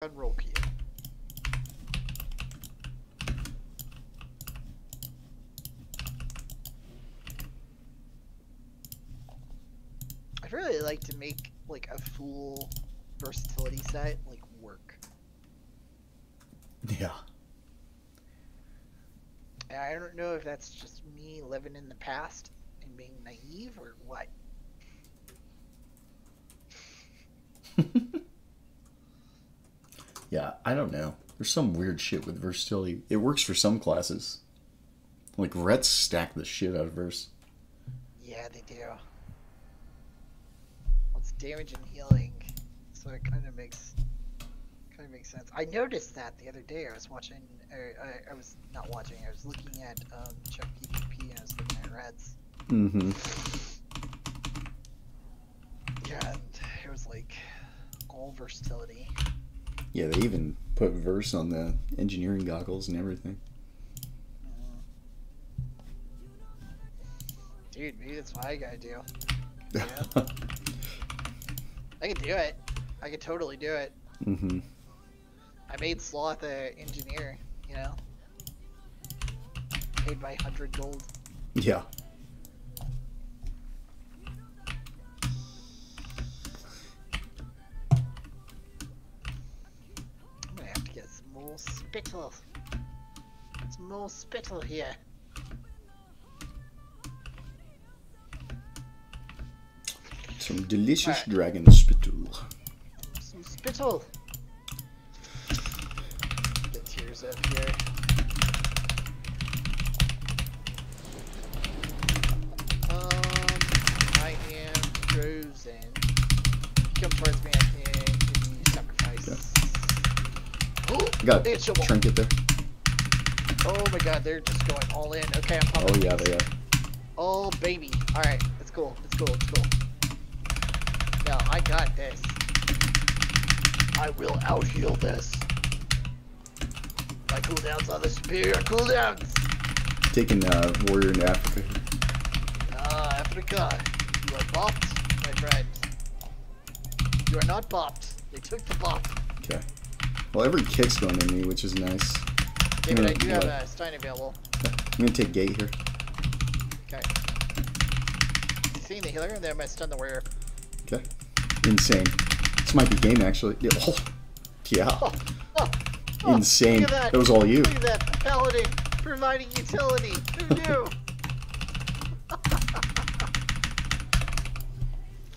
queue. I'd really like to make like a full versatility set like work. Yeah. And I don't know if that's just me living in the past and being naive or what. Yeah, I don't know. There's some weird shit with versatility. It works for some classes. Like Rets stack the shit out of verse. Yeah, they do. Well, it's damage and healing, so it kind of makes kind of makes sense. I noticed that the other day. I was watching, or I, I was not watching. I was looking at um, Check PvP and I was looking at Rets. Mm-hmm. Yeah, and it was like all versatility. Yeah, they even put verse on the engineering goggles and everything. Dude, maybe that's what I gotta do. Yeah. I can do it. I can totally do it. mm-hmm. I made Sloth a engineer, you know? Paid by 100 gold. Yeah. Spittle. Some more spittle here. Some delicious Alright. dragon spittle. Some spittle. Get tears up here. Um, I am frozen. Come towards me, Got a shovel. trinket there. Oh my god, they're just going all in. Okay, I'm Oh pumping. yeah, they are. Oh baby. Alright, it's cool. It's cool. It's cool. No, I got this. I will out heal this. My cooldowns are the superior cooldowns. Taking uh, warrior into Africa. Ah, Africa. You are bopped, my friend. You are not bopped. They took the bop. Okay. Well, every kick's going in me, which is nice. David, I do have a Stein available. I'm gonna take gate here. Okay. Seeing the healer? And then I'm gonna stun the warrior. Okay. Insane. This might be game actually. Yeah. Oh. Yeah. Oh, oh, oh, Insane. Look at that. That was all you. Look at that. Paladin providing utility. Who knew?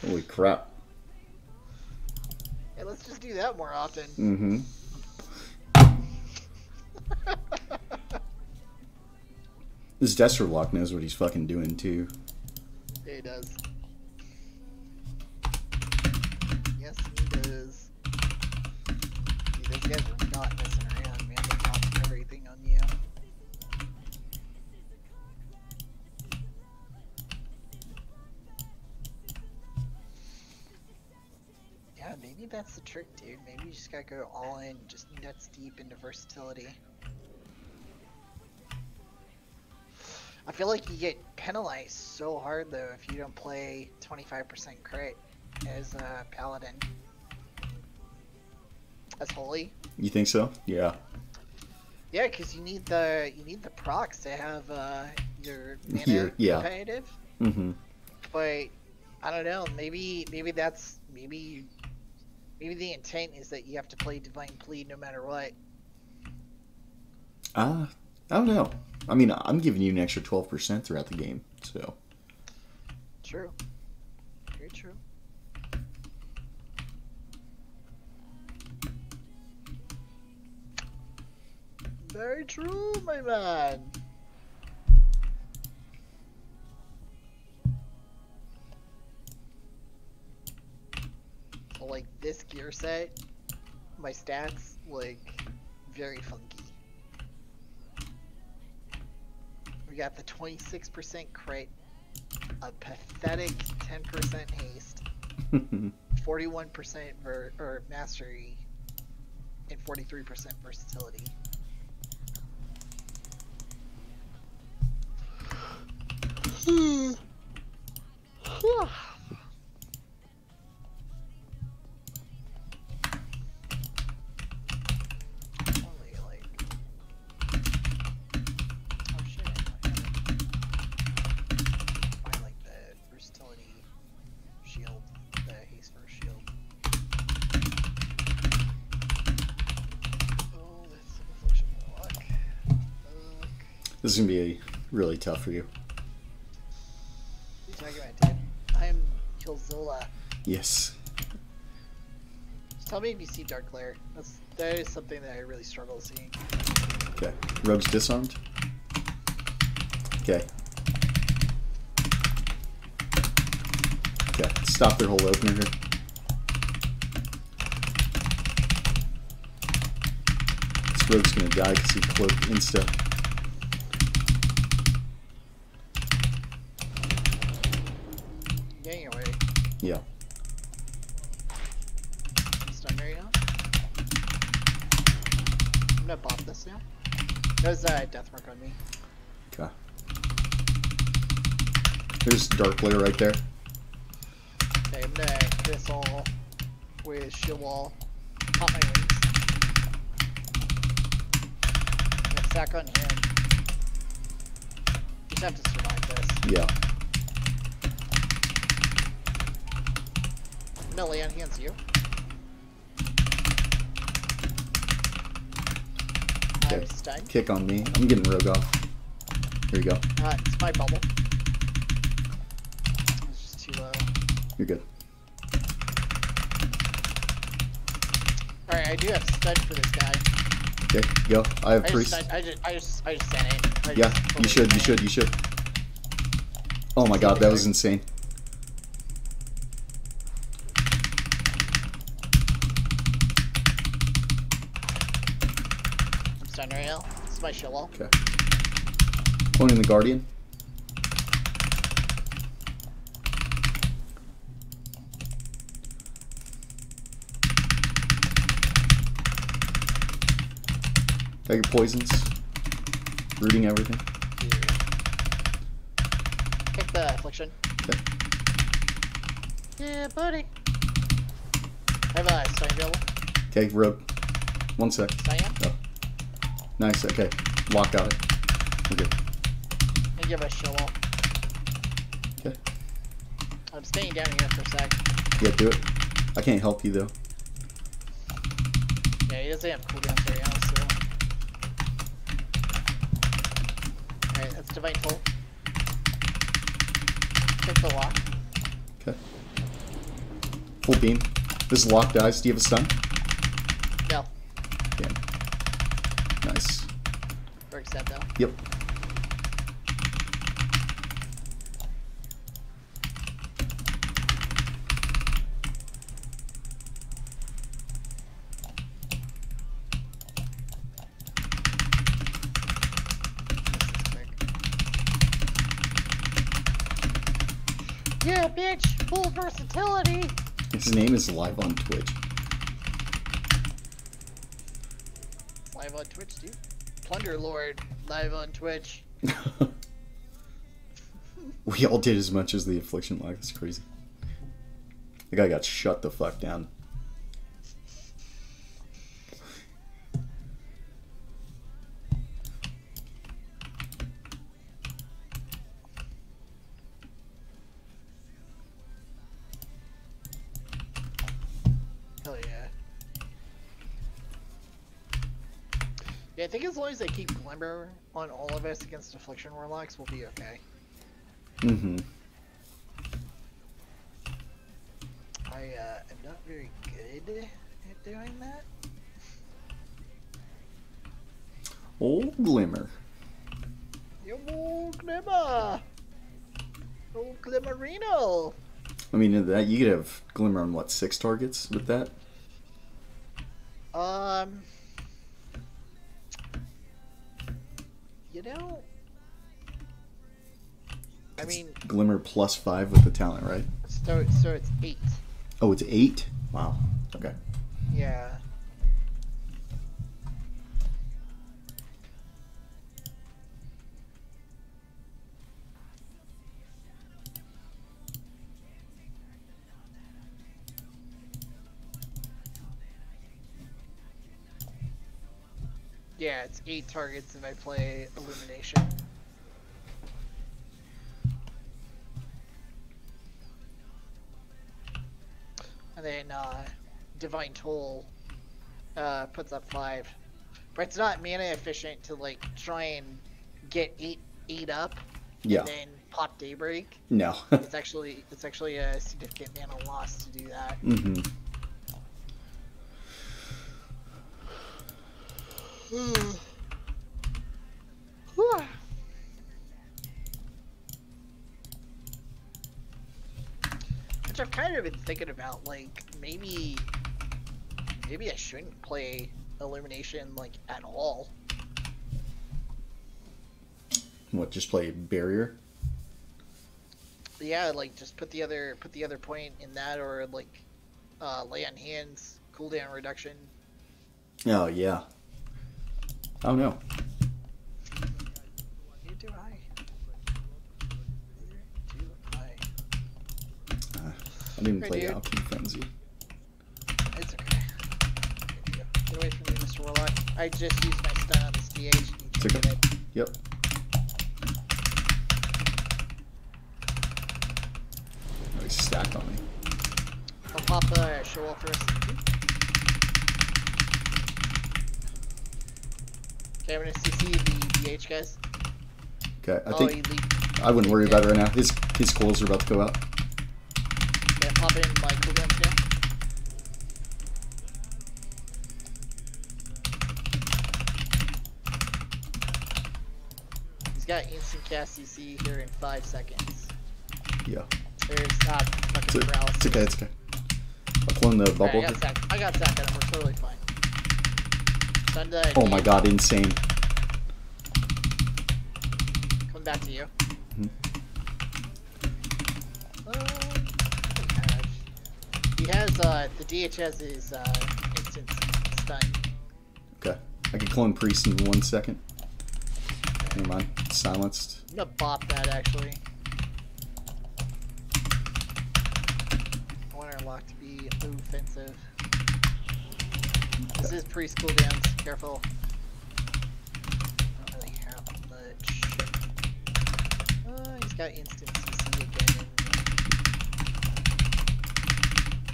Holy crap. Hey, let's just do that more often. Mm-hmm. This Destrolock knows what he's fucking doing too. Yeah, he does. Yes, he does. See, those guys are not messing around, man. They pop everything on you. Yeah, maybe that's the trick, dude. Maybe you just gotta go all in, just nuts deep into versatility. I feel like you get penalized so hard though if you don't play 25% crit as a paladin. As holy. You think so? Yeah. Yeah, because you need the you need the procs to have uh, your mana Your- yeah. competitive. Mm-hmm. But I don't know. Maybe maybe that's maybe maybe the intent is that you have to play divine plea no matter what. Uh, I don't know. I mean, I'm giving you an extra 12% throughout the game, so. True. Very true. Very true, my man. Like this gear set, my stats like very funky. We got the 26% crit, a pathetic 10% haste, 41% ver- or mastery, and 43% versatility. This is gonna be really tough for you. What are you talking about, dude? I am Killzilla. Yes. Just tell me if you see Dark Glare. That's that is something that I really struggle seeing. Okay. Rogue's disarmed. Okay. Okay. Stop their whole opener here. This rogue's gonna die because he cloaked insta. Getting away. Yeah. Stun right now. I'm gonna pop this now. There's a uh, death mark on me. Okay. There's Dark Glare right there. Okay, I'm gonna hit this all with shield wall. Pop my wings. I'm gonna stack on him. Just have to survive this. Yeah. I'm on hands you. Okay. Stunned. Kick on me. I'm getting rogue off. Here you go. Uh, it's my bubble. It's just too low. You're good. Alright, I do have stun for this guy. Okay, go. I have I priest. stun, I just, I just, I just stand in. I Yeah, just you should, you should, you should. Oh my god, that was insane. Right now. This is my shield wall. Okay. Cloning the Guardian. Got your poisons. Rooting everything. Kick the affliction. Okay. Yeah, buddy. I have a stun available. Okay, rogue. One sec. Ya. Oh. Nice, okay. Lock out it. We're good. And give a shield wall. Okay. I'm staying down here for a sec. Yeah, do it. I can't help you though. Yeah, he doesn't have cooldowns right now, so. Alright, that's Divine Toll. Kick the lock. Okay. Full beam. This lock dies. Do you have a stun? No, Yeah. Nice. that though. Yep. This is quick. Yeah, bitch! Full versatility! His name is live on Twitch. Live on Twitch, dude. Plunder Lord, live on Twitch. we all did as much as the affliction lock. That's crazy. The guy got shut the fuck down. On all of us against Affliction Warlocks, we'll be okay. Mm-hmm. I uh, am not very good at doing that. Old Glimmer. Yo, old Glimmer! Old Glimmerino! I mean, that you could have Glimmer on what six targets with that? Um. You know. I mean, Glimmer plus five with the talent, right? so so it's eight. Oh, it's eight. Wow. Okay. Yeah. Yeah, it's eight targets if I play Illumination. And then uh, Divine Toll uh, puts up five. But it's not mana efficient to like try and get eight eight up Yeah. and then pop daybreak. No. It's actually it's actually a significant mana loss to do that. hmm Which I've kind of been thinking about, like maybe, maybe I shouldn't play Illumination like at all. What? Just play barrier? Yeah, like just put the other put the other point in that, or like uh, lay on hands, cooldown reduction. Oh yeah. Oh no. Neither do I. Neither do I. I didn't Hey, play dude. Alchemy Frenzy. It's okay. Get away from me, Mr. Warlock. I just used my stun on this DH. It's okay. It. Yep. Oh, he's stacked on me. I'll pop the show off first. Okay, I'm gonna CC the DH guys. Okay, I oh, think. I wouldn't worry about it right now. His his coils are about to go out. Okay, I'm popping my cooldowns now. He's got instant cast CC here in five seconds. Yeah. There's It's, fucking o- paralysis. it's okay. It's okay. I'll clone the bubble. I got. Zac. I got Zac on him. We're totally fine. Send Oh my god, insane. Coming back to you. Mhm. Um, he has uh the DH has his uh instant stun. Okay. I can clone priest in one second. Never mind. Silenced. I'm gonna bop that actually. I want our lock to be offensive. This is preschool dance, Careful. Don't really have much. Uh, he's got instant CC again.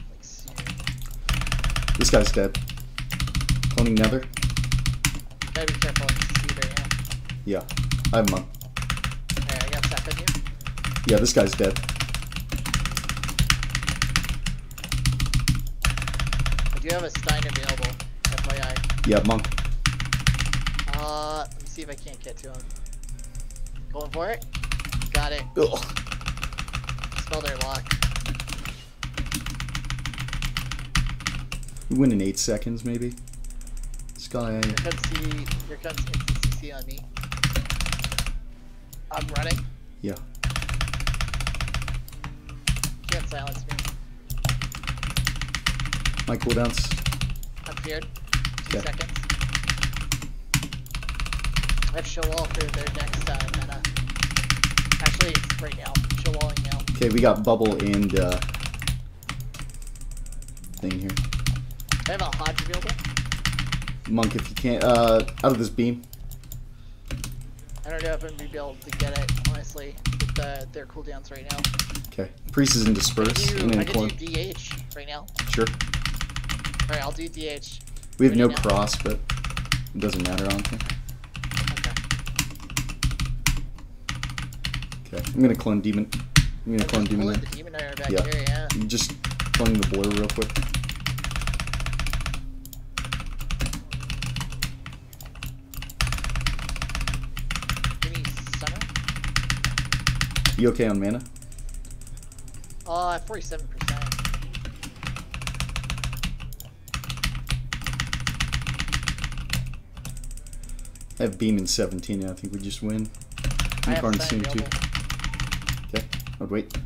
Like soon. This guy's dead. Cloning Nether. Gotta be careful on CC right now. Yeah. I have monk. Alright, I got Zac on you. Yeah, this guy's dead. I do have a Stein available. Yeah, monk. Uh, let me see if I can't get to him. Going for it. Got it. Ugh. Spell their lock. We win in eight seconds, maybe. Guy. Here comes the here comes instant on me. I'm running. Yeah. Can't silence me. My cooldowns. I'm feared. Okay. seconds. I have show wall for their next uh, meta. Actually, it's right now. Show walling now. Okay, we got bubble and uh, thing here. I have a Hodge available. Monk, if you can't, uh, out of this beam. I don't know if I'm gonna be able to get it honestly with the, their cooldowns right now. Okay, priest is in disperse I and do, clone. I can do DH right now. Sure. Alright, I'll do DH. We have no cross, but it doesn't matter. Don't. Okay. Okay, I'm gonna clone demon. I'm gonna clone demon. The demon back Yeah. here, yeah. Just clone the boiler real quick. Give me summer. You okay on mana? Uh, 47%. I have beam in 17. and I think we just win. I have Unicorn Stein soon too. Okay, I'd wait.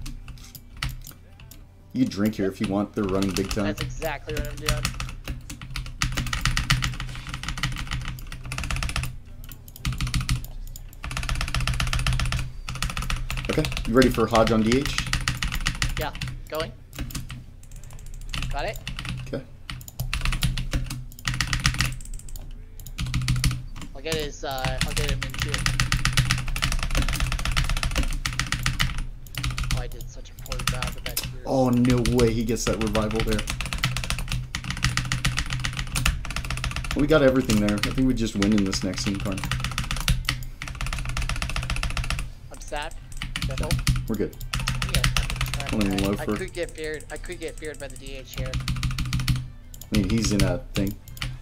You can drink here if you want. They're running big time. That's exactly what I'm doing. Okay, you ready for Hodge on DH? Yeah, going. Got it. I'll get his, uh, I'll get him in too. Oh, I did such a poor job with that. Oh no way, he gets that revival there. We got everything there. I think we just win in this next unicorn. Sap. Careful. We're good. Yeah. Alright. I loafer. could get feared. I could get feared by the DH here. I mean, he's in a thing.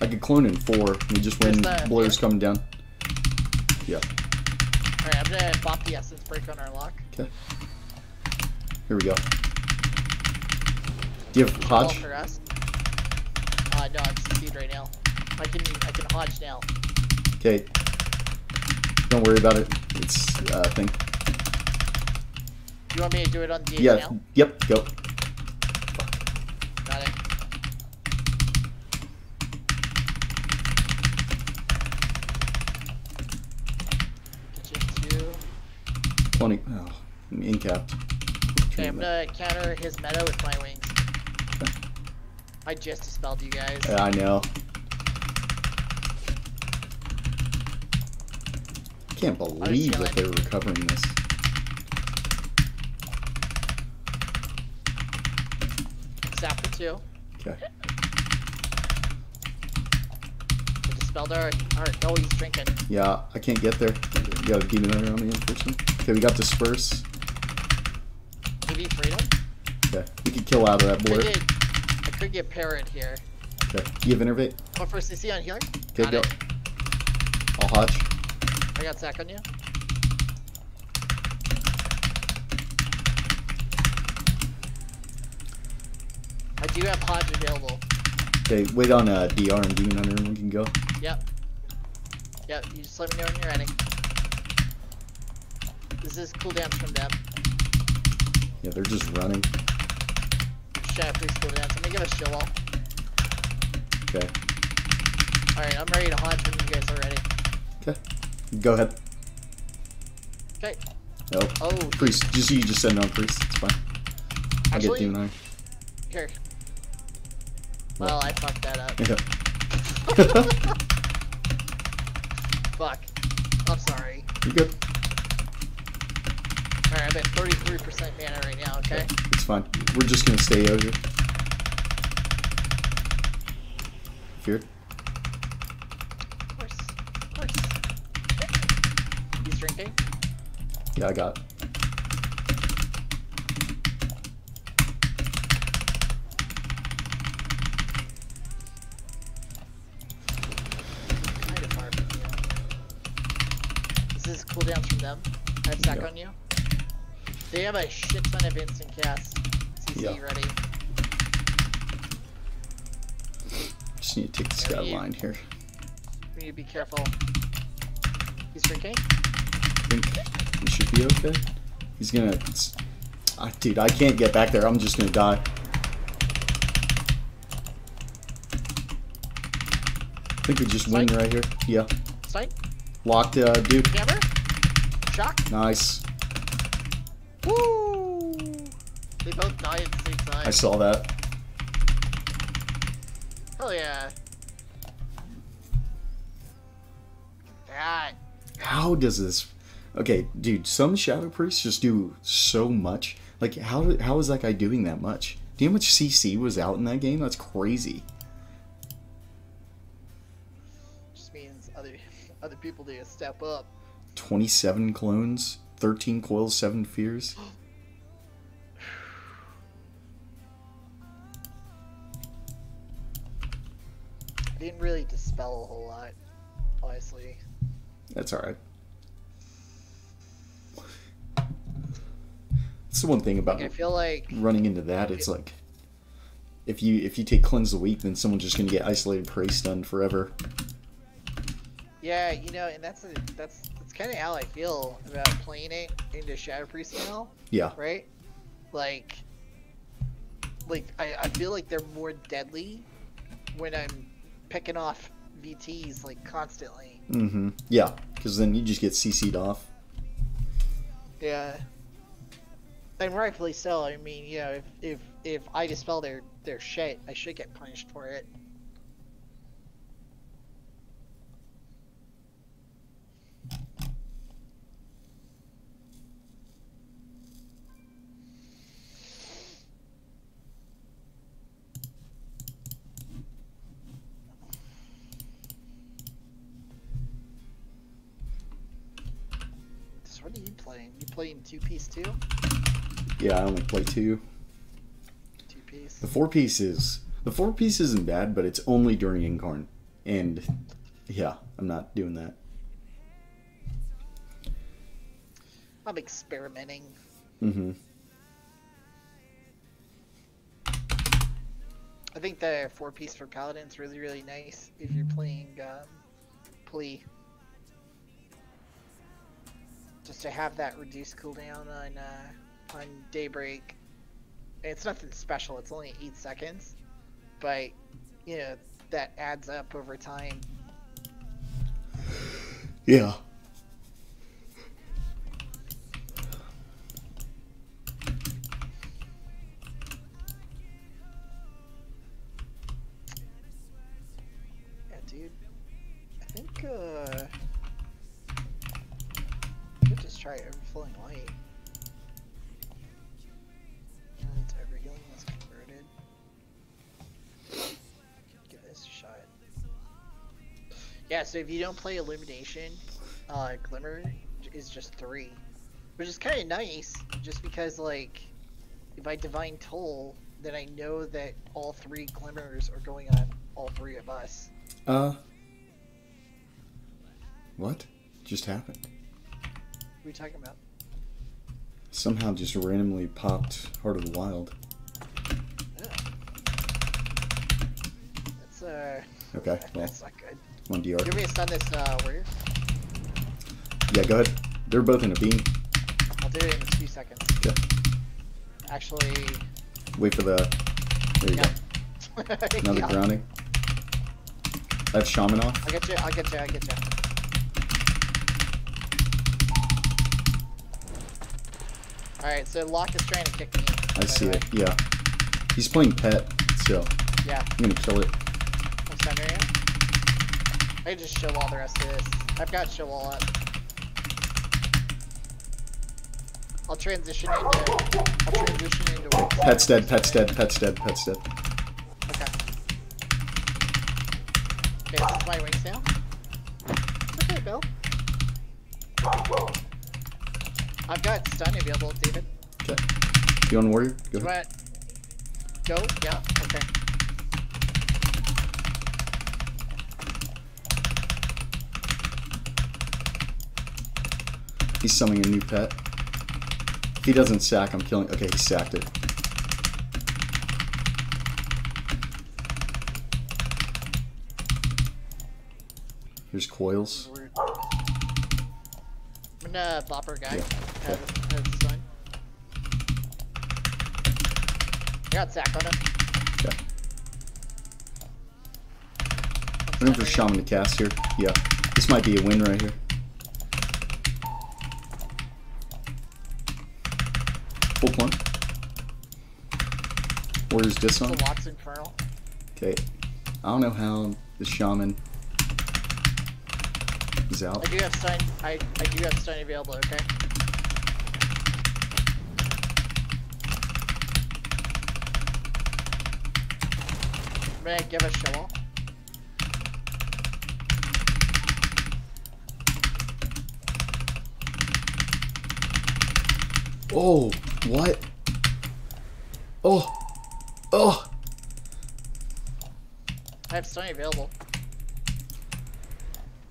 I could clone in four. Mean, just when the- Blair's yeah. coming down. Yeah. Alright, I'm gonna bop the essence break on our lock. Okay. Here we go. Do you have Hodge? for us. Uh, no, I'm CC'd right now. I can I can hodge now. Okay. Don't worry about it. It's uh thing. You want me to do it on DH Yeah. now? Yep. Go. Got it. Get you two. Plenty. Oh, I'm. Okay, I'm gonna counter his meta with my wings. I just dispelled you guys. Yeah, I know. I can't believe that they're recovering this. Zap for two. Okay. I dispelled our, our. Oh, he's drinking. Yeah, I can't get there. You got a demon hunter on me, unfortunately. Okay, we got disperse. Maybe freedom. Okay, we could kill out of that Could board. get, I could get parrot here. Okay, do you have innervate? Go for CC on healer. Okay, Got go. it. I'll hodge. I got sack on you. I do have Hodge available. Okay, wait on uh, DR and demon hunter, and we can go. Yep. Yep, you just let me know when you're ready. This is cooldowns from them. Yeah, they're just running. Shadow Priest cooldowns. I'm gonna give a show wall. Okay, Alright, I'm ready to Hodge when you guys are ready. okay. Go ahead. Okay. Oh, Oh, priest. Just you just send on priest. It's fine. I'll Actually- get demon hunter. here. Well, I fucked that up. Yeah. Fuck. I'm sorry. You're good. At 33% mana right now, okay? It's fine. We're just gonna stay out here. Feared. Of course. Of course. He's drinking. Yeah, I got. it. Kind of hard from you. This is cooldowns from them. I have sack Yeah. on you. They have a shit ton of instant cast. CC Yeah. ready. Just need to take this guy line here. We need to be careful. He's drinking. I think we should be okay. He's gonna. I, dude, I can't get back there. I'm just gonna die. I think we just win right here. Yeah. Sight. Locked, uh, dude. Hammer. Shock. Nice. Woo! They both died at the same time. I saw that. Hell yeah. How does this? Okay, dude. Some shadow priests just do so much. Like, how how is that guy doing that much? Do you know how much CC was out in that game? That's crazy. Just means other other people need to step up. 27 clones, 13 coils, 7 fears. didn't really dispel a whole lot, honestly. That's alright. That's the one thing about Like, I feel like running into that. It's like if you if you take cleanse the weak, then someone's just gonna get isolated prey stunned forever. Yeah, you know, and that's a, that's that's kind of how I feel about playing it into Shadow Priest now, Yeah, right? Like, like I, I feel like they're more deadly when I'm picking off VTs like constantly. mm-hmm. Yeah, because then you just get CC'd off. Yeah. And rightfully so. I mean, you know, if if if I dispel their their shit, I should get punished for it. Playing? Two piece too? Yeah, I only play two. Two piece. The four pieces. The four piece isn't bad, but it's only during Incarn. And yeah, I'm not doing that. I'm experimenting. Mm-hmm. I think the four piece for Paladin's really, really nice if you're playing um, Plea. Just to have that reduced cooldown on uh, on Daybreak. It's nothing special, it's only 8 seconds. But, you know, that adds up over time. Yeah, try overflowing light. And overhealing converted. Give this a shot. Yeah, so if you don't play Illumination, uh, Glimmer is just three. Which is kind of nice, just because, like, if I Divine Toll, then I know that all three Glimmers are going on all three of us. Uh. What just happened? What are you talking about? Somehow just randomly popped Heart of the Wild. Yeah. That's uh, Okay, well, that's not good. one DR. Give me a stun this uh warrior. Yeah, go ahead. They're both in a beam. I'll do it in a few seconds. Okay. Actually, Wait for the. There you Yeah. go. Another Yeah. grounding. I have Shaman off. I'll get you. I'll get you. I'll get you. All right, so lock is trying to kick me. I see it. Yeah. He's playing pet, so Yeah, I'm gonna kill it. I can just show all the rest of this. I've got show all up. I'll transition into. I'll transition into. Wix. Pet's dead. Pet's dead. Pet's dead. Pet's dead. Okay. Okay, this is my wings now. Okay, Bill. I've got stun available, David. Okay. You on warrior? Go. want Go? Yeah, okay. He's summoning a new pet. If he doesn't sack, I'm killing. Okay, he sacked it. Here's coils. I'm gonna bopper guy. Yeah, I got sack on him. Okay. I'm Room for shaman to cast here. Yeah. This might be a win right here. Full one. Warrior's him. disarm. The Lock's Infernal. Okay. I don't know how the shaman is out. I do have stun. I, I do have stun available, okay? Gonna give a show all. Oh, what? Oh, oh. I have stun available.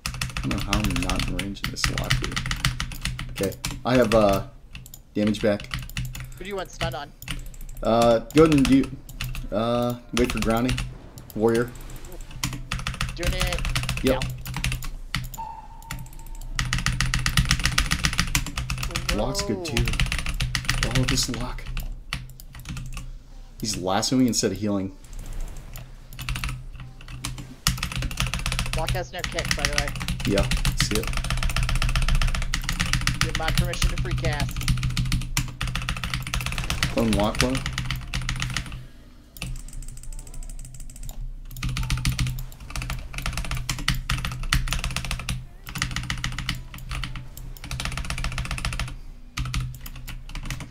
I don't know how I'm not in range of this lock here. Okay, I have uh damage back. Who do you want stun on? Uh, go ahead and do. Uh, wait for grounding. Warrior. Doing it. Yep. now. Lock's good too. Oh, this lock. He's lassoing instead of healing. Lock has no kick, by the way. Yeah, see it. Give my permission to free cast. Clone lock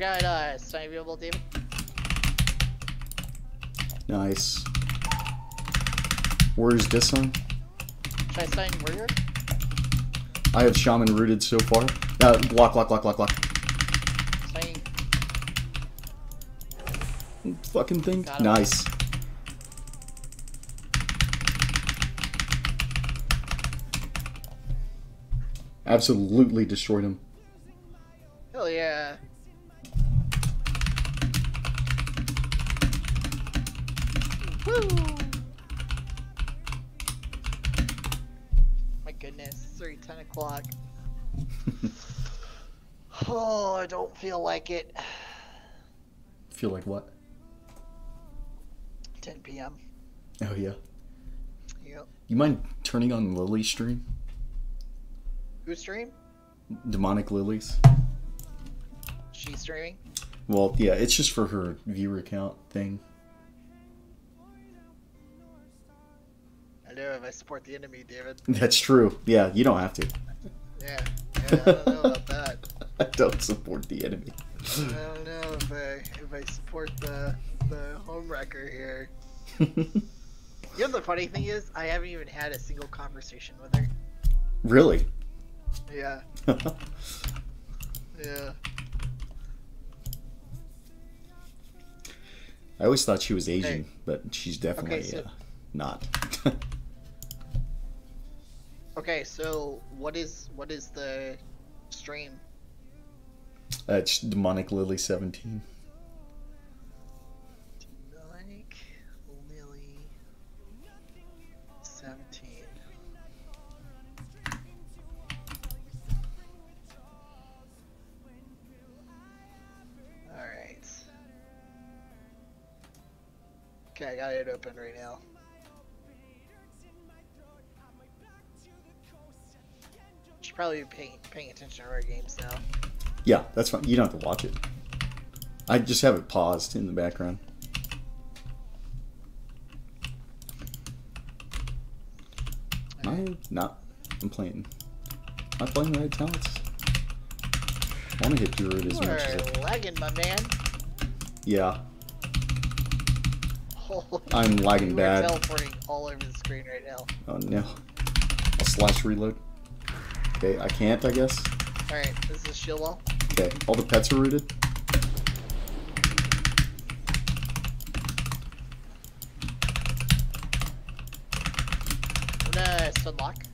low. I've got uh, stun available, David. Nice. Warrior's disarm. Should I stun Warrior? I have shaman rooted so far. Uh, block, block, block, block, block. Swing. Fucking thing. Nice. Absolutely destroyed him. Like it. Feel like what? 10 p.m. Oh yeah. Yep. You mind turning on Lily's stream? Who's stream? Demonic Lilies. She's streaming. Well, yeah, it's just for her viewer account thing. I know if I support the enemy, David. That's true. Yeah, you don't have to. Yeah. yeah I don't know about that. I don't support the enemy. I don't know if I if I support the the home wrecker here. You know the funny thing is, I haven't even had a single conversation with her. really? Yeah, yeah. I always thought she was Asian, but she's definitely Okay, so- uh, not. Okay, so what is what is the stream? That's Demonic Lily 17. Like Lily seventeen. All right. Okay, I got it open right now. Should probably be paying, paying attention to our games now. Yeah, that's fine. You don't have to watch it. I just have it paused in the background. I'm not. I'm playing. I'm playing the right talents. I want to hit Druid as much as I lagging, my man. Yeah, Holy oh, I'm lagging bad. are teleporting all over the screen right now. Oh no. I'll slash reload. Okay, I can't, I guess. Alright, this is shield wall. Okay, all the pets are rooted. I'm gonna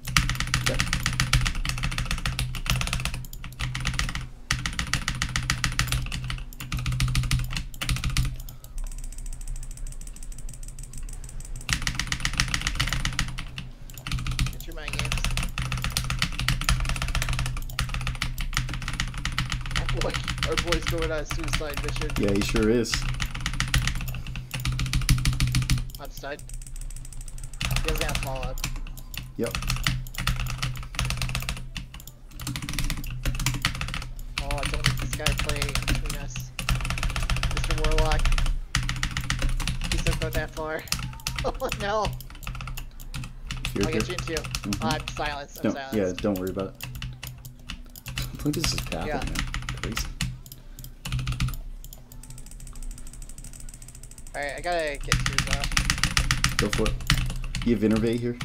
a suicide mission. Yeah, he sure is. I'm stunned. He doesn't have follow up. Yep. Oh, I don't let this guy play between us. Mr. Warlock. Please don't go that far. Oh no! Here, I'll here. get you in too. Mhm. I'm silenced. I'm Don't, silenced. yeah, don't worry about it. I think this path, Yeah. man. Crazy. Alright, I gotta get to the. Go for it. You have innervate here?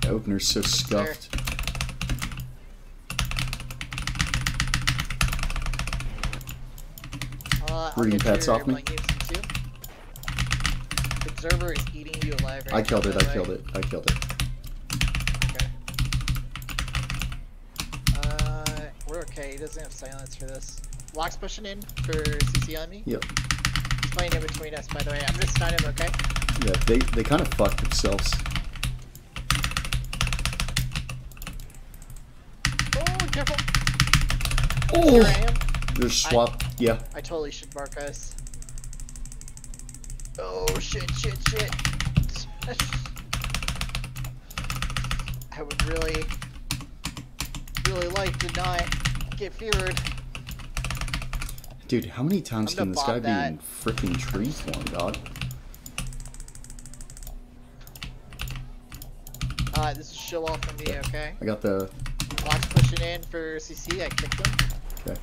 The opener's so scuffed. Uh, I'll Reading pets off me? blank games in too. Observer is eating you alive right I killed it, I killed it, I killed it. Okay. Uh, we're okay. He doesn't have silence for this. Lock's pushing in for CC on me. Yep. Playing in between us, by the way. I'm gonna stun him, okay? Yeah, they, they kind of fucked themselves. Oh, careful! Oh! Here I Oh! am. There's swap. Yeah. I totally should mark us. Oh shit, shit, shit. I would really, really like to not get feared. Dude, how many times can this guy bot be in freaking tree form, dog? Uh, this is show off from me, okay? I got the Lock's pushing in for CC, I kicked him. okay.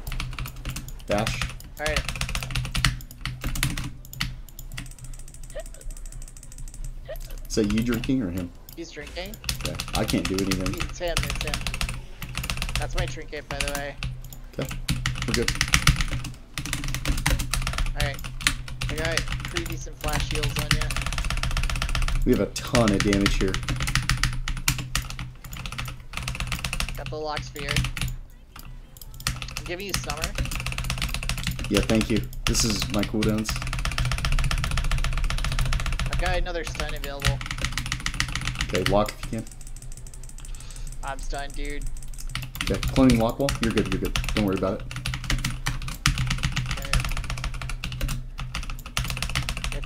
dash. Alright. Is that you drinking or him? He's drinking. Okay. I can't do anything. It's him, it's him. That's my trinket, by the way. Okay, we're good. Alright. I got pretty decent flash shields on you. We have a ton of damage here. Got the lock sphere. I'm giving you summer. Yeah, thank you. This is my cooldowns. I've got another stun available. Okay, lock if you can. I'm stunned, dude. Okay, cloning lock wall. You're good, you're good. Don't worry about it.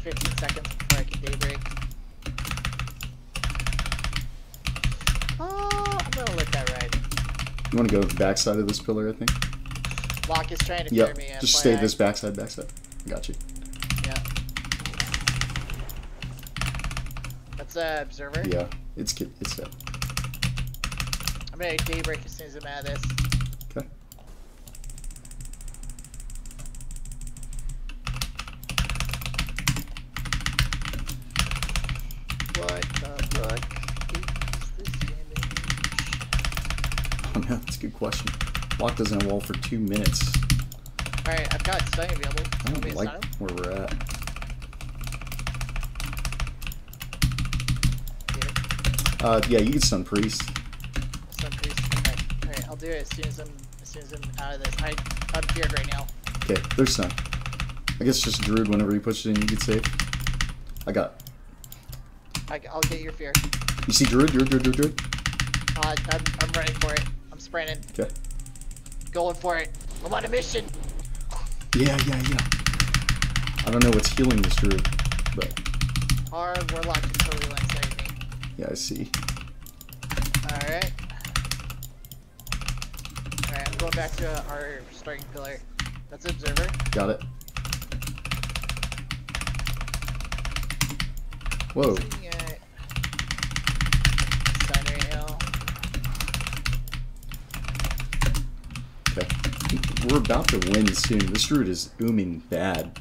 15 seconds before I can daybreak. Oh, I'm gonna let that ride. You want to go backside of this pillar, I think? Lock is trying to Yep, me. just stay this backside, backside. Got you. Yeah. That's a observer. Yeah, it's it's set. I'm gonna daybreak as soon as I'm out of this. Okay. What the fuck is this damage? Oh no, that's a good question. Walk doesn't have wall for two minutes. Alright, I've got stun available. I don't like where we're at. Yeah, Uh, yeah, you can stun priest. stun priest. Okay. Alright, I'll do it as soon as I'm as soon as I'm out of this. I I'm feared right now. Okay, there's stun. I guess just druid whenever you push it in, you get safe. I got. I, I'll get your fear. You see druid, druid, druid, druid, druid. Uh, I'm, I'm running for it. I'm. Okay. Going for it. I'm on a mission. Yeah, yeah, yeah. I don't know what's healing this druid, but Our warlock is totally one-sided yeah, I see. Alright. Alright, I'm going back to our starting pillar. That's observer. Got it. Whoa. Looking at stun right now. Okay. We're about to win soon. This route is ooming bad.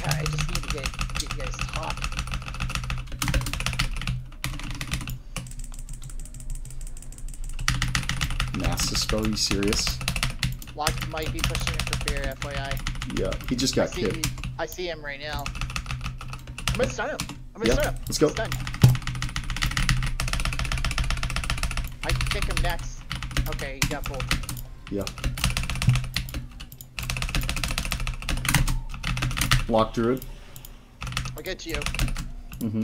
Yeah, I just need to get get you guys top. Master spell, you serious? Lock might be pushing it for fear, FYI. Yeah, he just got I see, kicked. I see him right now. I'm gonna stun him. I'm gonna Yeah, stun him. let's go. Stun. I can kick him next. Okay, he got pulled. Yeah. Lock druid. I'll get you. Mm-hmm.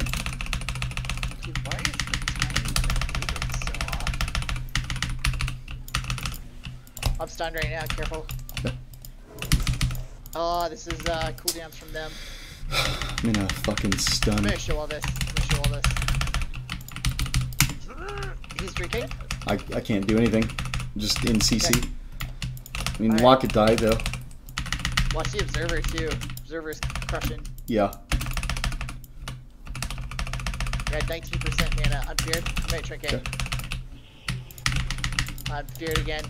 Why is the timing on the David so? I'm stunned right now, careful. Okay. Oh, this is uh, cooldowns from them. I'm in a fucking stun. I'm gonna show all this. I'm gonna show all this. He's drinking. I, I can't do anything. Just in CC. Okay. I mean. Lock could die though. Watch the observer too. Observer's crushing. Yeah. You're at 19% mana. I'm feared. I'm gonna trinket. Okay. I'm feared again.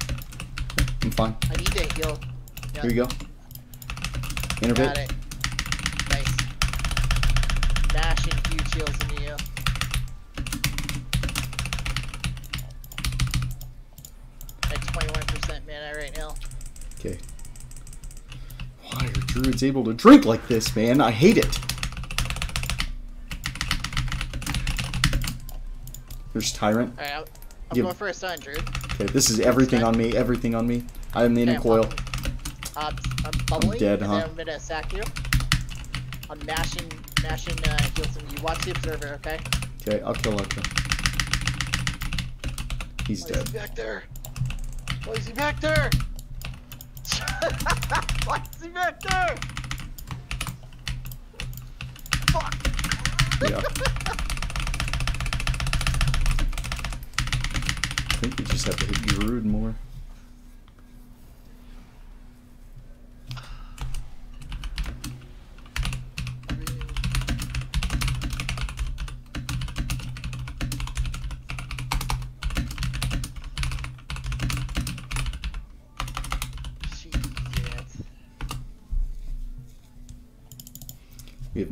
I'm fine. I need to heal. Yeah, Here you go. Got it. Nice. Mashing huge heals into you. At 21% mana right now. Okay. Druids able to drink like this, man? I hate it. There's Tyrant. Alright, I'm, I'm Yeah. going for a stun, Drew. Okay, this is everything on me, everything on me. I'm in Okay, a I'm coil. bubbling. I'm bubbling, dead, huh? I'm gonna sack you. I'm mashing, mashing uh, heals you. Watch the observer, okay? Okay, I'll kill, I'll kill. He's Why is dead. he back there? Why is he back there? Why is he back there? Fuck! Yeah. I think we just have to hit Druid more.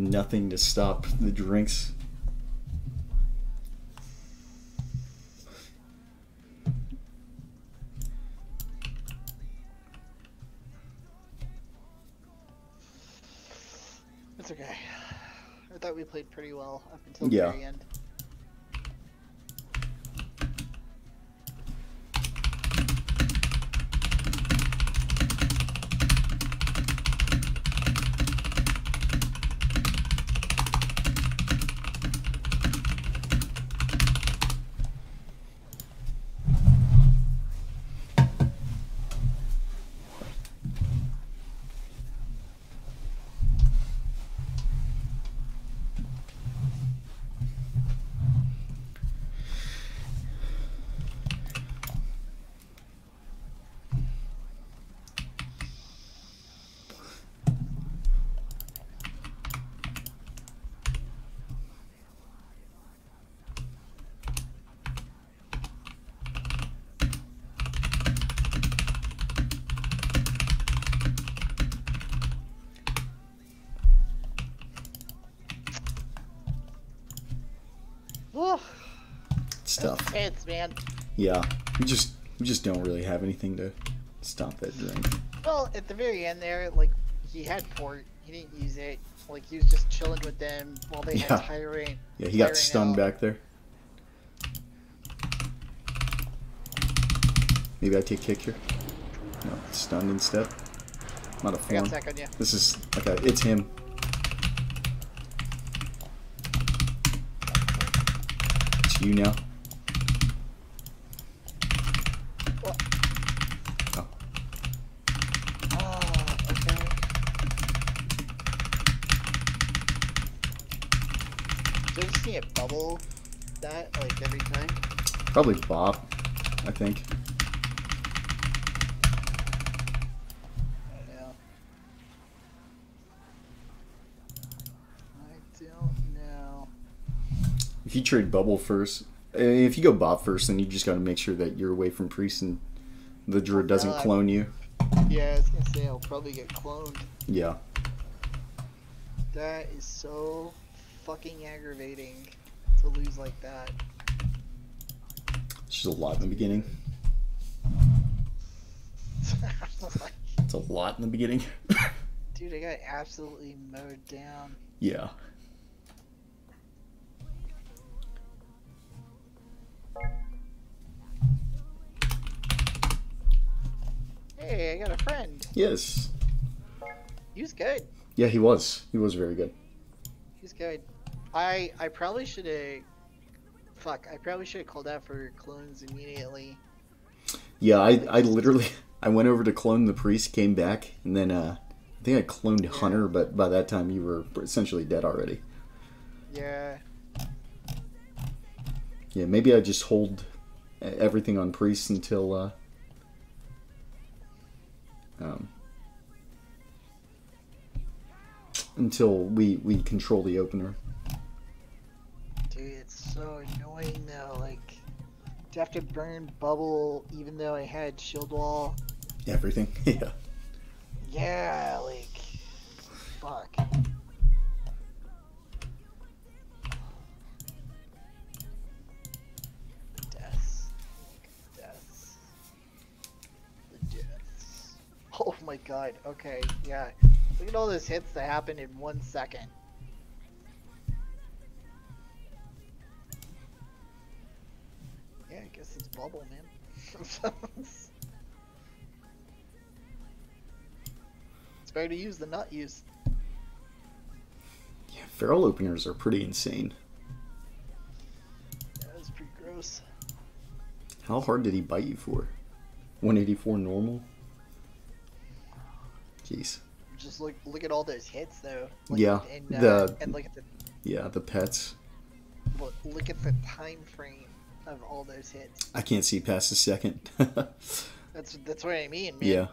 nothing to stop the drinks. It's okay. I thought we played pretty well up until yeah. the very end. Tough. Man. Yeah, we just we just don't really have anything to stop that drink. Well, at the very end there, like he had port, he didn't use it. Like he was just chilling with them while they Yeah. had tyrant. Yeah, he got stunned out. back there. Maybe I take kick here. No, stunned instead. Not a I form. got sec on you. This is okay. It's him. It's you now. What? Oh. Ah, okay. Do I just see it bubble that like every time? Probably Bob. I think. Yeah. I don't know. If you trade Bubble first, uh, if you go Bob first, then you just got to make sure that you're away from Priest and the Druid doesn't God. clone you. Yeah, I was gonna say I'll probably get cloned. Yeah. That is so fucking aggravating to lose like that. It's just a lot in the beginning. It's a lot in the beginning. Dude, I got absolutely mowed down. yeah. Hey, I got a friend. Yes. He was good. Yeah, he was. He was very good. He's good. I I probably should have. Fuck, I probably should have called out for clones immediately. Yeah, I, I literally I went over to clone the priest, came back, and then uh, I think I cloned Hunter, but by that time you were essentially dead already. Yeah. Yeah, maybe I just hold everything on priest until uh, um, until we we control the opener. So annoying though. Like, to have to burn bubble even though I had shield wall. Everything. yeah. Yeah, like, fuck. Deaths. Deaths. The deaths. Oh my god, okay, yeah. Look at all those hits that happened in one second. Bubble, man. it's better to use than not use. Yeah, feral openers are pretty insane. That was pretty gross. How hard did he bite you for? 184 normal? Jeez. Just look look at all those hits though. Like, Yeah, and, uh, the- and look at the Yeah, the pets. look, look at the time frame of all those hits. I can't see past a second. That's that's what I mean, man. Yeah.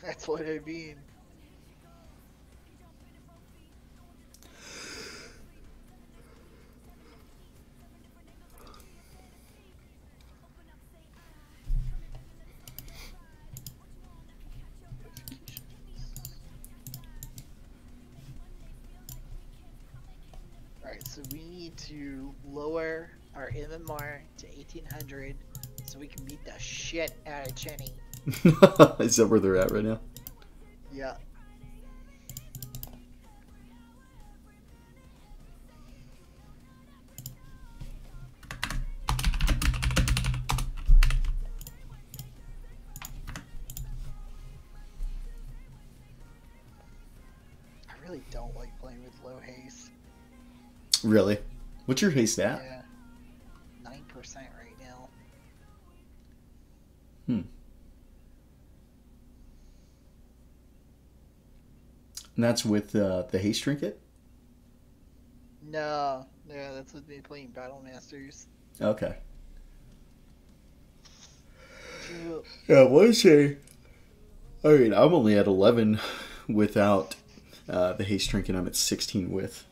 That's what I mean. Alright, so we need to lower our MMR to 1800 so we can beat the shit out of Chenny. Is that where they're at right now? Yeah. I really don't like playing with low haste. Really? What's your haste at? Yeah. And that's with uh, the haste trinket? No, no, that's with me playing Battle Masters. Okay. Yeah, what is a. I mean, I'm only at 11 without uh, the haste trinket. I'm at 16 with.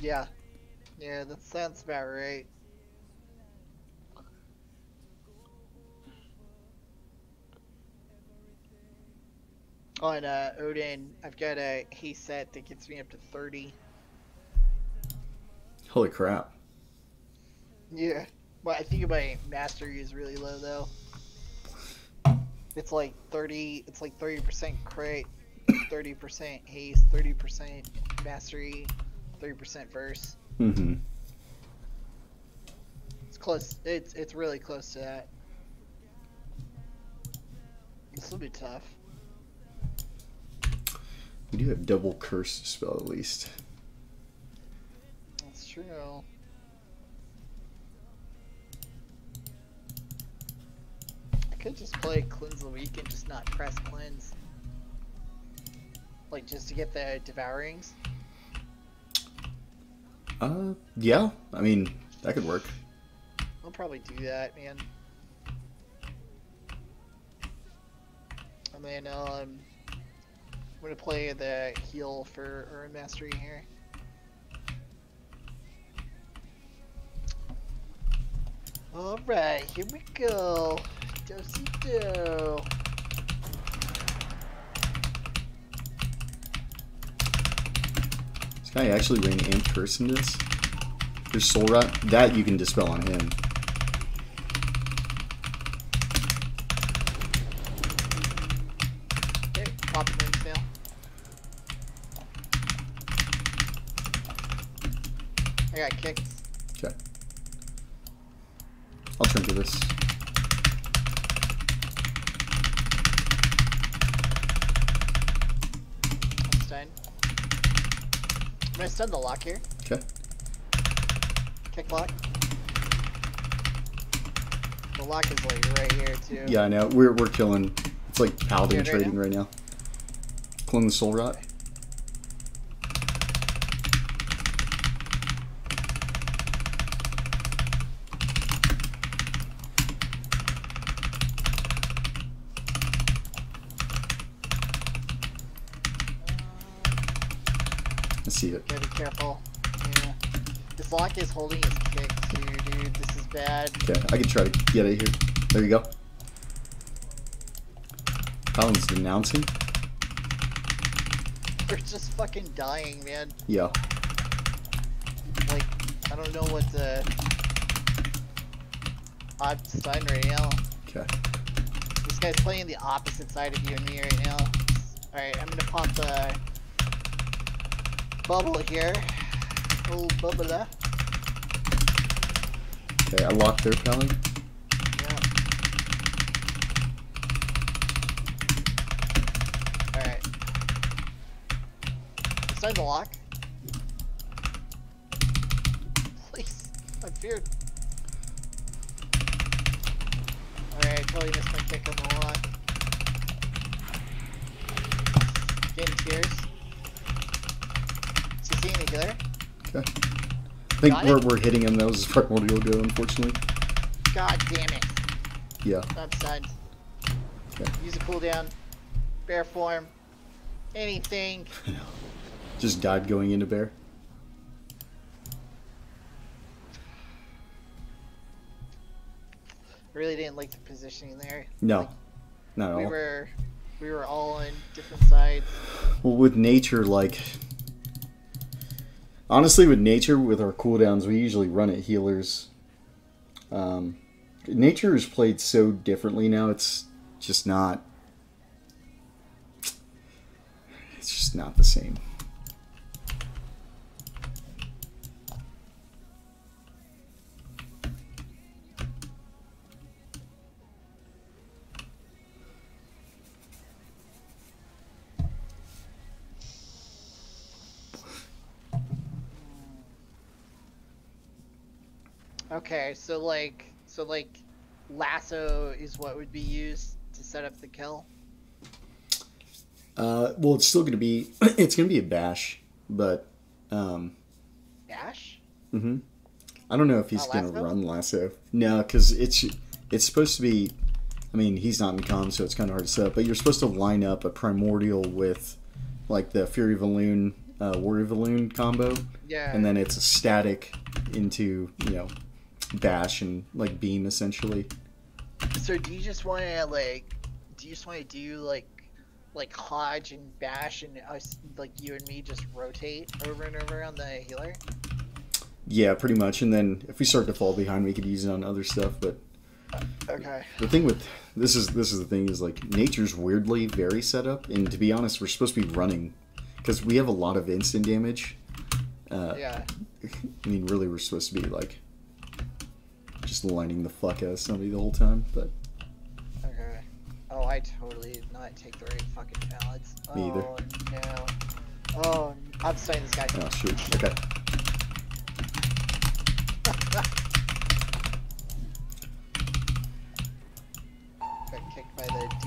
Yeah, yeah, that sounds about right. On uh, Odin, I've got a haste set that gets me up to 30. Holy crap. Yeah. Well, I think my mastery is really low though. It's like 30. It's like 30% crit, 30% haste, 30% mastery, 30% verse. Mm-hmm. It's close. It's it's really close to that. This will be tough. We do have double curse spell at least. That's true. I could just play cleanse the weak and just not press cleanse. Like just to get the devourings. Uh, yeah. I mean, that could work. I'll probably do that, man. And then um, I'm gonna play the heal for Urn Mastery here. All right, here we go. Dosey do. This guy actually ran in this. There's Soul Rot. That you can dispel on him. I got kicked. Okay. I'll trinket this. I'm stunned. I'm gonna stun the lock here. Okay. Kick lock. The lock is like right here too. Yeah, I know. We're, we're killing. It's like paladin Good right trading right now. Killing the Soul Rot. I see it. Gotta be careful. Yeah. This lock is holding his kick too, dude. This is bad. Okay, I can try to get it here. There you go. Paladin's denouncing. They're just fucking dying, man. Yeah. Like, I don't know what the. I'm stunned right now. Okay. This guy's playing the opposite side of you and me right now. Alright, I'm gonna pop the bubble here. Little bubble there. Okay, I locked their Paladin. Yeah. Alright. Inside the lock. Please. I'm feared. Alright, I totally missed my kick on the lock. Getting tears. Is he seeing the healer? Okay. I think Got we're, it? we're hitting him. That was as we'll go, unfortunately. God damn it. Yeah. Stunned. Okay. Use a cooldown. Bear form. Anything. Just died going into bear. Really didn't like the positioning there. No. Not at We all. were we were all on different sides. Well, with nature, like. Honestly, with nature, with our cooldowns, we usually run at healers. Um, nature is played so differently now, it's just not. It's just not the same. Okay, so like, so like, lasso is what would be used to set up the kill. Uh, well, it's still gonna be it's gonna be a bash, but um, Dash. hmm I don't know if he's gonna run lasso. No, because it's it's supposed to be. I mean, he's not in com, so it's kind of hard to set up. But you're supposed to line up a primordial with, like the Fury Valoon, uh, Warrior Valoon combo, Yeah. and then it's a static into you know, bash and like beam essentially. So do you just want to like, do you just want to do like, like Hodge and Bash and us, like you and me, just rotate over and over on the healer? Yeah, pretty much. And then if we start to fall behind, we could use it on other stuff. But Okay. the thing with this is this is the thing is like nature's weirdly very set up, and to be honest, we're supposed to be running because we have a lot of instant damage. Uh, Yeah. I mean, really, we're supposed to be like just lining the fuck out of somebody the whole time. But Okay. Oh, I totally did not take the right fucking balance. Me either. Oh no. Oh, I'm starting this guy. oh shoot, okay. Got kicked by the.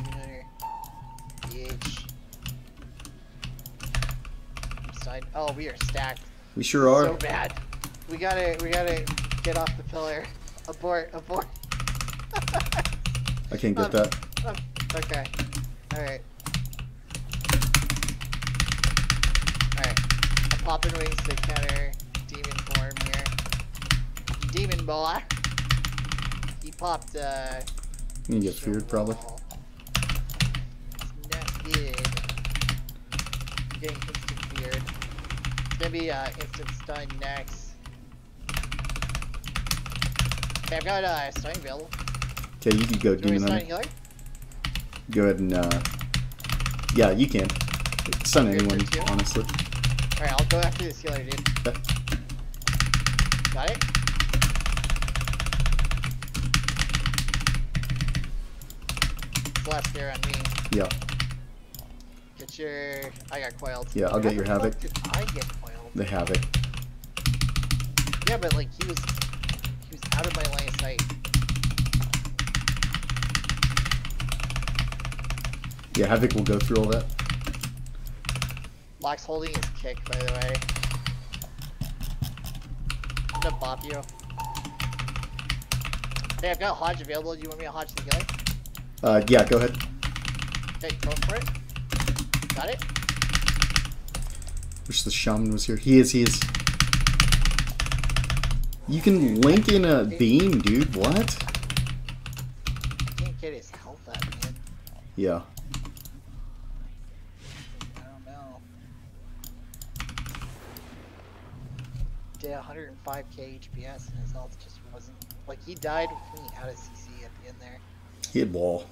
Side. Oh, we are stacked. We sure are. So bad. We gotta, we gotta get off the pillar. Abort, abort. I can't get Um, that. Um, okay. Alright. Alright. I'm popping wings to counter demon form here. Demon boy. He popped, uh. You get feared probably. It's not good. I'm getting instant feared. It's gonna be, uh, instant stun next. Okay, I've got, uh, stun available. Okay, you can go Do you want me demon stun healer? Go ahead and uh, yeah, you can. Stun anyone, honestly. Alright, I'll go after this healer, dude. Okay. Got it? Last there on me. Yeah, Get your. I got coiled. Yeah, I'll get your How Havoc. I get coiled? the havoc. Yeah, but like he was. Out of my line of sight. Yeah, havoc will go through all that. Lock's holding his kick, by the way. I'm gonna bop you. Hey, I've got Hodge available. Do you want me to Hodge the healer? Uh, yeah, go ahead. Okay, go for it. Got it? Wish the shaman was here. He is. He is. You can link in a beam, dude. What? I can't get his health out, man. Yeah. I don't know. Did 105k HPS and his health just wasn't like he died with me out of CC at the end there. He had wall.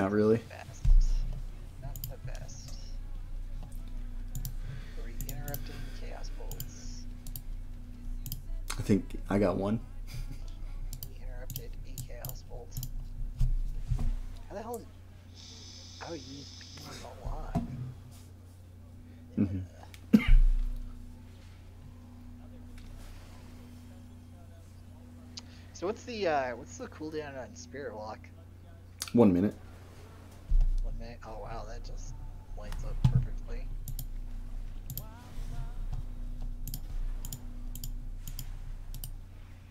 Not really. Not the best. Are we interrupting chaos bolts? I think I got one. Interrupted a chaos bolt. How the hell is I would use beam a lot. Mhm. So what's the uh what's the cooldown on Spirit Walk? One minute. One. Oh wow, that just lights up perfectly.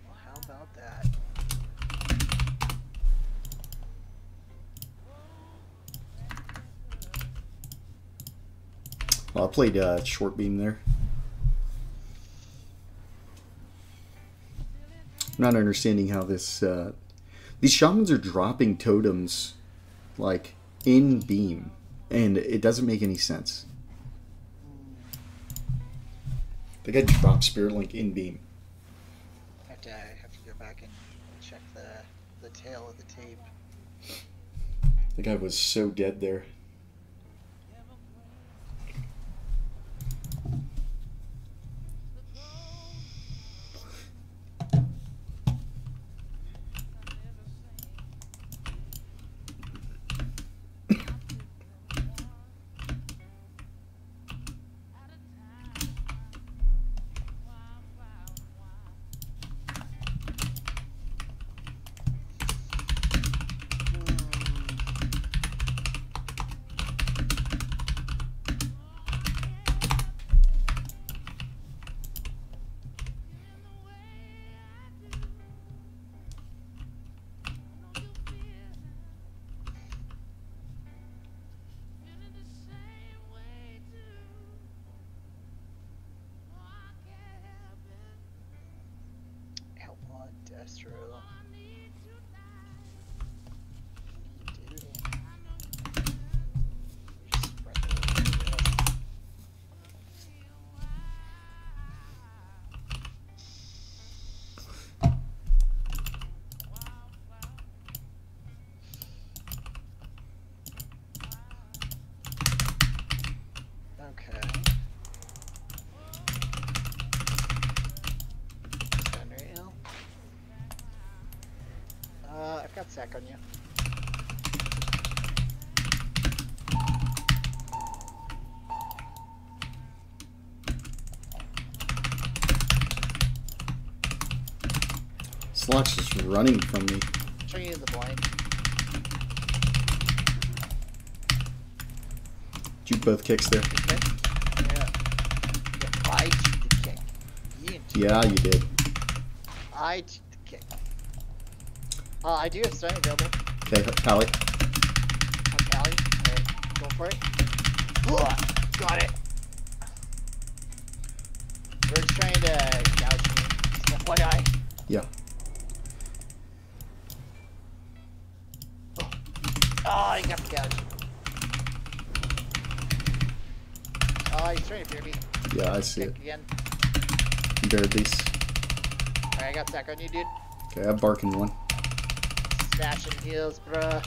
Well, how about that? Well, I played uh, short beam there. I'm not understanding how this. Uh, these shamans are dropping totems, like in beam, and it doesn't make any sense. The guy dropped Spirit Link in beam. I have to, I have to go back and check the the tail of the tape. The guy was so dead there. Running from me. Turn you the blind. Juke both kicks there. Okay. Yeah. yeah. I took the kick. You Yeah, you did. I took the kick. Uh, I do have stun available. Okay, Pally. I'm Pally. Alright, go for it. Ugh, Got it. We're just trying to gouge me. FYI. Yeah. Oh, I got the gouge. Oh, he's trying to fear me. See it. Again. Bear beast. Alright, I got sack on you, dude. Okay, I'm barking one. Smashing heels, bruh.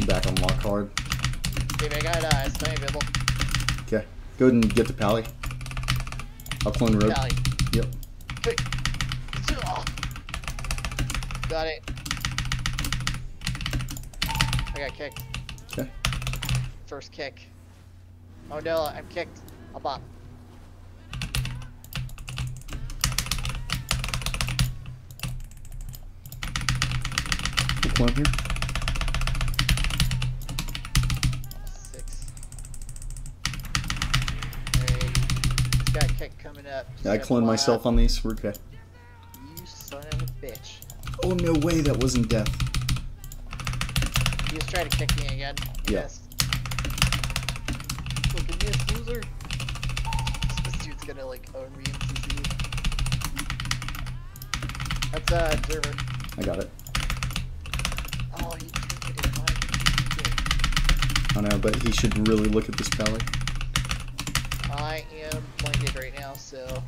I'm back on lock hard. Dude, I got uh, stun available. Okay. Go ahead and get the Pally. I'll clone road. Pally. Yep. Got it. I got kicked. Okay. First kick. Oh no, I'm kicked. I'll bop. Full clone here. Six. Alright. He's got a kick coming up. Yeah, I cloned myself on these. We're okay. You son of a bitch. Oh, no way. That wasn't death. He was trying to kick me again. Yeah. missed. That's uh, observer. I got it. Oh, he took it in my I know, but he should really look at this Pally. I am blinded right now, so.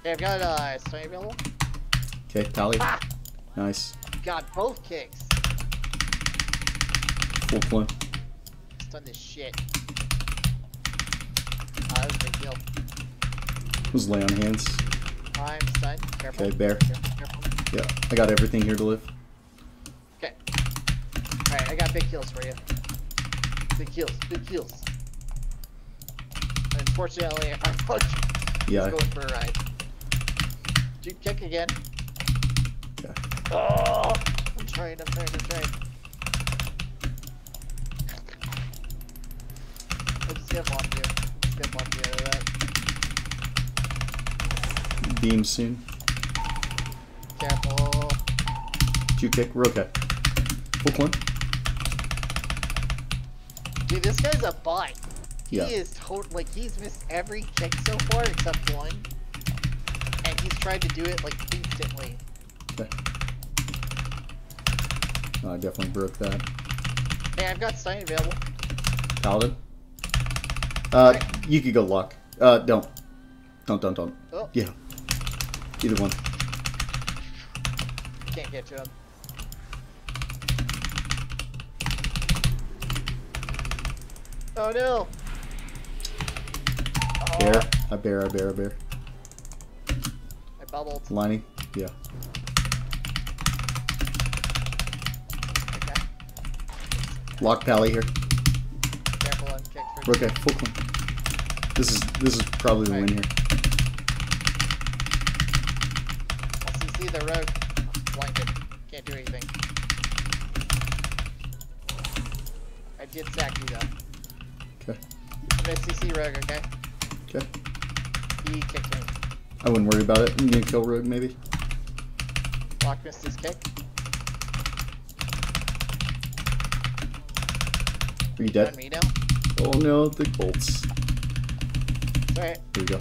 Okay, I've got uh, stun available. Okay, Pally. Ah! Nice. Got both kicks. Full clone. Stun this shit. Ah, that was a big deal. Was lay on hands. I'm stunned. Careful. Okay, bear. Careful, careful. Yeah, I got everything here to live. Okay. Alright, I got big kills for you. Big kills, big kills. Unfortunately, I'm Yeah. going for a ride. Dude, kick again. Okay. Oh, I'm trying, I'm trying, I'm trying. I'll just get one here. Just get one Beam soon. Careful. Juke kick. We're okay. Full clone. Dude, this guy's a bot. He Yeah. is total like he's missed every kick so far except one. And he's tried to do it like instantly. Okay. Oh, I definitely broke that. Hey, I've got stun available. Paladin. Uh, you could go luck. Uh, don't. Don't, don't, don't. Oh, Yeah. Either one. can't get up. Oh no! Oh, Bear. I bear, I bear, I bear. I bubbled. Lining. Yeah. Okay. Lock pally here. Careful on kick for Okay, full clean. This is this is probably the win here. I'll the rogue. Blinded. Can't do anything. I did sack you though. Okay. I'm gonna CC rogue, okay? Okay. He kicked me. I wouldn't worry about it. I'm gonna kill Rogue maybe. Lock missed his kick. Are you dead? Oh no, the bolts. Alright. Here we go.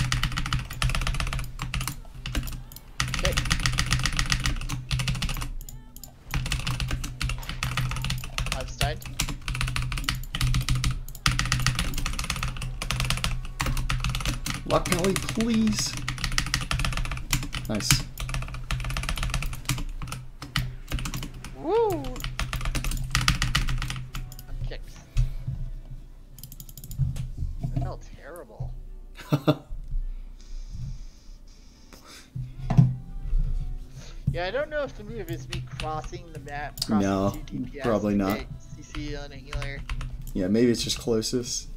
Lock please. Nice. Woo! That felt terrible. Yeah, I don't know if the move is me crossing the map. Crossing No, probably not. CC on a healer. yeah, maybe it's just closest.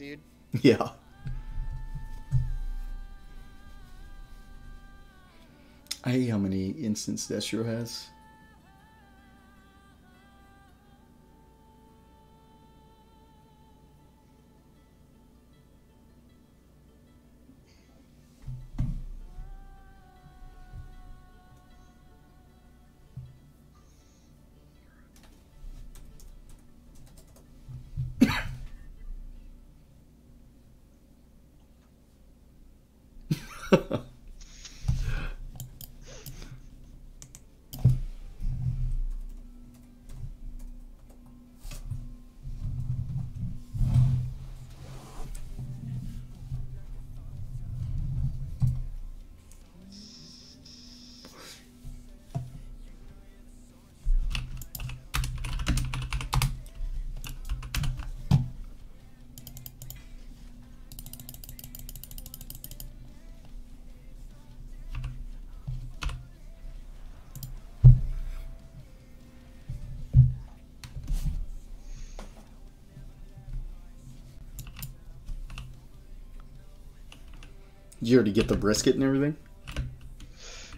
Dude. Yeah. I hate how many instants Destro has. You already get the brisket and everything?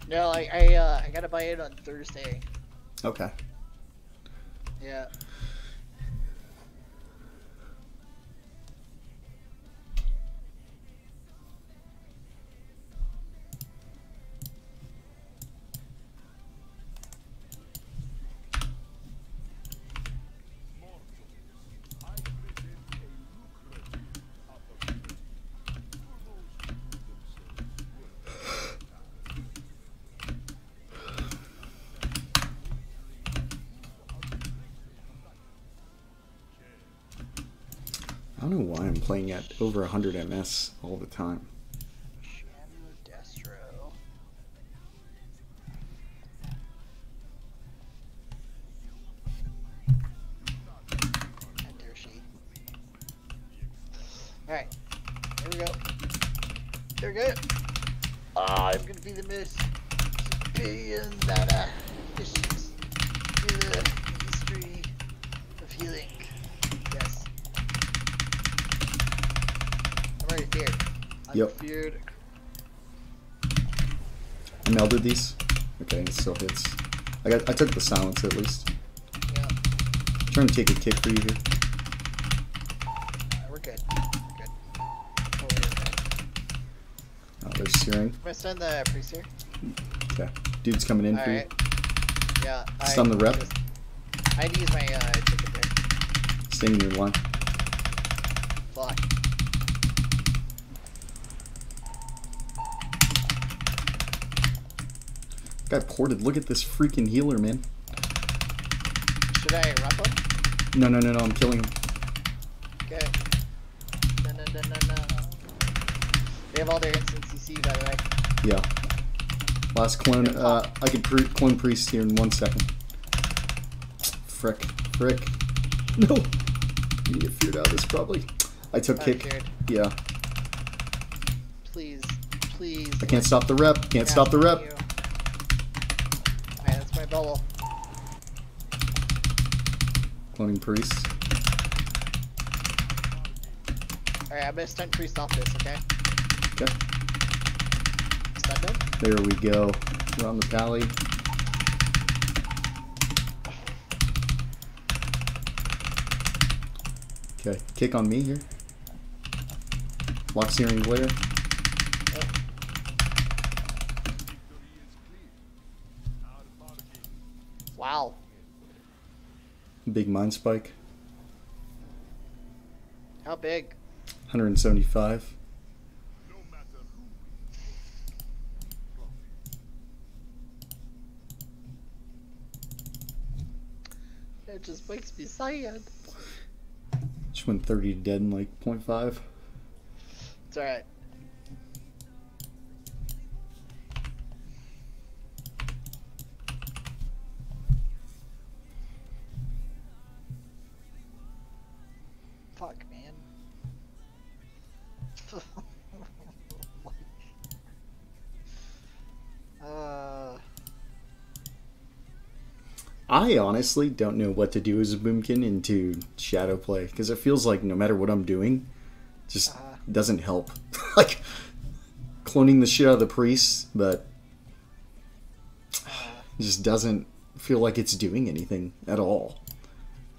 No, I I, uh, I gotta buy it on Thursday. Okay. Yeah. Playing at over 100 ms all the time. I took the silence at least. Yeah. trying to take a kick for you here. Uh, we're good. We're good. Okay. Oh, there's searing. I'm gonna send the priest here. Okay, dude's coming in for you. Alright. Yeah. I Stun the rep. just- I had to use my uh, trinket there. Staying in your line. Look at this freaking healer, man. Should I rump him? No, no, no, no. I'm killing him. Okay. No, no, no, no, no. They have all their instant CC, by the way. Yeah. Last clone. Uh, I could pre- clone priest here in one second. Frick. Frick. No. You get feared out of this probably. I took Oh, kick. feared. Yeah. Please, please. I can't stop the rep. Can't stop the rep. Alright, that's my bubble. Cloning priest. Alright, I'm gonna stun priest off this, okay? Okay. Stun him? There we go. Around the pally. Okay. Kick on me here. Lock searing glare. Big mind spike. How big? 175. It just makes me sad. Just went 30 dead in like 0.5. It's alright. I honestly don't know what to do as a boomkin into shadow play because it feels like no matter what I'm doing, just Uh-huh. doesn't help. like cloning the shit out of the priest, but it just doesn't feel like it's doing anything at all.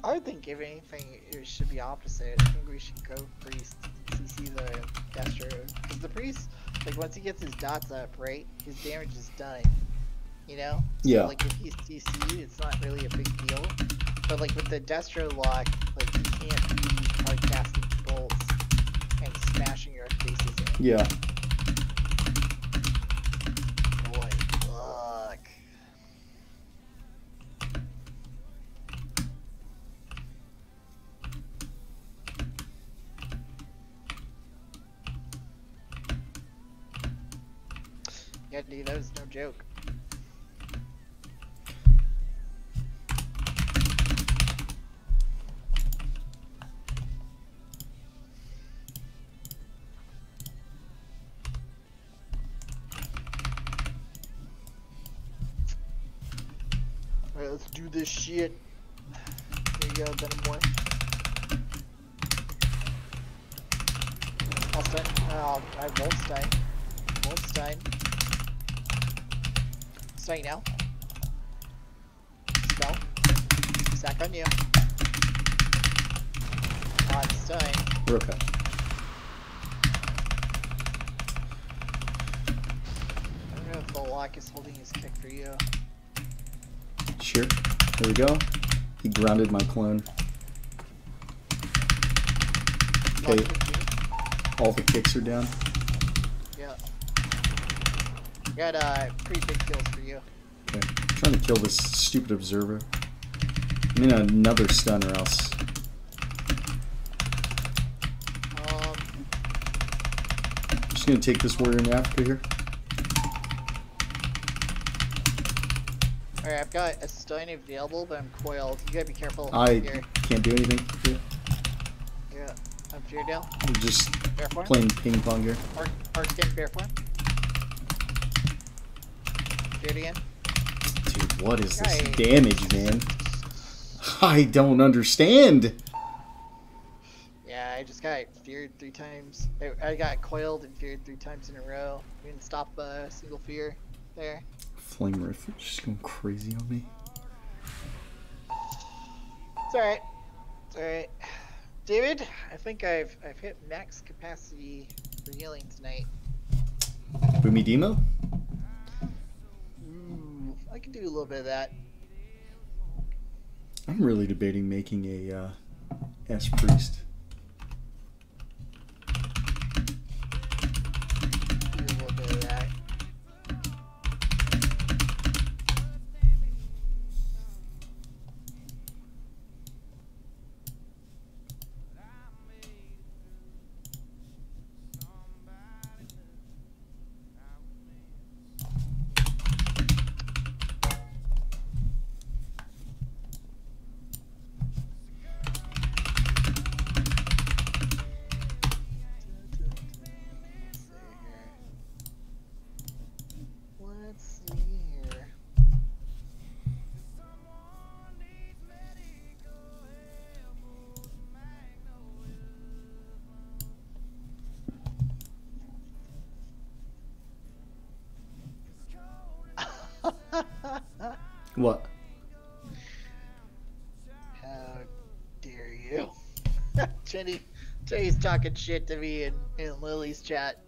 I would think if anything, it should be opposite. I think we should go priest, CC the Destro. Because the priest, like, once he gets his dots up, right, his damage is done. You know? So, Yeah. Like, if he's CC'd, it's not really a big deal. But, like, with the Destro lock, like, you can't be hard casting bolts and smashing your faces in. Yeah. This shit. There you go, Venom Boy. I'll start. Oh, I have Wolfstein. Wolfstein. Staying now. Spell. Sack on you. I'm stunned. We're okay. I don't know if the lock is holding his kick for you. Sure. There we go. He grounded my clone. Okay. All the kicks are down. Yeah. Got uh, pretty big kills for you. Okay. trying to kill this stupid observer. I'm in another stun or else. Um, I'm just gonna take this warrior in Africa here. Got a stun available, but I'm coiled. You gotta be careful. I Here. can't do anything. Here. Yeah. I'm fear down. I'm just playing ping pong here. Arc, arc skin bear form. Feared again. Dude, what is this Right. damage, man? I don't understand. Yeah, I just got feared three times. I, I got coiled and feared three times in a row. We didn't stop a single fear there. Flame Rift is just going crazy on me. It's alright. It's alright. David, I think I've I've hit max capacity for healing tonight. Boomy Demo? Ooh, I can do a little bit of that. I'm really debating making a uh, S Priest. Teddy, talking shit to me in, in Lily's chat.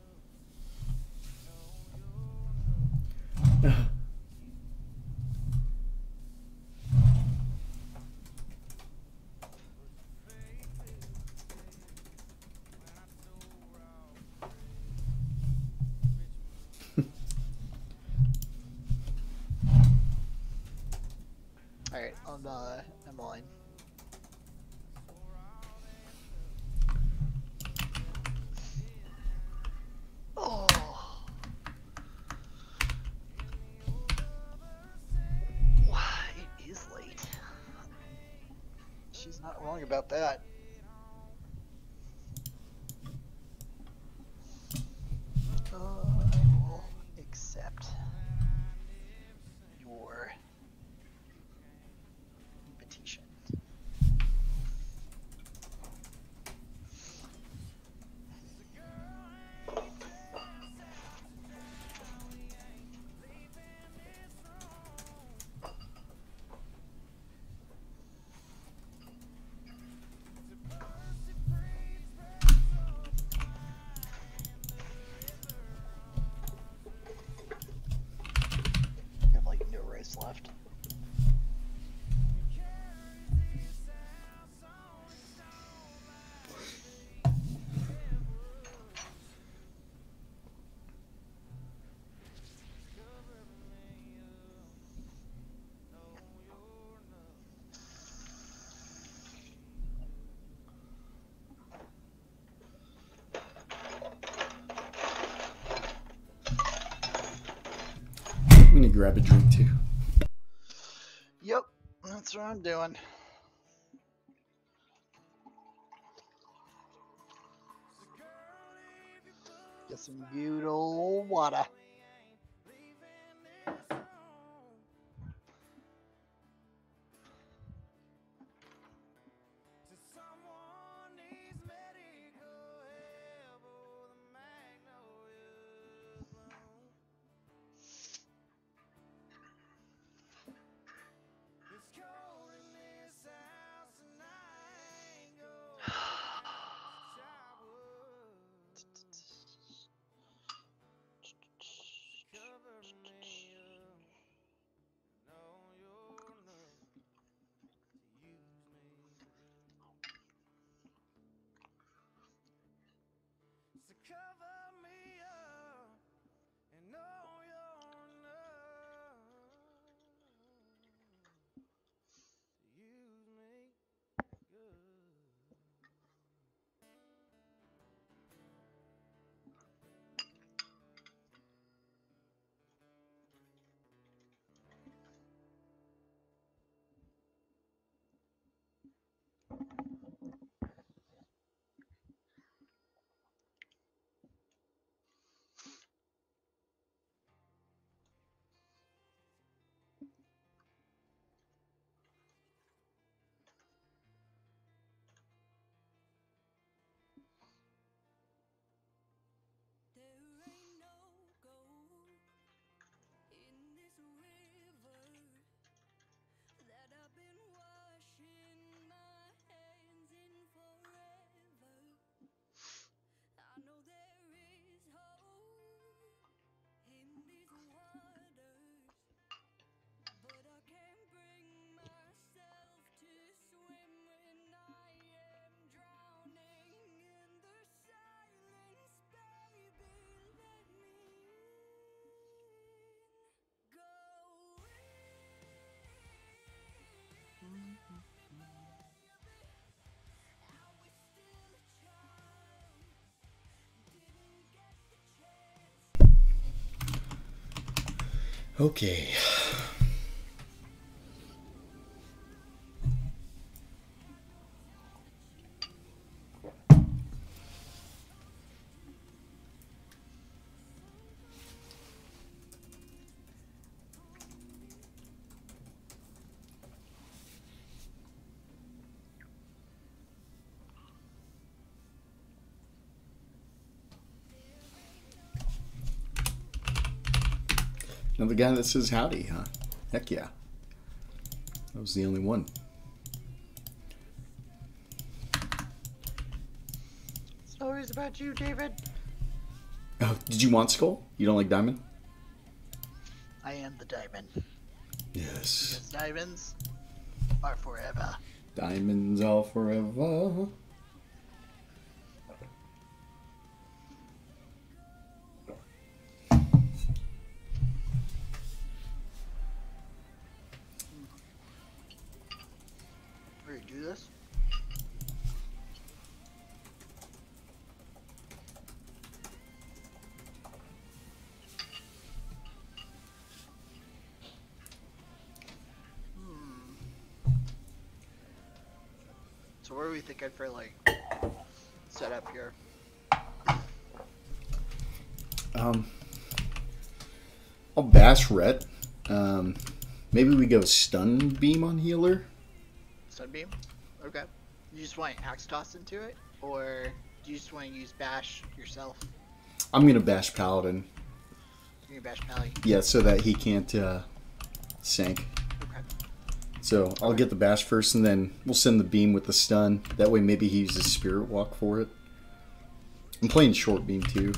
grab a drink too. Yep, that's what I'm doing. Get some good old water. Okay, The guy that says howdy, huh? Heck yeah. That was the only one. Stories about you, David. Oh, did you want Skull? You don't like Diamond? I am the Diamond. Yes. Because diamonds are forever. Diamonds are forever. So what are we thinking for like setup here? Um, I'll bash Ret. Um, maybe we go stun beam on healer. Stun beam. Okay. You just want axe toss into it? Or do you just want to use bash yourself? I'm gonna bash Paladin. You're gonna bash Pally. Yeah, so that he can't uh, sink. So I'll get the bash first, and then we'll send the beam with the stun. That way, maybe he uses Spirit Walk for it. I'm playing short beam too.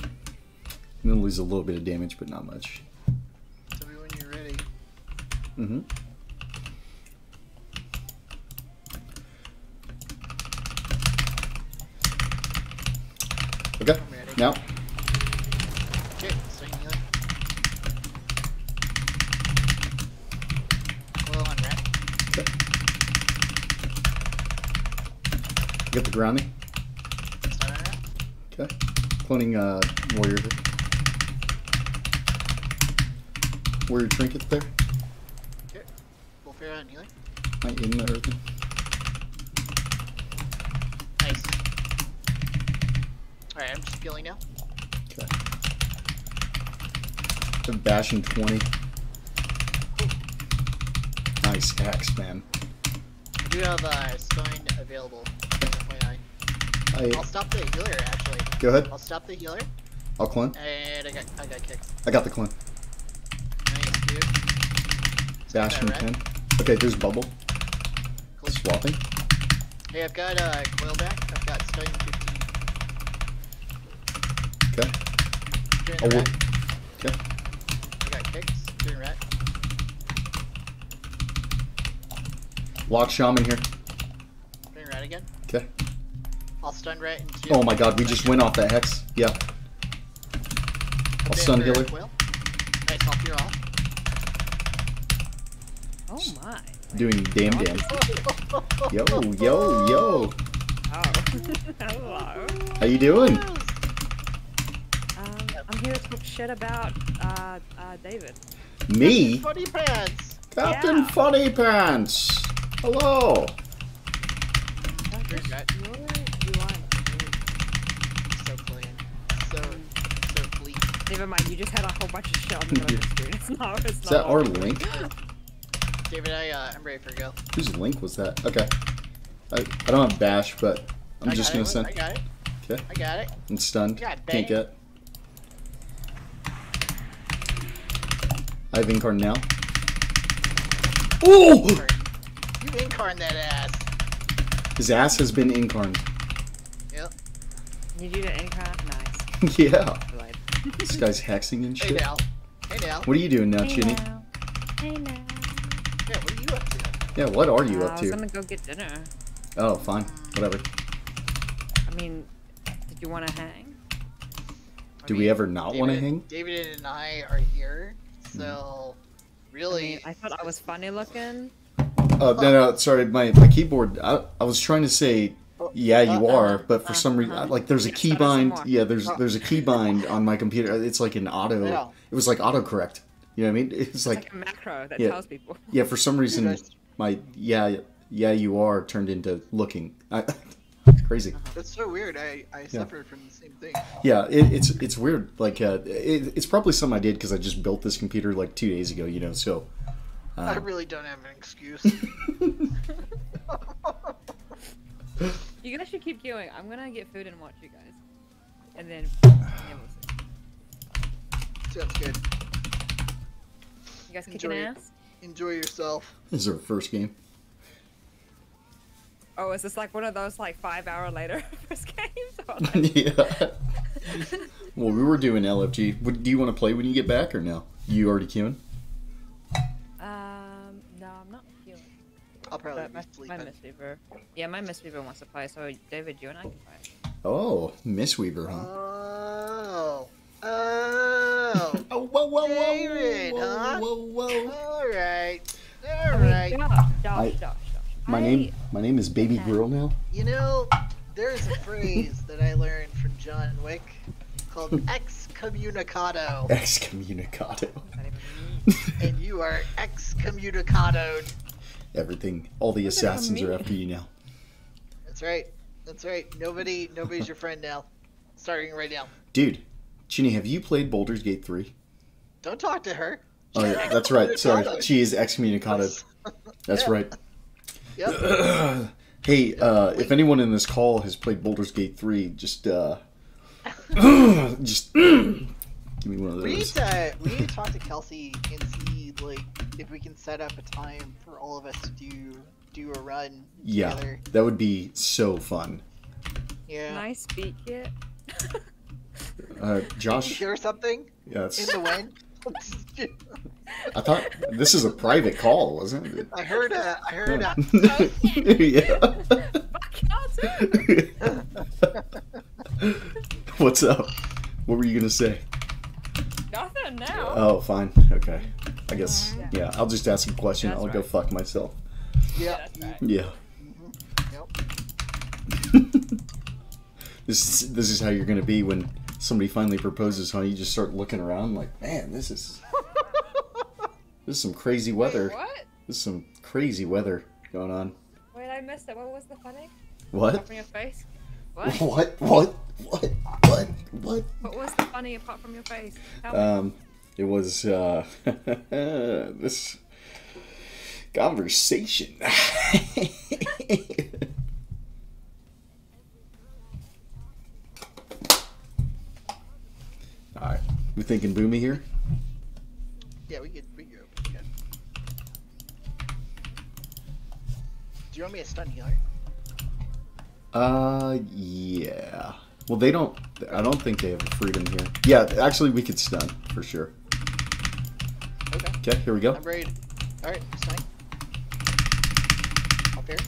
I'm gonna lose a little bit of damage, but not much. Tell me when you're ready. Mm-hmm. Okay. Now, Okay, swing healer. Coil on Ret. Get the grounding. Stun on Ret. Okay. Cloning uh, warrior. Warrior trinket there. Okay. Fair on healer. I in the earthen. Nice. Alright, I'm just healing now. Okay. The bash in 20. Nice axe, man. I do have uh, stun available. I, I'll stop the healer actually. go ahead. I'll stop the healer. I'll clone. And I got I got kicked. I got the clone. Nice dude. Bash right? 10. Okay, there's bubble. Cool. Swapping. Hey, I've got uh, coil back. I've got stun 15. Okay. Doing Oh. Okay. I got kicks. Doing Ret. Lock shaman here. Doing Ret again. Okay. I'll stun Ret and two. Oh my god, we just went off that hex. Yeah. I'll Okay, stun for healer. Coil. Nice, I'll clear off. Oh my. Doing damn damn. Yo, yo, yo. Oh. Hello. How you doing? Um, I'm here to talk shit about uh, uh, David. Me? Funny pants. Captain Yeah. Funny Pants. Hello. Don't You're just- right. you're- you are- So clean. So so clean. Never mind, you just had a whole bunch of shit on the middle screen. It's not, it's Is not that our on. link? David, I uh, I'm ready for a go. Whose link was that? Okay. I, I don't have bash, but I'm I just gonna it. send. I got it. Okay. I got it. I'm stunned. God Can't get. I have incarn now. Oh! You incarn that ass. His ass has been incarned. Yep. Need you to incar? Nice. yeah. Good. This guy's hexing and shit. Hey shit. now. Hey now. What are you doing now, Hey Chinny? now. Hey now. Yeah, what are you up to? Yeah, what are you Uh, up I was to? gonna go get dinner. Oh, fine. Whatever. I mean, did you want to hang? I Do we ever not want to hang? David and I are here, so I really. mean, I thought I was funny looking. Oh, no, no, sorry. My, my keyboard, I, I was trying to say, yeah, you Uh-uh. are, but for some reason, Uh-huh. like, there's a Yeah, start us some keybind. Yeah, there's there's a keybind on my computer. It's like an auto. Yeah. It was like autocorrect. You know what I mean? It's It's like, like, a macro that yeah. tells people. yeah, for some reason, my, yeah, yeah, you are turned into looking. I, crazy. That's so weird. I, I suffered from the same thing. Yeah, it, it's it's weird. Like, uh, it, it's probably something I did because I just built this computer like two days ago. You know, so. I Uh, really don't have an excuse. You guys should keep going. I'm gonna get food and watch you guys, and then we'll see. Sounds good. You guys kicking Enjoy it. ass? Enjoy yourself. This is our first game. Oh, is this like one of those like five hour later first games? Or, like- yeah. Well, we were doing LFG. Do you want to play when you get back or no? You already queuing? I'll probably But be my, my sleeping. Mistweaver. Yeah, my Mistweaver wants to play, so David, you and I can play. Oh, Miss Weaver, huh? Oh. Oh. Oh, whoa, whoa, whoa, David, whoa, huh? whoa, whoa. All right. I All mean, right. Josh, Josh, Josh, Josh. My I- name, my name is Baby Okay. Girl now. You know, there's a phrase that I learned from John Wick called excommunicado, Excommunicado. What does that even mean? and you are excommunicadoed. Everything, all the What does that assassins are after you now. That's right. That's right. Nobody, nobody's your friend now. Starting right now. Dude, Chinny, have you played Baldur's Gate 3? Don't talk to her. Oh, yeah, that's right. Sorry, she is excommunicated. That's Yeah. right. Yep. hey, uh, if anyone in this call has played Baldur's Gate 3, just, uh, just give me one of those. We need to we need to talk to Kelsey and see like if we can set up a time for all of us to do do a run Yeah, together. that would be so fun. Yeah. Can I speak yet? Uh, Did you Josh, hear something Yes. in it's, the wind? I thought this is a private call, wasn't it? I heard a I heard a yeah. What's up? What were you gonna say? Nothing now. Oh, fine. Okay. I guess. Yeah. I'll just ask a question. That's I'll go fuck myself. yeah. right. Mm-hmm. Yeah. Yep. This is, this is how you're gonna be when somebody finally proposes, huh? You just start looking around like, man, this is this is some crazy weather. Wait, what? This is some crazy weather going on. Wait, I missed it. What was the funny? What? Apart from your face? What? What? What? What? What? What? What was the funny apart from your face? Tell me. Um, it was uh, this conversation. All right, we thinking boomy here. Yeah, we could we could again. Do you want me to stun healer? Uh, yeah. Well, they don't. I don't think they have a freedom here. Yeah, actually, we could stun for sure. Okay. Okay, here we go. I'm ready. Alright. Up here.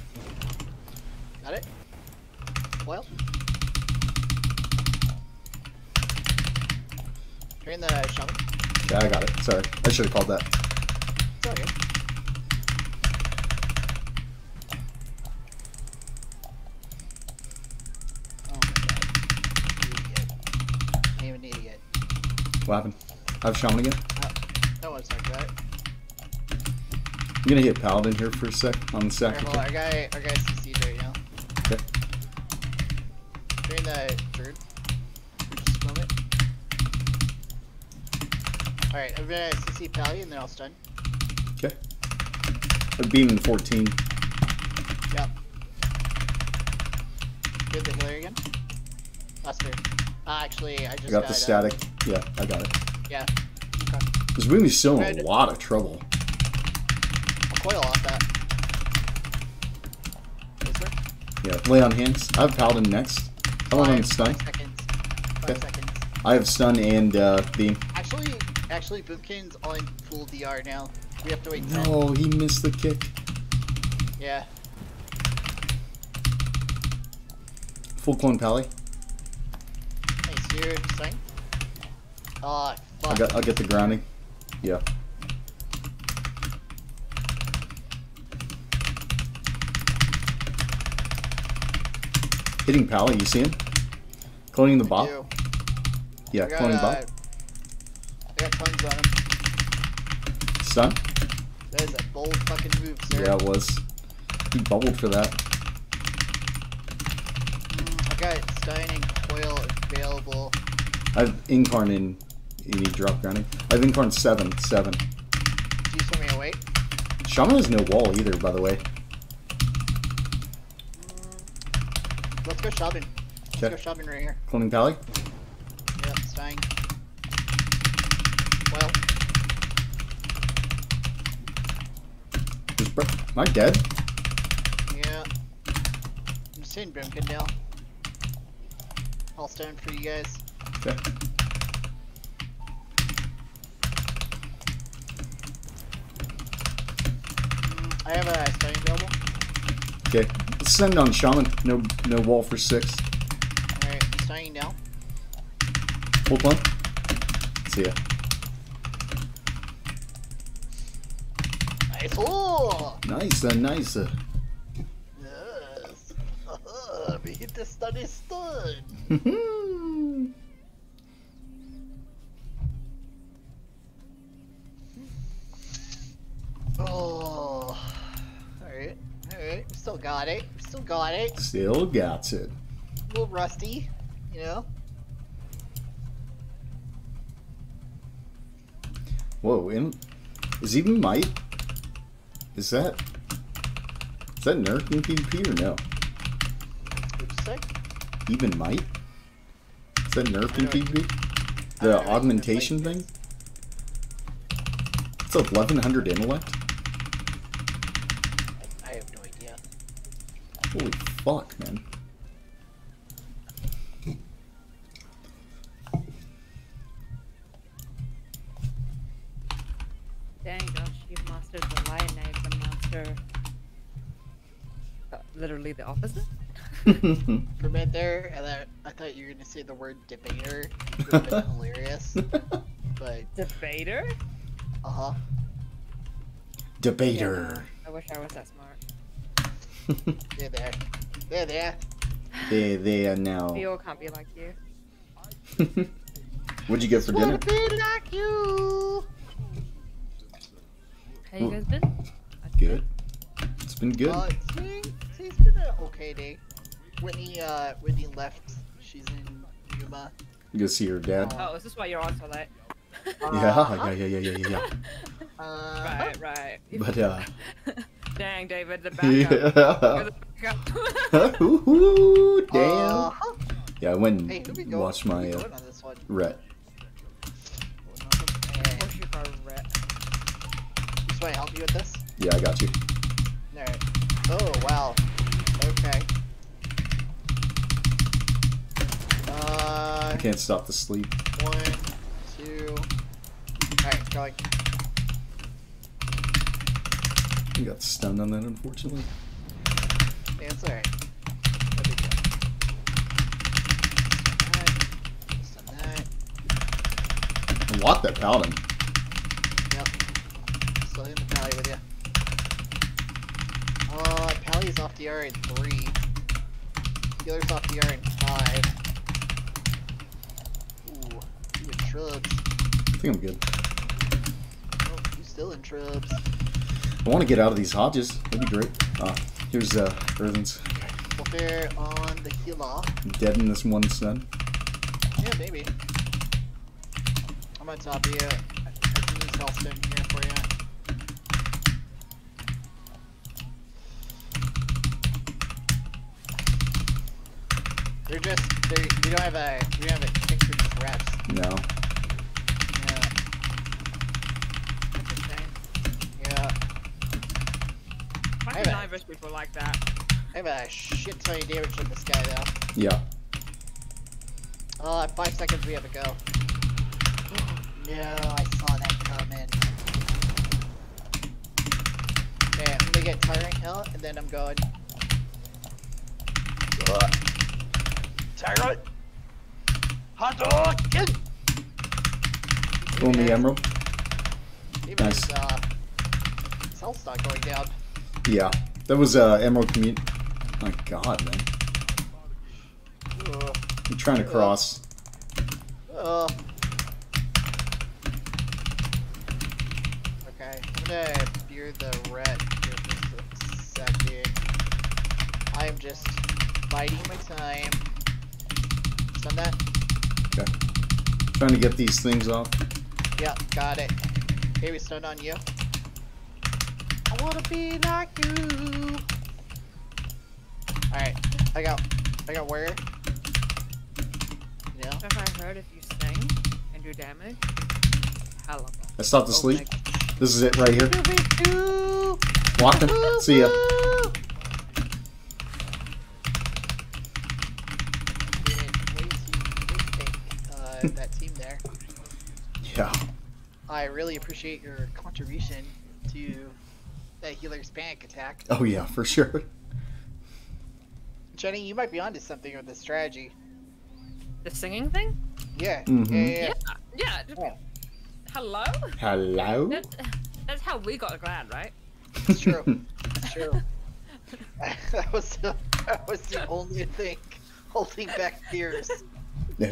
Got it. Well. Turn the shaman. Yeah, I got it. Sorry, I should have called that. It's all good. What happened? I have shaman again. One's talking about it. I'm gonna hit paladin here for a sec on the second. Careful, our guy, our guy's CC'd right now. Okay. During the third. Just a moment. Alright, I'm gonna CC Pally and then I'll stun. Okay. I'm beaming 14. Yep. Get the healer again. Last turn. Uh, actually, I just I got the uh, static. Yeah, I got it. Yeah. Okay. This boomy's still in a lot of trouble. I'll coil off that. Yes, sir. Yeah, lay on hands. I have paladin next. I want Five- stun. Five seconds. Five Okay. seconds. I have stun and uh, beam. Actually, actually, Boomkin's on full DR now. We have to wait 10. No, he missed the kick. Yeah. Full clone pally. Sting. Oh, fuck. I got. I'll get the grounding. Yeah. Hitting pally. You see him? Cloning the bot. Yeah, I got, cloning uh, bot. I got tons on him. Stun. That is a bold fucking move, sir. Yeah, it was. He bubbled for that. Mm, I got stunning available. I have incarn in. You need drop grounding. I have incarn seven. Seven. Do you just me wait? Shaman has no wall either, by the way. Let's go shopping. Let's Okay. go shopping right here. Cloning pally. Yep, Stein. Well. Bro, am I dead? Yeah. I'm hitting Brimkin now. All stone for you guys. Okay. I have a stone available. Okay. Let's send on Shaman. No no wall for six. Alright, I'm stoning now. Hold one. See ya. Nice. Oh! Nice, uh, nice. Uh. Yes. We hit the stunny stun. Oh. Alright. Alright. Still got it. Still got it. Still got it. A little rusty, you know? Whoa, in, is Ebon Might? Is that is that nerfed in PvP or no? What'd you say? Ebon Might? Is that nerfed in PvP? The augmentation like thing? It's 1100 intellect? I have no idea. Holy fuck, man. Dang, Josh, you've mastered the lion name from master. Uh, literally the opposite? For a minute there, and then I thought you were gonna say the word debater. It would have hilarious. But, Debater? uh huh. Debater. I wish I was that smart. There, there. There, there. they they are now. We all can't be like you. What'd you get for dinner? Wanna be like you. How you guys been? Good. It's been good. Uh, see, see, it's been an okay day. Whitney, uh, Whitney left. She's in Yuma. You go see her dad. Oh, is this why you're on so late? Yeah, yeah, yeah, yeah, yeah, yeah. Uh, Right, right. But uh, Dang, David, the backup. Yeah. the backup. Ooh, damn. Uh-huh. Yeah, I went Hey, we and go? watched my uh, on this one? ret. Hey, Of course you just want to help you with this? Yeah, I got you. Alright. Oh, wow. Okay. Uh, I can't stop the sleep. one, two. Alright, going. You got stunned on that, unfortunately. Yeah, it's alright. No big deal. Alright. Just that. Paladin. Yep. Still in the pally with you. Uh, pally's off the R in three. Healer's off the R in five. Ooh, you in shrubs. I think I'm good. Oh, you still in shrubs. I want to get out of these hodges. That'd be great. Ah, here's uh, Earthen's. Well, they're on the. I'm dead in this one stun. Yeah, maybe. I'm on top of you. I I can use Healthstone here for you. They're just they we don't have a we don't have a kick for these reps. No. Yeah, That's a shame. yeah. I Hey, can man. diverse people like that. I have a shit ton of damage on this guy though. Yeah. Uh, in five seconds we have to go. no, I saw that coming. Okay, I'm gonna get Tyrant out, and then I'm going. Tyrant! Hadouken! Pull me emerald. Even Nice. his, uh, his health's not going down. Yeah. That was uh, Emerald Communion. My god, man. I'm trying to cross. Ugh. Okay, I'm gonna fear the ret for just a second. I am just biding my time. Stun that? Okay. Trying to get these things off. Yeah, got it. Okay, we stun on you. I wanna be like you. Alright, I got, I got where? Yeah. If I heard if you sing and do damage, hella. I stopped to Oh sleep. This is it right here. Scooby-Doo! Him. See ya. Did way too big tank, uh, that team there. Yeah. I really appreciate your contribution to that healer's panic attack. Oh yeah, for sure. Jenny, you might be onto something with this strategy. The singing thing? Yeah. Mhm. Yeah, yeah, Yeah. yeah. Yeah. Yeah. Hello? Hello. That's, that's how we got glad, right? It's true. It's true. that was the, that was the only thing holding back tears.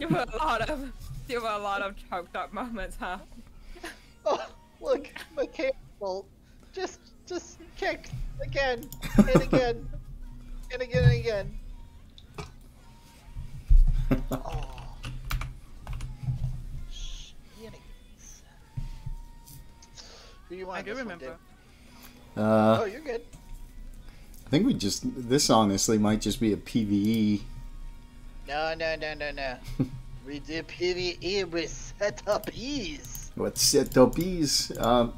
You have a lot of you have a lot of choked up moments, huh? Oh, look, mechanical. Just, just kick again and again and again and again. Oh. Shenanigans. Who you want? I do this one, remember. Uh, Oh, you're good. I think we just this honestly might just be a PVE. No, no, no, no, no. We do PvE with setup ease. What setup is? Um,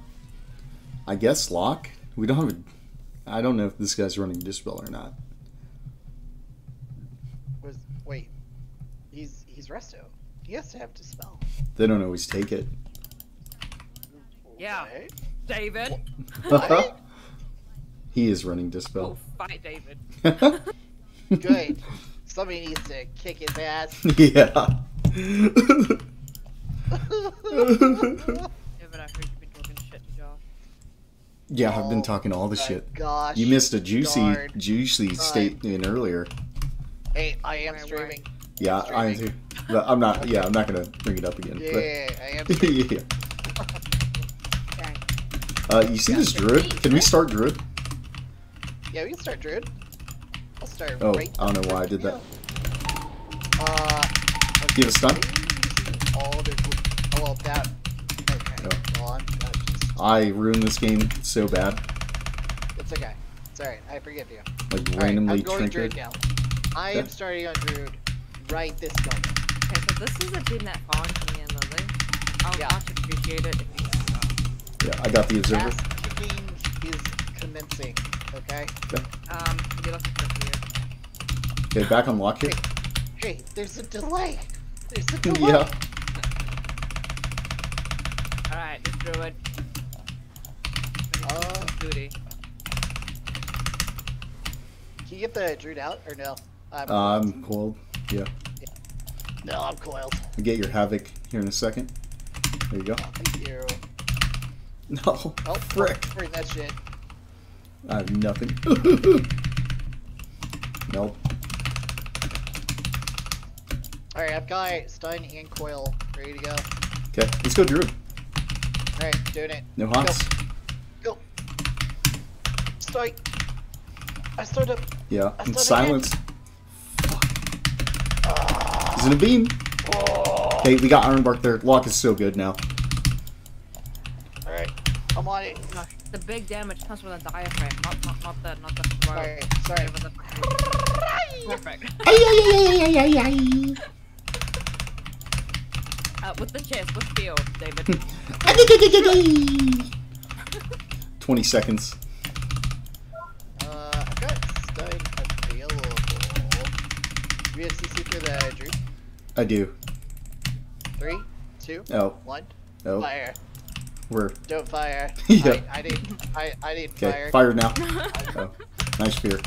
I guess lock. We don't have. A, I don't know if this guy's running dispel or not. Was wait, he's he's resto. He has to have dispel. They don't always take it. Yeah. Right? David. What? he is running Oh, dispel. fight David. Good. Somebody needs to kick his ass. yeah. David, I heard you've been talking shit to Josh. yeah, I've been Oh talking all the My shit. Gosh. You missed a juicy, darn. juicy statement earlier. Hey, I am Why, why? streaming. Yeah, I am too. But I'm not. Yeah, I'm not gonna bring it up again. Yeah, I am. Yeah. Uh, you see this druid? Can we start druid? Yeah, we can start Druid. I'll start Oh, right. I don't know why I did that. Uh. Do you have a stun? All the. Oh, well, that. Okay. Oh. Well, I'm, I'm just, I ruined this game so bad. it's okay. It's alright. I forgive you. Like Alright, randomly I'm going trinket. Druid now. I Okay. am starting on Druid right this moment. Okay, so this is a team that farms me and Lily. I'll Yeah. much appreciate it if you can go. Yeah, I got the observer. Ass kicking is commencing. Okay. Um, you look for here. Okay, back on lock here. Hey, there's a delay. There's a delay. Yeah. Alright, just do it. Uh, Duty. Can you get the Druid out or no? I'm Uh, I'm coiled. Yeah. no, I'm coiled. I'll get your havoc here in a second. There you go. Thank you. No. Oh, Frick. Bring that shit. I have nothing. nope. Alright, I've got stun and coil ready to go. Okay, let's go druid. Alright, doing it. No hots. Go. Start. I stood up. Yeah. I And still didn't silence. He's in a beam. Hey, we got Iron Bark there. Lock is so good now. Alright, I'm on it. Gosh, the big damage comes from the diaphragm, not not not the not the throat. Sorry, sorry. Whatever the- Perfect. Uh, with the chest, with shield, David. 20 seconds. Uh, I've got stun available. Do we have CC for the Drew? I do. Three, two, Oh, one. oh, Fire. we're Don't fire. Yeah. I, I need. I, I need okay. fire. Fire now. Oh, nice fear.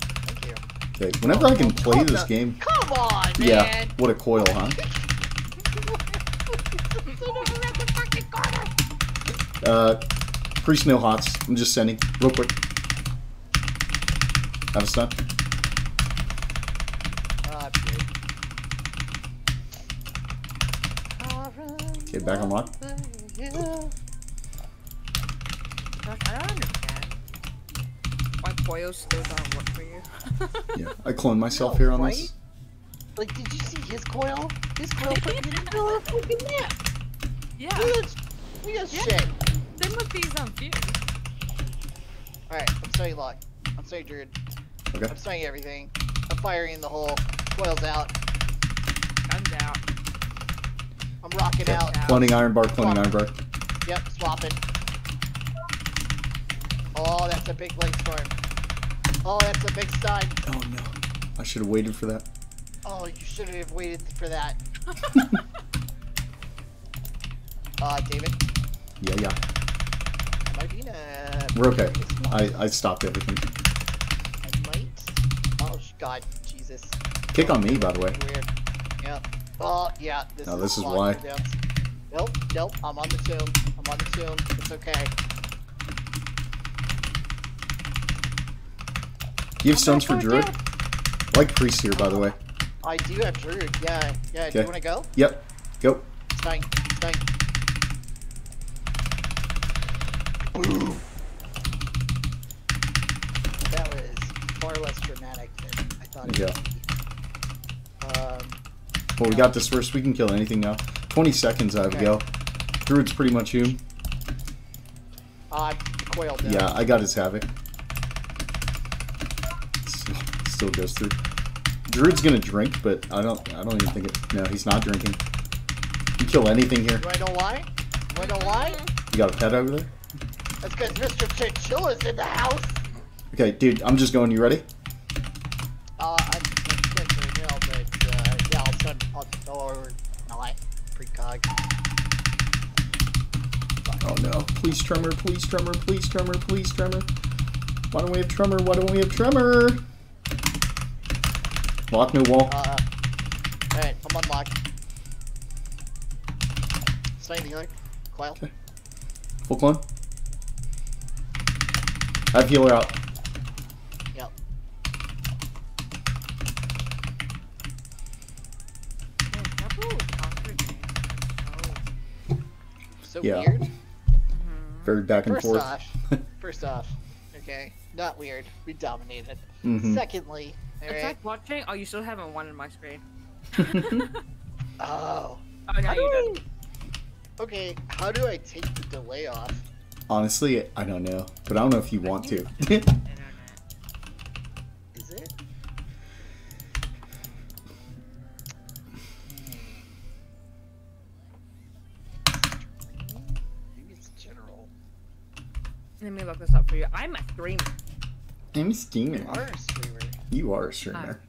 Thank you. Okay, whenever I can play Oh, this no. game, Come on, man. yeah, what a coil, huh? Uh, priest no hots. I'm just sending real quick. Have a stun. Okay, back on lock. Gosh, I don't understand why coils still don't work for you. Yeah, I cloned myself No, here on right? this. Like, did you see his coil? His coil put me in the middle of a freaking map. yeah, Look at look at Yeah. shit. same with these um fuse. Alright, I'm starting lock. I'm starting druid. Okay. I'm starting everything. I'm firing in the hole. Coils out. Guns out. I'm rocking out. Cloning Ironbark, cloning Ironbark. Yep, swapping. Oh, that's a big link storm. Oh, that's a big stun. Oh no. I should have waited for that. Oh, you should have waited for that. uh, David, Yeah, yeah. am I being a... We're okay. I, I stopped everything. I might... Oh, sh- God, Jesus. Kick on me, by the way. Weird. Yep. Oh, yeah, this Oh, is this is why. cooldowns. Nope, nope, I'm on the tomb. I'm on the tomb. It's okay. You have stones for Druid? I like Priest here, by the way. I do have Druid, yeah. Yeah, do you want to go? Yep. Go. It's fine. Fine. That was far less dramatic than I thought it Yeah. would be. Um, Well, we got this first. We can kill anything now. 20 seconds I have to Okay. go. Druid's pretty much you. uh, coiled down. Yeah, I got his Havoc. Still, goes through. Druid's gonna drink, but I don't I don't even think it no, he's not drinking. You kill anything here. You wanna know why? You wanna know why? You got a pet over there? That's because Mr. Chinchilla's in the house. Okay, dude, I'm just going. You ready? Uh, I'm, I'm scared right now, but, uh, yeah, I'll send, I'll, or, no, I, precog. Oh no. Please tremor, please tremor, please tremor, please tremor. Why don't we have tremor? Why don't we have tremor? Lock no wall. Uh, alright, I'm unlocked. Staying healer. Coil. Full clone. I have healer out. Yep. Yeah, Purple Conquer game is So Yeah. weird. Very back and First forth. off, first off, okay, not weird. We dominated. Mhm. Secondly, so. It's alright. like watching. Oh, you still haven't won in my screen. Oh. Oh, no, How you didn't. Okay, how do I take the delay off? Honestly, I don't know, but I don't know if you want to. Internet. Is it? Maybe it's general. Let me look this up for you. I'm a streamer. I'm a steamer. You are a streamer. You are a streamer.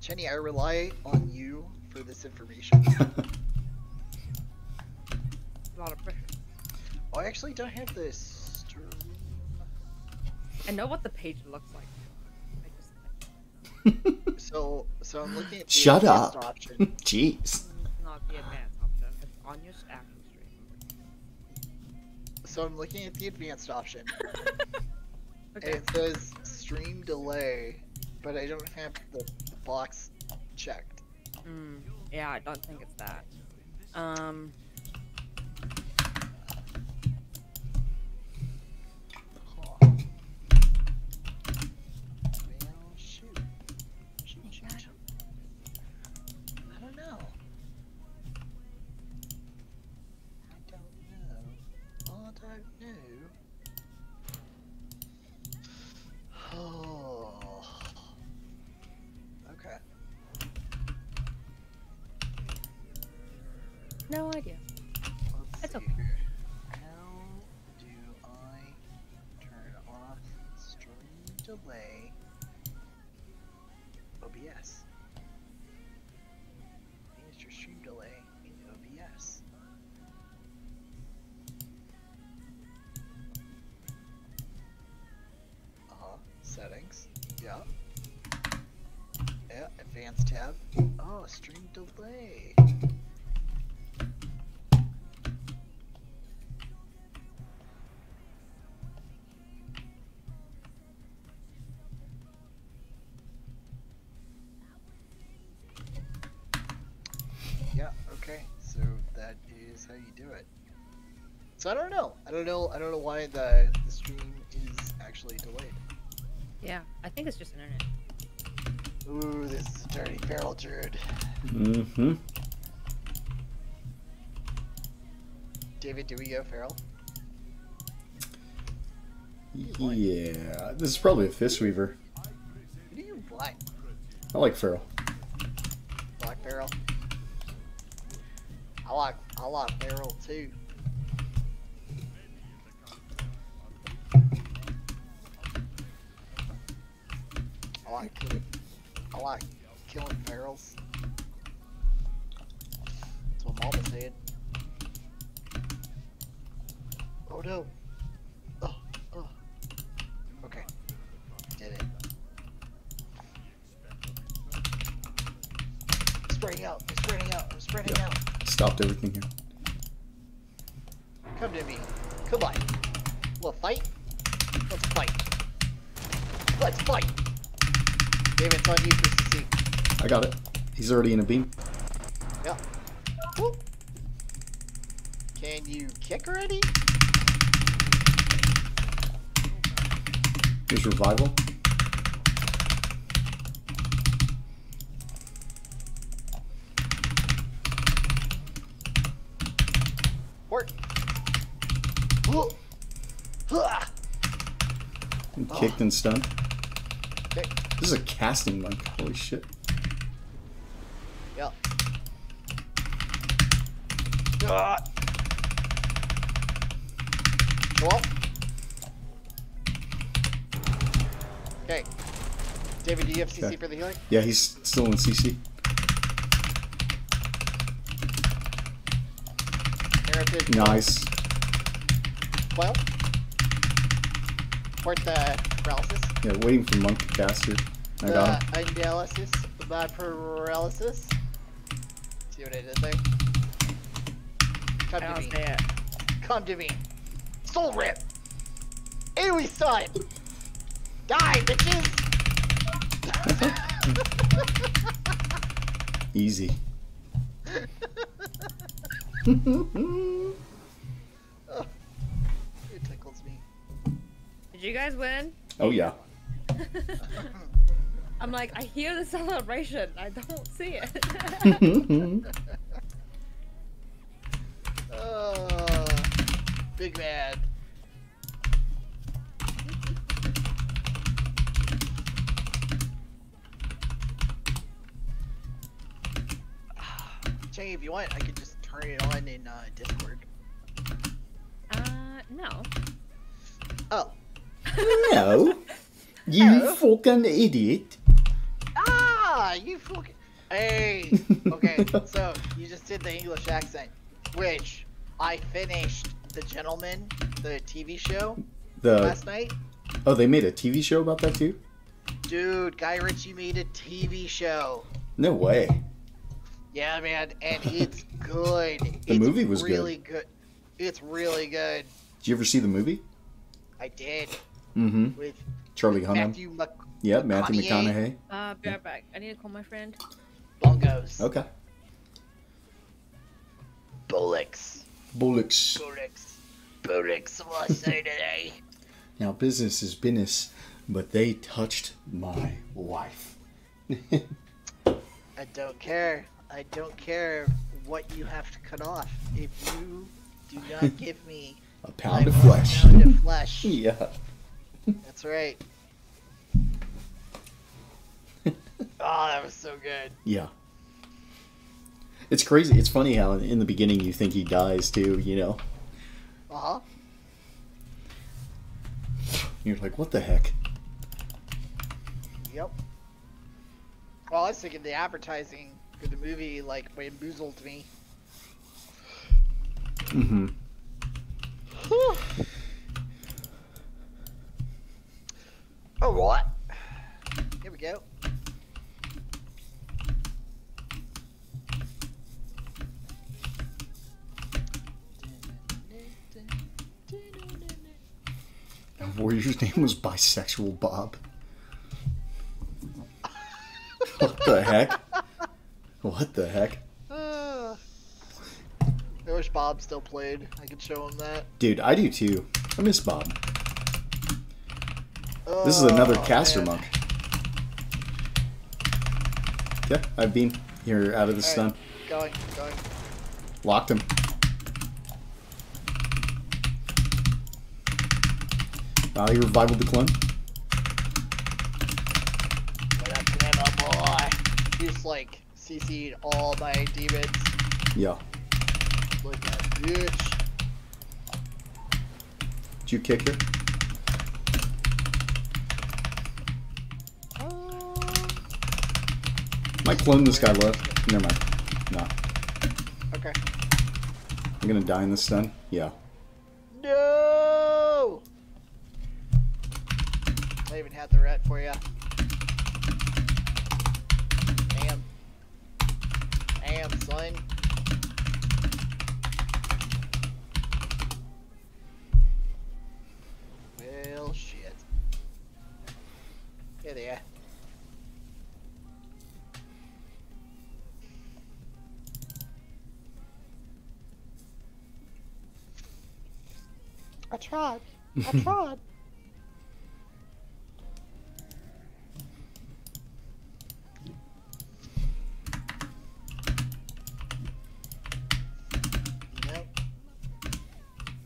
Jenny, I rely on you for this information. A lot of pressure. Oh, I actually don't have this. I know what the page looks like. I just So, so I'm looking at the Shut up. option. Jeez. not the advanced option. It's on your actual stream. So I'm looking at the advanced option, and it says stream delay, but I don't have the box checked. Mm, yeah, I don't think it's that. Um. Advanced tab. Oh, stream delay. Yeah, okay. So that is how you do it. So I don't know. I don't know. I don't know why the, the stream is actually delayed. Yeah, I think it's just internet. Ooh, this is a dirty barrel druid. Mm-hmm. David, do we go feral? Yeah, this is probably a Fistweaver. Who do you like? I like Feral. Black barrel? I like I like barrel too. Killing barrels. That's what Mama said. Oh no. Oh, oh. Okay. Did it. Spreading out. I'm spreading out. I'm spreading Yeah. out. Stopped everything here. Come to me. Come on. We'll fight. Let's fight. Let's fight. David, it's on you for CC. I got it. He's already in a beam. Yeah. Whoop. Can you kick already? Here's revival. Work. Kicked and stunned. Okay. This is a casting monk. Holy shit. CC Okay. for the healing? Yeah, he's still in CC. Heritage. Nice. Well. Port the paralysis. Yeah, waiting for monk to cast here. I got him. The analysis by paralysis. See what I did there? Come I to me. say it. Come to me. Soul rip. Aoe son. Die, bitches. Easy. It tickles me. Did you guys win? oh yeah. I'm like, I hear the celebration. I don't see it. Want, I could just turn it on in uh, Discord. uh, no. Oh. no. You No. fucking idiot. Ah, you fucking. Hey. Okay, so you just did the English accent, which I finished The Gentlemen, the TV show The last night. oh, they made a TV show about that too. Dude, Guy Ritchie made a TV show. No way. Yeah, man, and it's good. The it's movie was really good. It's really good. Did you ever see the movie? I did Mm-hmm. with Charlie Hunnam. Matthew Mc- Yep, Matthew McConaughey. McConaughey. Uh, be right back. I need to call my friend. Bongos. Okay. Bullocks. Bullocks. Bullocks. Bullocks. What I say today? Now business is business, but they touched my wife. I don't care. I don't care what you have to cut off. If you do not give me A pound of flesh. pound of flesh. yeah. That's right. Oh, that was so good. Yeah. It's crazy. It's funny how in the beginning you think he dies too, you know? Uh huh. You're like, what the heck? Yep. Well, I was thinking the advertising for the movie like bamboozled me. Mm-hmm. All right. Here we go. Warrior's name was bisexual Bob. what the heck? What the heck? Uh, I wish Bob still played. I could show him that. Dude, I do too. I miss Bob. This is another Oh, caster man. monk. Yeah, I beam. You're out of the stun. Alright, Going, going. Locked him. Uh, he revival the clone. What up, boy? Just like CC'd all my demons. Yeah. Like that bitch. Did you kick her? Uh, Might clone this guy left. Never mind. No. Okay. I'm gonna die in this stun. Yeah. No! I even had the rat for you. I tried. you know,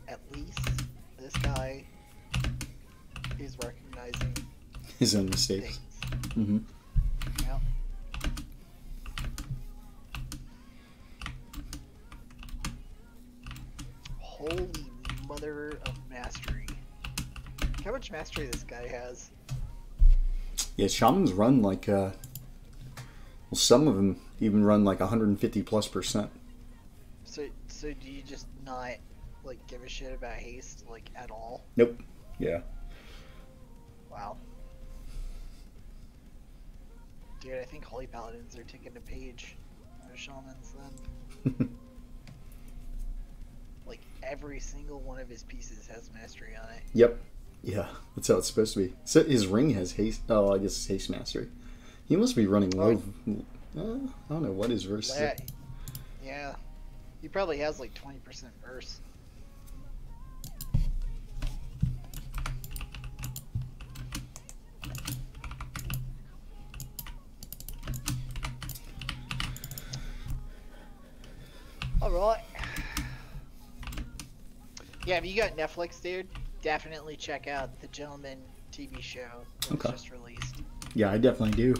at least this guy is recognizing His own mistakes. things. hmm Yep. Holy mother of mastery. Look How much mastery this guy has. Yeah, shamans run like uh well some of them even run like 150 plus percent. So so do you just not like give a shit about haste like at all? Nope. Yeah. Wow. Dude, I think holy paladins are taking a page out of shamans then. Like every single one of his pieces has mastery on it. Yep. Yeah, that's how it's supposed to be. So his ring has haste. Oh, I guess it's haste mastery. He must be running low. Uh, I don't know what his verse is. Yeah. Yeah. He probably has like 20% verse. Alright. Yeah, have you got Netflix, dude, definitely check out the Gentlemen TV show that was Okay. just released. Yeah, I definitely do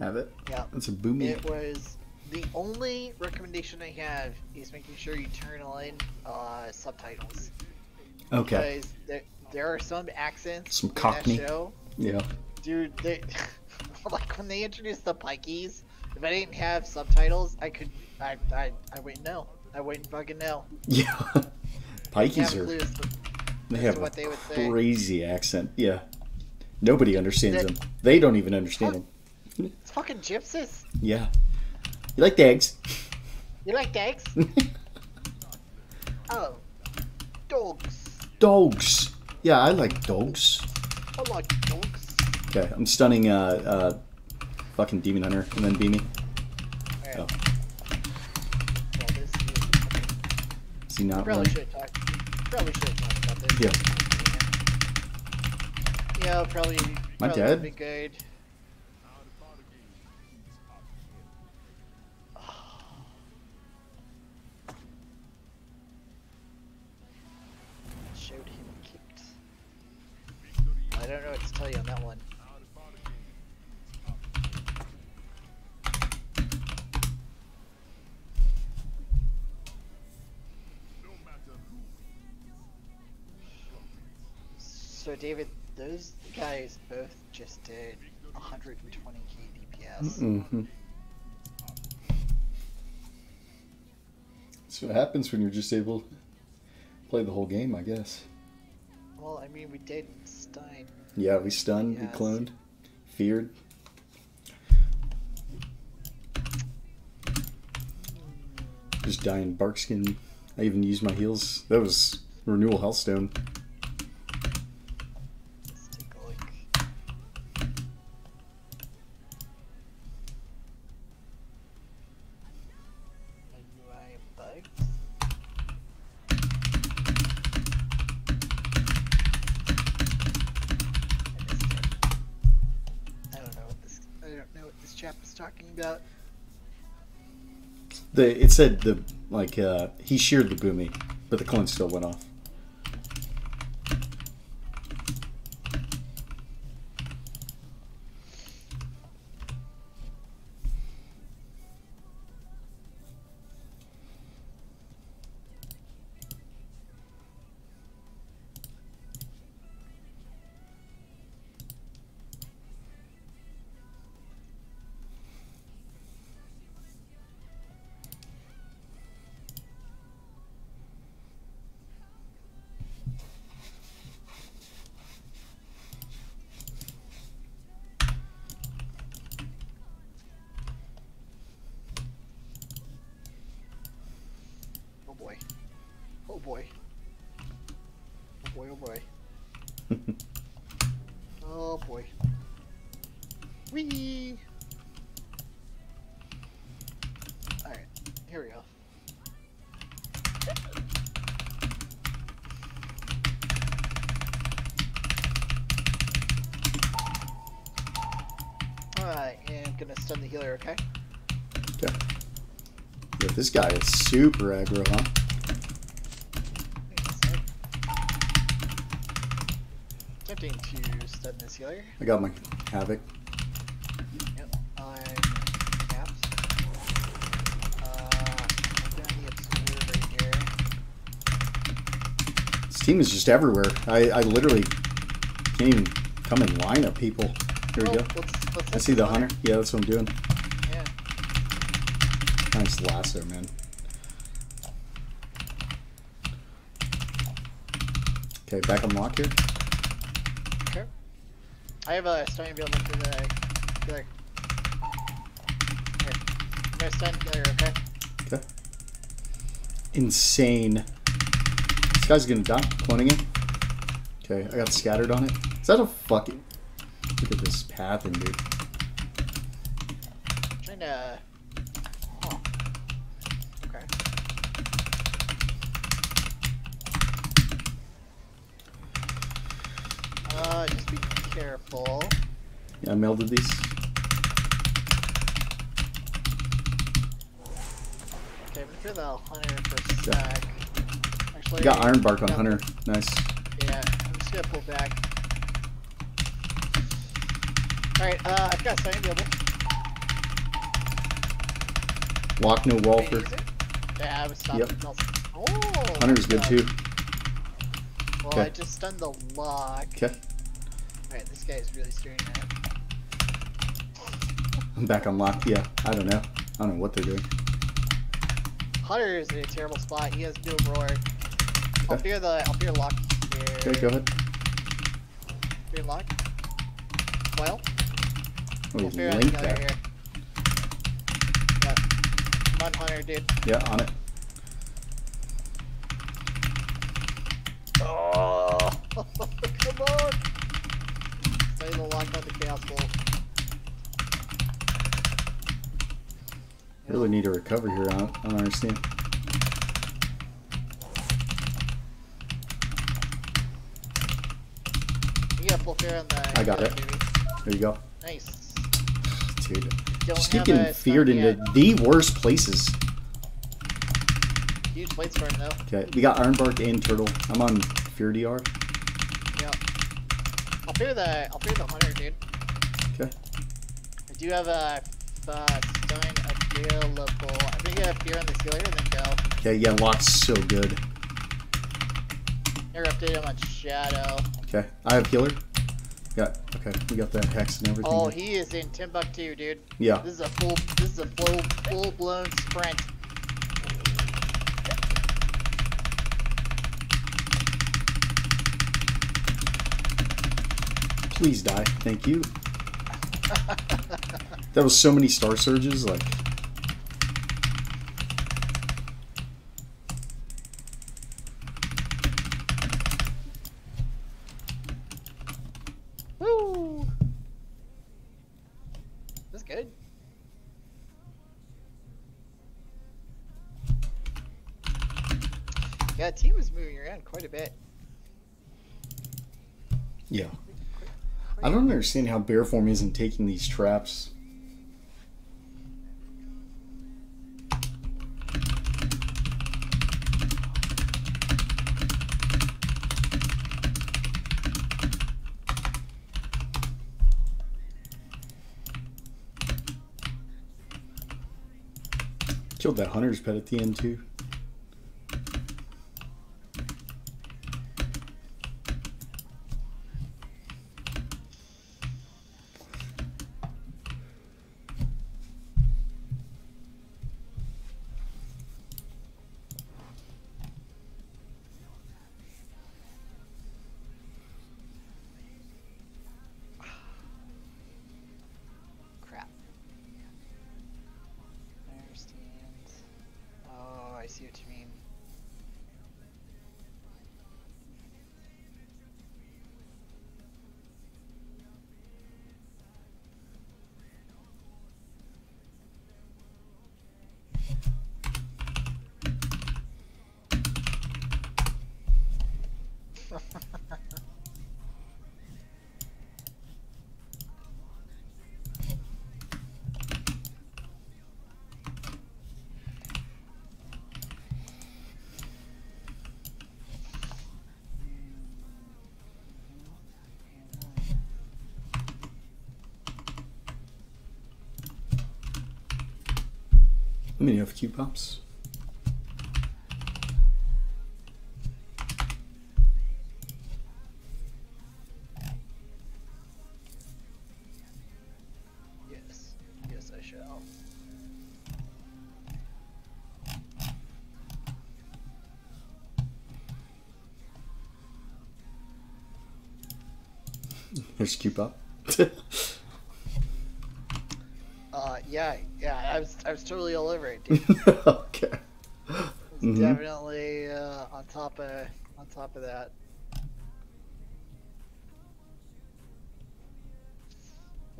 have it. Yeah. That's a booming. It was the only recommendation I have is making sure you turn on uh, subtitles Okay. because there, there are some accents Some Cockney. show, Yeah. dude. They, like when they introduced the Pikeys, if I didn't have subtitles, I could I I, I wouldn't know. I wouldn't fucking know. Yeah. Pikeys are. clue as to- They have to a they would say. crazy accent. Yeah. Nobody understands them. They don't even understand them. It's fucking gypsies. Yeah. You like the eggs? You like eggs? oh, dogs. dogs. Yeah, I like dogs. I like dogs. Okay, I'm stunning uh uh fucking demon hunter and then beaming. Alright. Oh. Well, this is Is he not Probably running? should have talked. Probably should Yeah. Yeah, probably. Dad? would Be good. Showed him kicked. I don't know what to tell you on that one. So David, those guys both just did 120k DPS. Mm-hmm. That's what happens when you're just able to play the whole game, I guess. Well, I mean, we did Stein. Yeah, we stunned, we cloned, feared. Just dying barkskin. I even used my heals. That was renewal healthstone. Said the like uh he sheared the boomy, but the clone still went off. Guy is super aggro, huh? Attempting to stun this healer. I got my havoc. Yep, I'm capped. Uh, I'm gonna need absorb right here. This team is just everywhere. I, I literally can't even come in line of people. Here we go. Let's, let's I see the the hunter. Yeah, that's what I'm doing. Lasso, man. Okay, back on lock here. Okay. I have a starting available for the healer. Here. I'm gonna stun healer, okay? Okay. Insane. This guy's gonna die. Cloning it. Okay, I got scattered on it. Is that a fucking... Look at this pathing, dude. Got iron bark on Hunter. Nice. Yeah, I'm just gonna pull back. Alright, uh, I've got something available. Lock no wall for. Yeah, I was stopped. Yep. Oh, Hunter's good too. Well, Okay. I just stunned the lock. Okay. Alright, this guy is really it. I'm back on lock. Yeah, I don't know. I don't know what they're doing. Hunter is in a terrible spot. He has no roar. I'll fear the. I'll fear lock here. Okay, go ahead. Fear lock. Well, Oh, I'll he's fear there. here. Yeah. Come on, Hunter, dude. Yeah, on it. Oh, come on! Stay the lock on the chaos bolt. Really need to recover here. I don't, I don't understand. Fear on the. I got it. Baby. There you go. Nice. Dude. Don't Just keep getting feared into yet. the worst places. Huge plates for him though. Okay, we got Ironbark and Turtle. I'm on Fear DR. Yeah. I'll fear the. I'll fear the hunter, dude. Okay. I do have a uh, stun available. I'm gonna get a fear on the healer and then go. Okay, yeah, Lock's so good. Interrupted him on shadow. Okay, I have healer. Okay, we got that hex and everything. Oh, he is in Timbuktu, dude. yeah, This is a full. This is a full full blown sprint. please die. Thank you. That was so many star surges, like. Woo! That's good. Yeah, team is moving around quite a bit. Yeah. I don't understand how Bearform isn't taking these traps. Killed that hunter's pet at the end too. Let me know if Q pops. Yes. Yes, I shall. Here's Q pop. Uh, yeah, yeah. I was, I was totally all over it, dude. okay. was Mhm. definitely uh, on top of on top of that.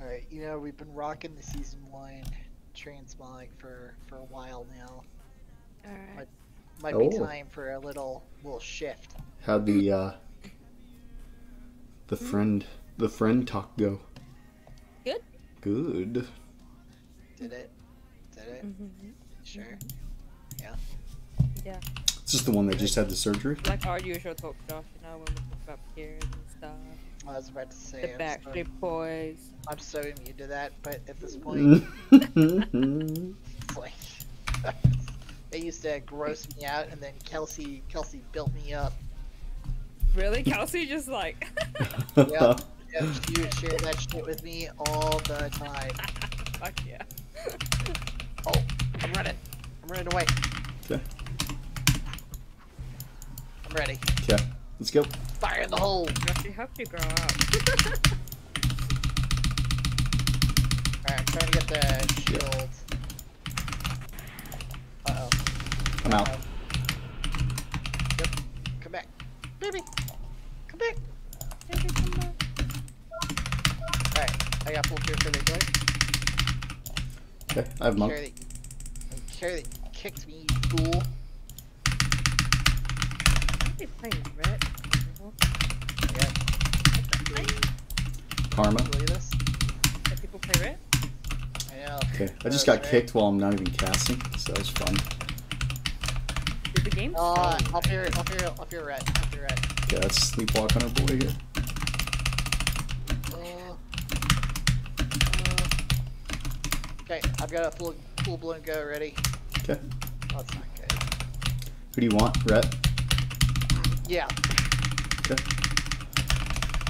All right, you know we've been rocking the season one transmog for for a while now. Alright. Might be Oh. time for a little little shift. How'd the uh the friend the friend talk go? Good. Good. Did it? Did it? Mm-hmm. Sure. Yeah. Is this the one that just had the surgery? Like our usual talk stuff, you know, when we talk about peers and stuff. I was about to say The I'm so, Boys. I'm so immune to that, but at this point, Mm. it's like they used to gross me out, and then Kelsey Kelsey built me up. Really? Kelsey just like. Yeah. Yeah, she would share that shit with me all the time. Fuck yeah. Oh, I'm running. I'm running away. Okay. I'm ready. Okay. Let's go. Fire in the hole. Josh, you hope you grow up. Alright, I'm trying to get the shield. Uh oh. I'm out. Yep. Come back. Baby. Come back. Baby, come back. Alright, I got full cure for the joy. Okay. I have I monk. Care that, I care that you kicked me, you fool. They playing Ret. Yeah. Karma. Look this. That people play Ret? I know. Okay. I just Uh, got kicked while I'm not even casting, so that was fun. Dude, the game's Uh, so up here, up here, up here, red. Up here, red. Okay, let's sleepwalk on our boy here. Uh, uh, okay, I've got a full, full blown go ready. Okay. Oh, it's not good. Who do you want? Ret? Yeah. Okay.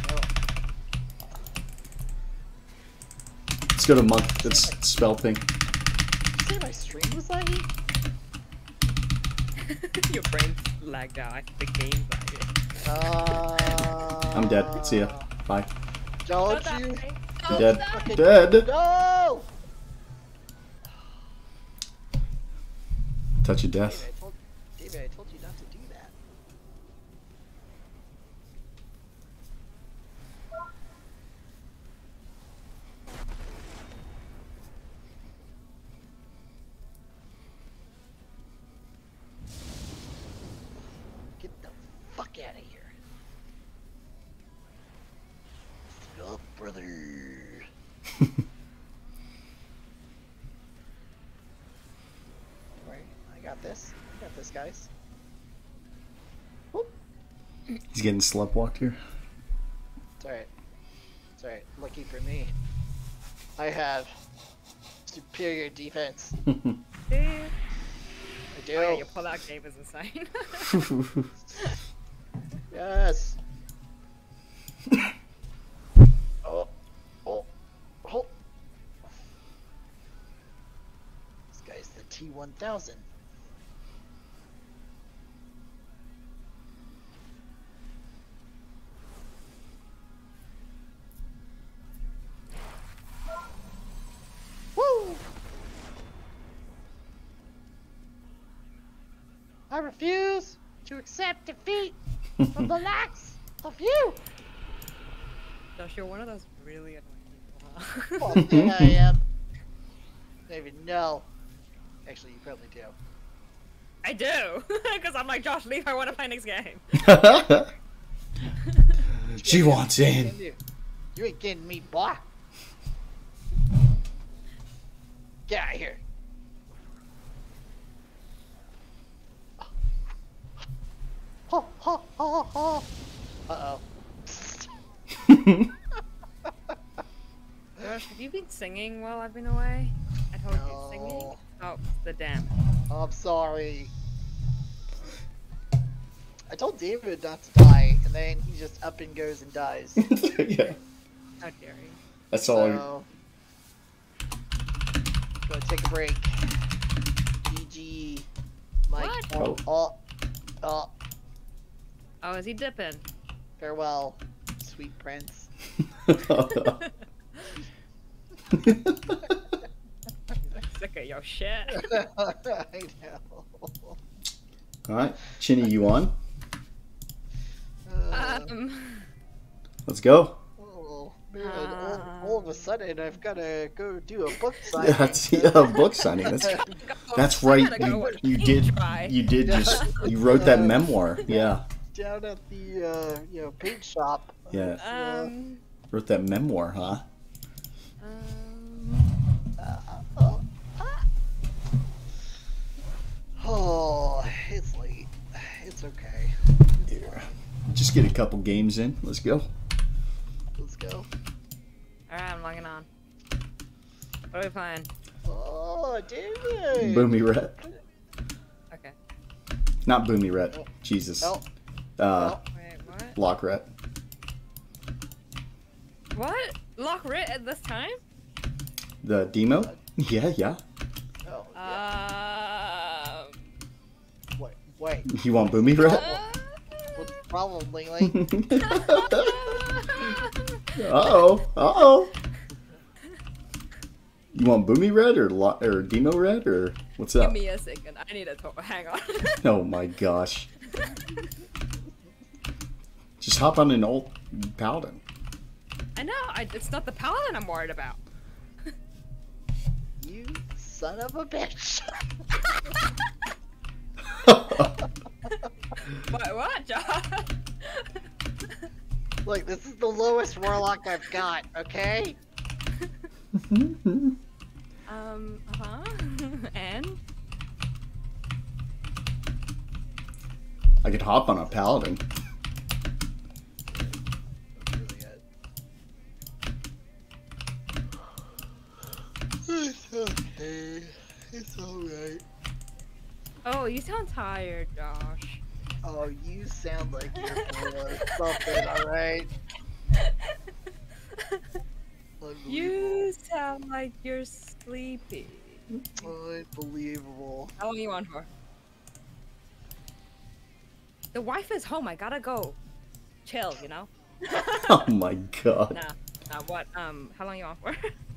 No. Let's go to monk. That's spell thing. Did you say my stream was laggy? Your brain lagged out. I think the game's lagging. Uh, I'm dead. See ya. Bye. Don't you? Don't Dead. Dead. No! Touch of David, death. I told, David, I told you not to do that. Get the fuck out of here. Stop, brother. Right, I got this. I got this, guys. He's getting sleptwalked here. It's alright. It's alright. Lucky for me, I have superior defense. Dude. I do. Oh, yeah, your pull-out game is insane. Yes. oh. Oh. Oh. This guy's the T1000. I refuse to accept defeat from the likes of you. Josh, you're one of those really annoying people. Well, Huh? yeah, I am. I don't even know. Actually, you probably do. I do, because I'm like Josh. Leave. I want to play next game. she wants in. You you ain't getting me, boy. Get out of here. Ha ha ha ha. Uh oh. Josh, have you been singing while I've been away? I told you singing No. helps the damage. I'm sorry. I told David not to die, and then he just up and goes and dies. yeah, How dare you? that's all. I, So, gonna take a break. GG. Mike. What? Oh, oh, oh, Oh, is he dipping? farewell, sweet prince. Sick of your shit. I know. all right, Chinny, you on? Uh, Um, Let's go. oh, man, all, all of a sudden I've gotta go do a book signing. That's yeah, book signing. That's that's right. You, you did you did just you wrote that memoir. Yeah, down at the uh, you know paint shop. Yeah. Uh, Um, wrote that memoir, huh? um, uh, uh, oh, it's late. It's okay. It's Yeah. fine. Just get a couple games in. Let's go. Let's go. alright, I'm logging on. What are we playing? Oh, David. Boomy Ret. Okay. Not Boomy Ret. Jesus. Oh, Uh, Wait, what? Block Ret. What? Lock Ret at this time? The demo? Yeah, yeah. oh, yeah. Um. Wait, wait. You want Boomy Ret? What's the problem, Ling Ling? Uh-oh. Uh-oh. You want Boomy Ret or lo- or Demo Ret or what's up? Give up? me a second. I need to talk. Hang on. Oh my gosh. Just hop on an old Paladin. I know. I, it's not the paladin I'm worried about. You son of a bitch. What? What, John? Look, this is the lowest warlock I've got, okay? um. Uh huh. and I could hop on a Paladin. It's okay. It's alright. oh, you sound tired, Josh. Oh, you sound like you're full of something, alright? you sound like you're sleepy. Unbelievable. How long you on for? The wife is home. I gotta go. Chill, you know. Oh my god. Nah, nah. What? Um, how long you on for?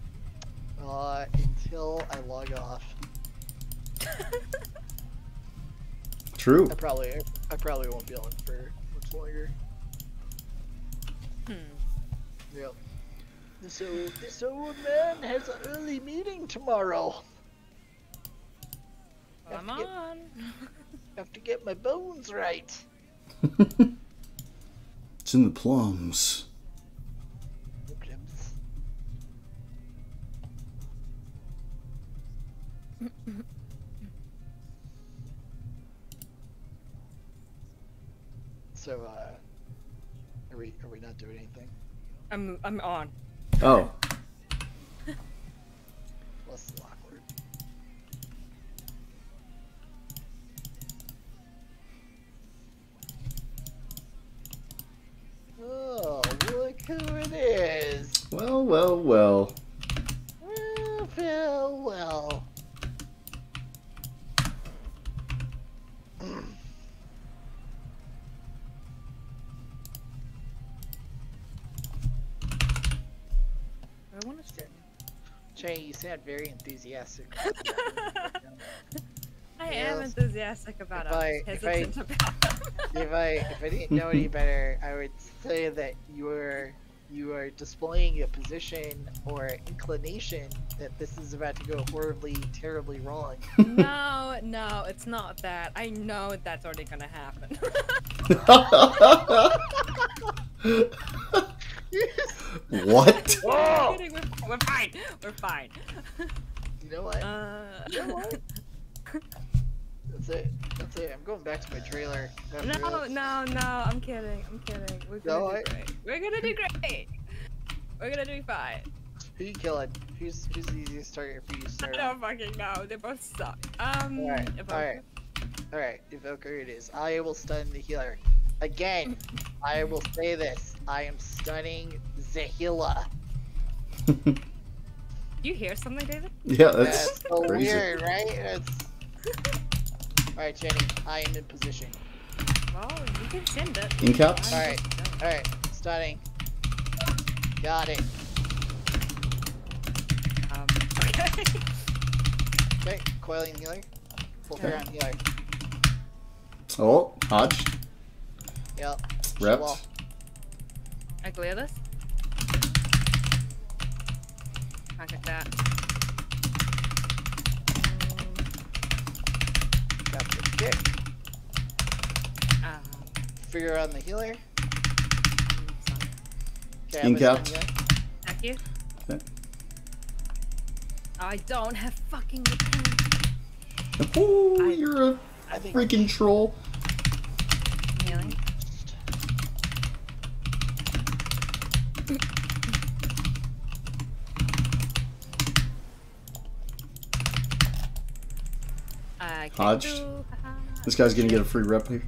Uh, until I log off. True. I probably, I probably won't be on for much longer. hmm. Yep. So, this old man has an early meeting tomorrow. Well, I'm Have to get- on. Have to get my bones right. it's in the plums. So, uh, are we are we not doing anything? I'm I'm on. Oh. Less awkward. Oh, look who it is! Well, well, well. Well, well, well. I want to stream. Jay, you sound very enthusiastic. I am enthusiastic about If it. I- if I- Hesitant about if I if I didn't know any better, I would say that you are you are displaying a position or inclination that this is about to go horribly, terribly wrong. no, no, it's not that. I know that's already gonna happen. what? Whoa! Kidding, we're, we're fine. We're fine. You know what? Uh, You know what? That's it. That's it. I'm going back to my trailer. after no, this. no, no. I'm kidding. I'm kidding. We're gonna No, do I- great. We're gonna do great. We're gonna do fine. Who you killing? Who's who's the easiest target for you sir? I don't fucking know. They both suck. Um, Alright, Evoker. alright. Alright, Evoker it is. I will stun the healer. Again, I will say this. I am stunning Zahila. You hear something, David? yeah, that's That's so crazy. weird, right? That's... Alright, Jenny, I am in position. Oh, you can send it. In caps? Alright, alright, starting. Got it. Um, okay. Okay, coiling healer. Full Okay. on healer. Oh, HoJ, Yep. repped. Well, I clear this. Can't get that. Got the kick. Um, Figure on the healer. sorry. Okay, I'm In gonna caps. stun healer. Thank you. Okay. I don't have fucking repent. Oh, you're a I think freaking troll. I can HoJ. do- This guy's gonna get a free rep here.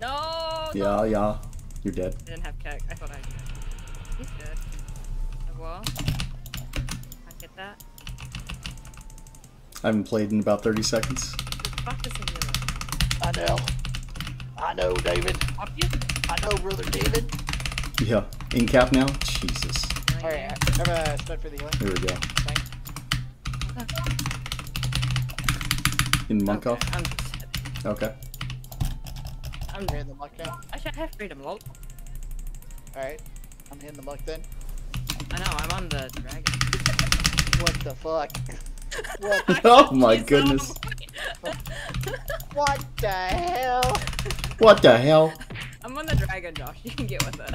No. Yeah, no. yeah. You're dead. I didn't have kick. I thought I did. He's dead. A wall. I get that. I haven't played in about 30 seconds. Fuck is a? I know. I know, David. I know, brother David. Yeah. In cap now? Jesus. Alright, have a spin for the healer. Here we go. In monk okay. I'm just heading. Okay. I'm I'm hitting the muck now. I should have freedom, lol. Alright. I'm hitting the muck then. I know, I'm on the dragon. What the fuck? What? Oh my goodness. What the hell? What the hell? I'm on the dragon, Josh. You can get with it.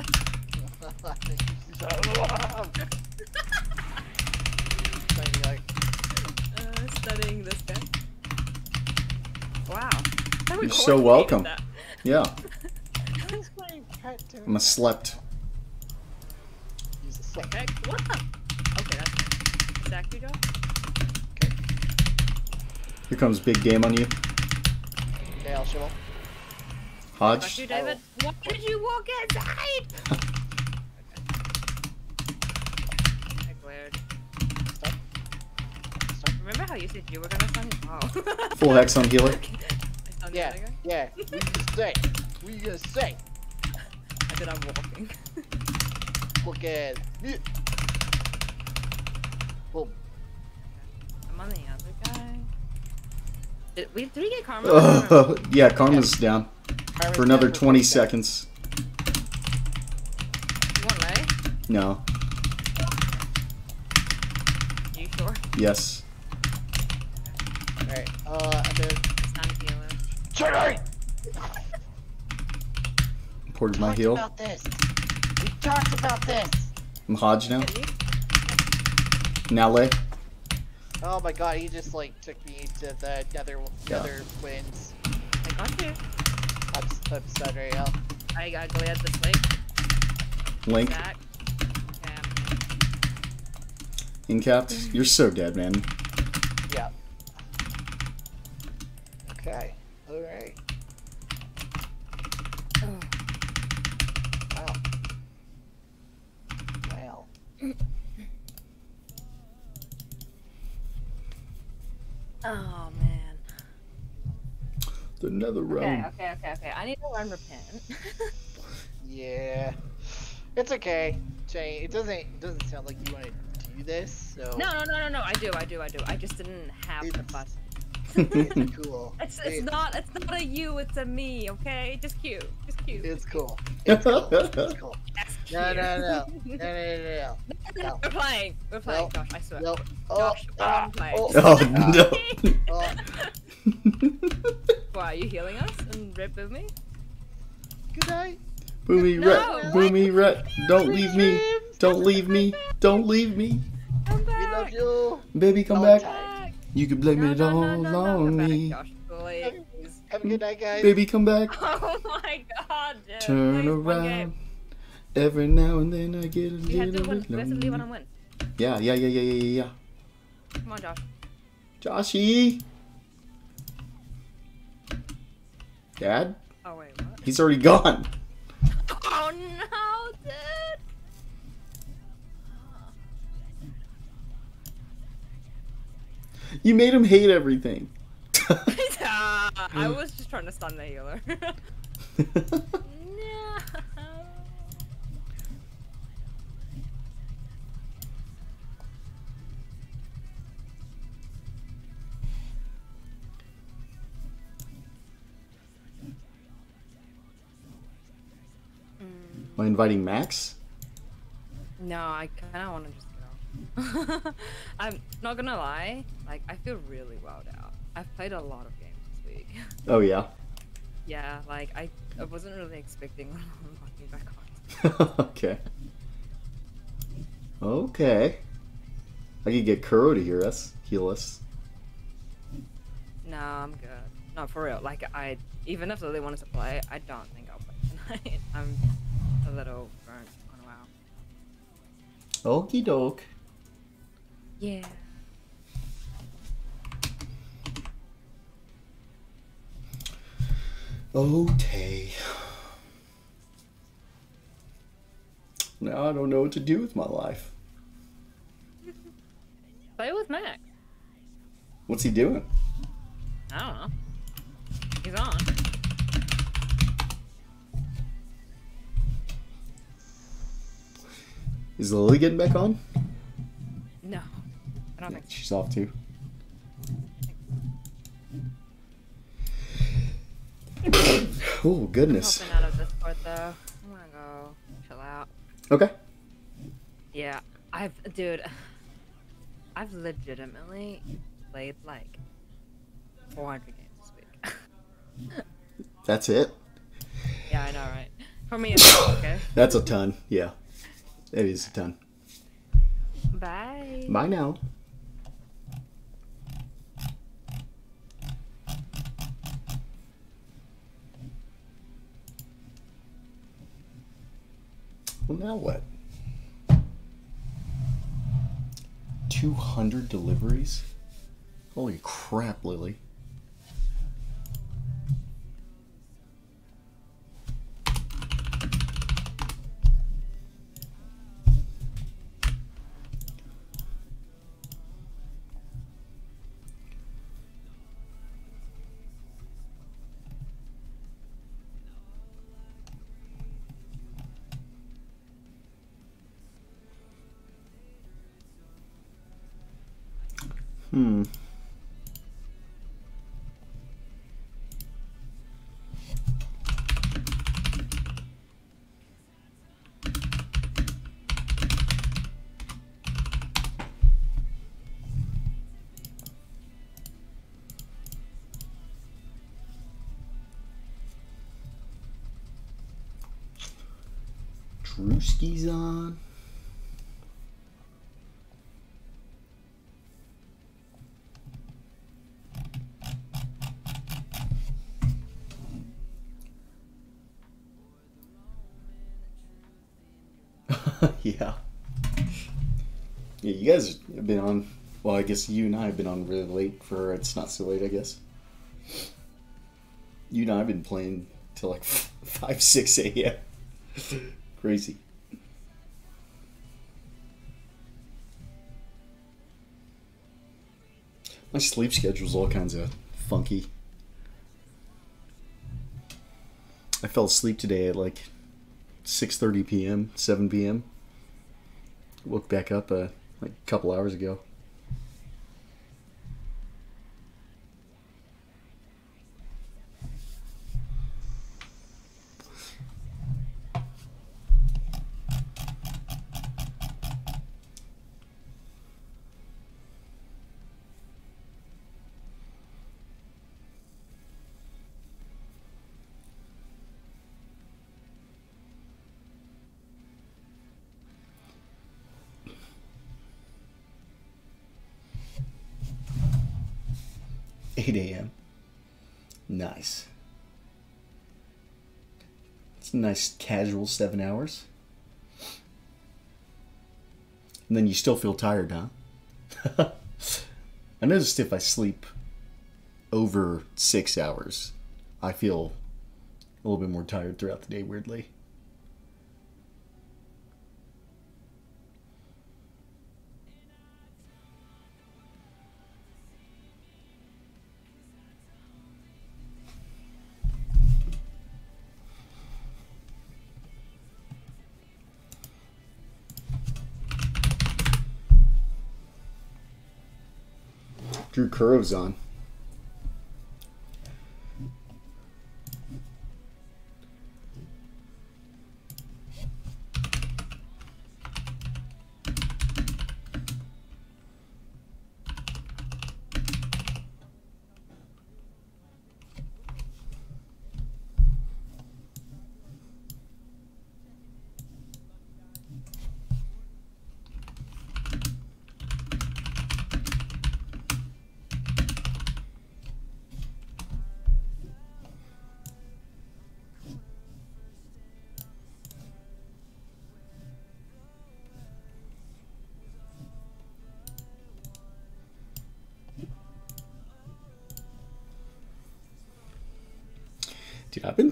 Tiny like, Uh, studying this guy. Wow. You're so welcome. that. Yeah. "What's my pet doing?" I'm a slept. Use the stick. Okay, what the? Okay, that's Zach, you go. Here comes big game on you. Okay, I'll shovel. Got HoJ. you, David. Oh. Why did you walk inside? I glared. Stop. Stop. Remember how you said you were gonna stun him? Oh. Full hex on healer. I stunned the Yeah, other yeah. What you gonna say? What you gonna say? I said I'm walking. Look at me. Boom. I'm on the other guy. Did we, did we get karma? I don't. Uh, yeah, Karma's down Karma's for another down 20 40 seconds. You want Lay? No. You sure? Yes. Alright, uh, I'm gonna. Stun healer. Sorry! Ported my talked heal. about this. We talked about this. I'm HoJ now. Did you? Now. Oh my god, he just like took me to the nether Yeah. nether winds. I got you. I'm, I'm stunned right now. I got glared this way. Link. Zach. Okay, I'm Incapped. You're so dead, man. Yeah. Okay. Alright. Oh. Wow. Wow. Oh man. The nether Okay, realm. okay, okay, okay. okay. I need to learn repent. Yeah. It's okay. Jane. it doesn't it doesn't sound like you want to do this, so no, no, no, no, no. I do, I do, I do. I just didn't have the It's- button. it's cool. It's it's It- not it's not a you, it's a me. Okay, just cute, just cute. It's cool. It's cool. It's cool. That's No, cute. no, no. No, no, no, no. no. We're playing. We're playing, No. Josh. I swear. No. Oh, Josh, ah, I'm playing. oh, oh no. oh. Why are you healing us and rip with me? Good night. Boomy No, ret. Boomy ret. Don't leave me. Don't leave me. Don't leave me. Come back. We love you. Baby, come Oh, back. time. Back. You can blame No, it no, all no, no, no. on Come back, me. Josh. Have a good night, guys. Baby, come back. Oh my god, dude. Turn Please, around. Every now and then I get a We have to little win. bit We have to on a lonely. win. Yeah, yeah, yeah, yeah, yeah, yeah. Come on, Josh. Joshy! Dad? Oh wait, what? He's already gone. Oh no, dude. You made him hate everything. I mm. was just trying to stun the healer. no. Am I inviting Max? No, I kind of want to just. I'm not gonna lie. Like, I feel really wowed out. I've played a lot of games this week. Oh, yeah. yeah, like I, I wasn't really expecting when I'm looking back on. okay. Okay. I could get Kuro to hear us, heal us. No, I'm good. No, for real. Like, I even if Lily wanted to play, I don't think I'll play tonight. I'm a little burnt on WoW. Okie doke. Yeah. Okay. Now I don't know what to do with my life. Play with Max. What's he doing? I don't know. He's on. Is Lily getting back on? No, I don't think. so. She's off too. Oh goodness. Hopping out of Discord though. I'm gonna go chill out. Okay. Yeah, I've, dude, I've legitimately played like 400 games this week. That's it. yeah, I know, right? For me, it's okay. That's a ton. Yeah. It is a ton. Bye. Bye now. Well, now what? 200 deliveries? Holy crap, Lily. Hmm. Drewski's on. yeah. Yeah, you guys have been on. Well, I guess you and I have been on really late for It's Not So Late, I guess. You and I have been playing till like 5, 6 a.m. Crazy. My sleep schedule's all kinds of funky. I fell asleep today at like 6:30 p.m., 7 p.m. Woke back up uh, like a couple hours ago. Nice casual seven hours. And then you still feel tired, huh? I noticed if I sleep over six hours, I feel a little bit more tired throughout the day, weirdly. Curves on.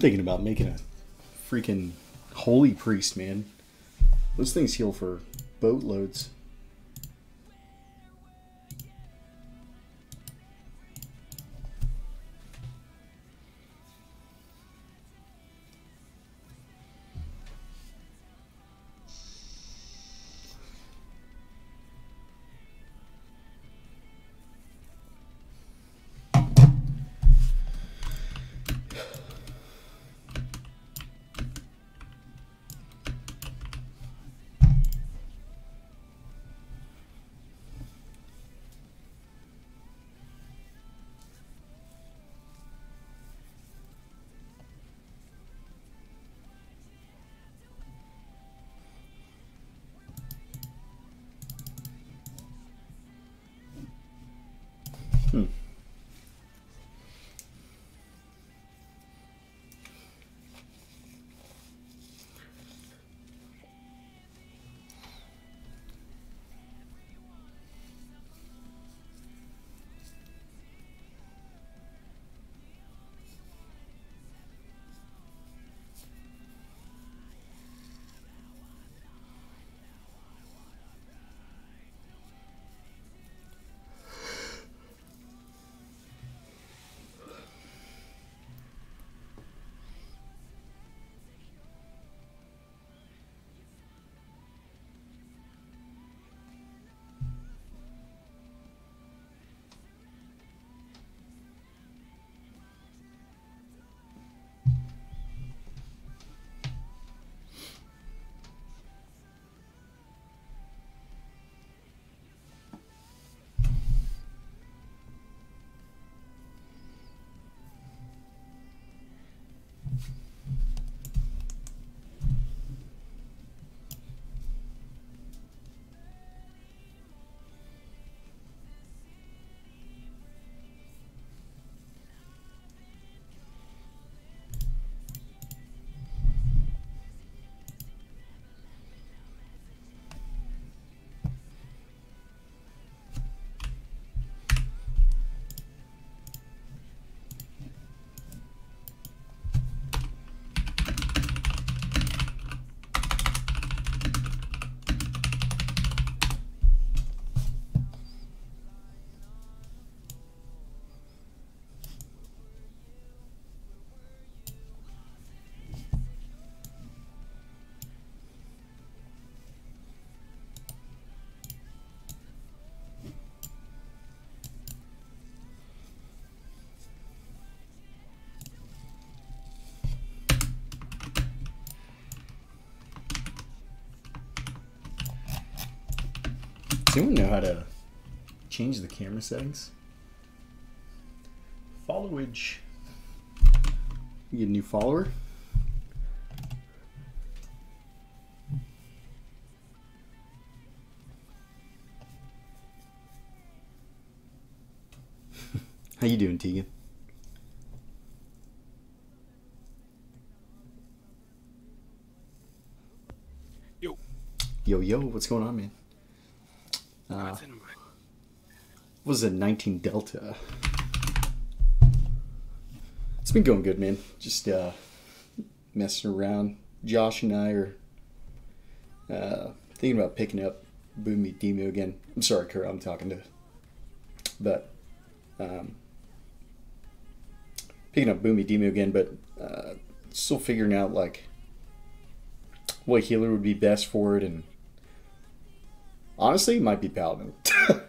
Thinking about making a freaking holy priest, man. Those things heal for boatloads. Does anyone know how to change the camera settings? Followage. You get a new follower? How you doing, Tegan? Yo. Yo, yo, what's going on, man? Uh, was it 19 Delta? It's been going good, man. Just uh, messing around. Josh and I are uh, thinking about picking up Boomy Demo again. I'm sorry, Kurt, I'm talking to. But um, picking up Boomy Demo again, but uh, still figuring out like what healer would be best for it, and honestly, might be Paladin.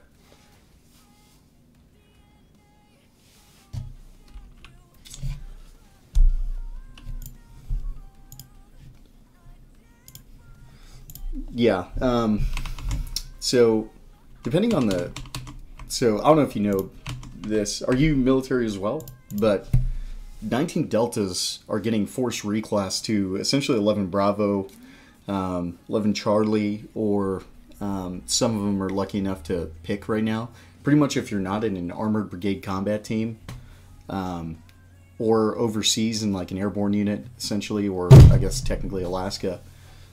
yeah. Um, so, depending on the, so I don't know if you know this. Are you military as well? But 19 Deltas are getting forced reclass to essentially 11 Bravo, um, 11 Charlie, or um, some of them are lucky enough to pick right now. Pretty much, if you're not in an armored brigade combat team, um, or overseas in like an airborne unit, essentially, or I guess technically Alaska,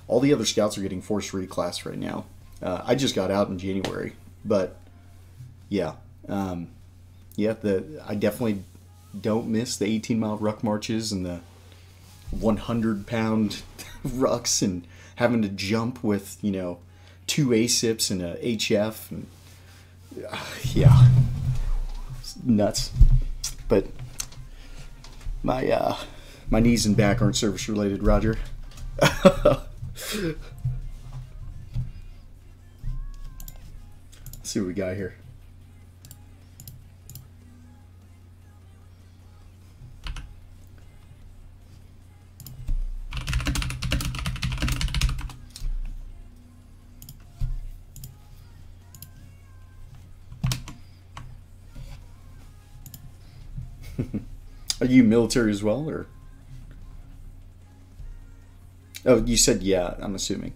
all the other scouts are getting forced reclass right now. Uh, I just got out in January, but yeah, um, yeah, the I definitely don't miss the 18 mile ruck marches and the 100 pound rucks and having to jump with you know two ASIPs and a HF and uh, yeah, it's nuts. But my uh, my knees and back aren't service related, Roger. Let's see what we got here. Are you military as well, or? Oh, you said yeah. I'm assuming.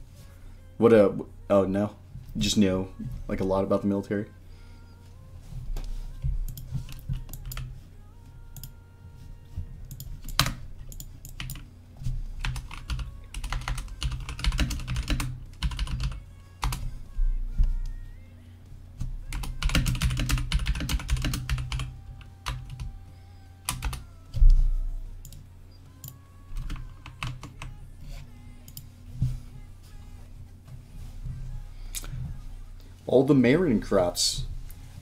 What uh, a oh no, just know like a lot about the military. All the Marine crops.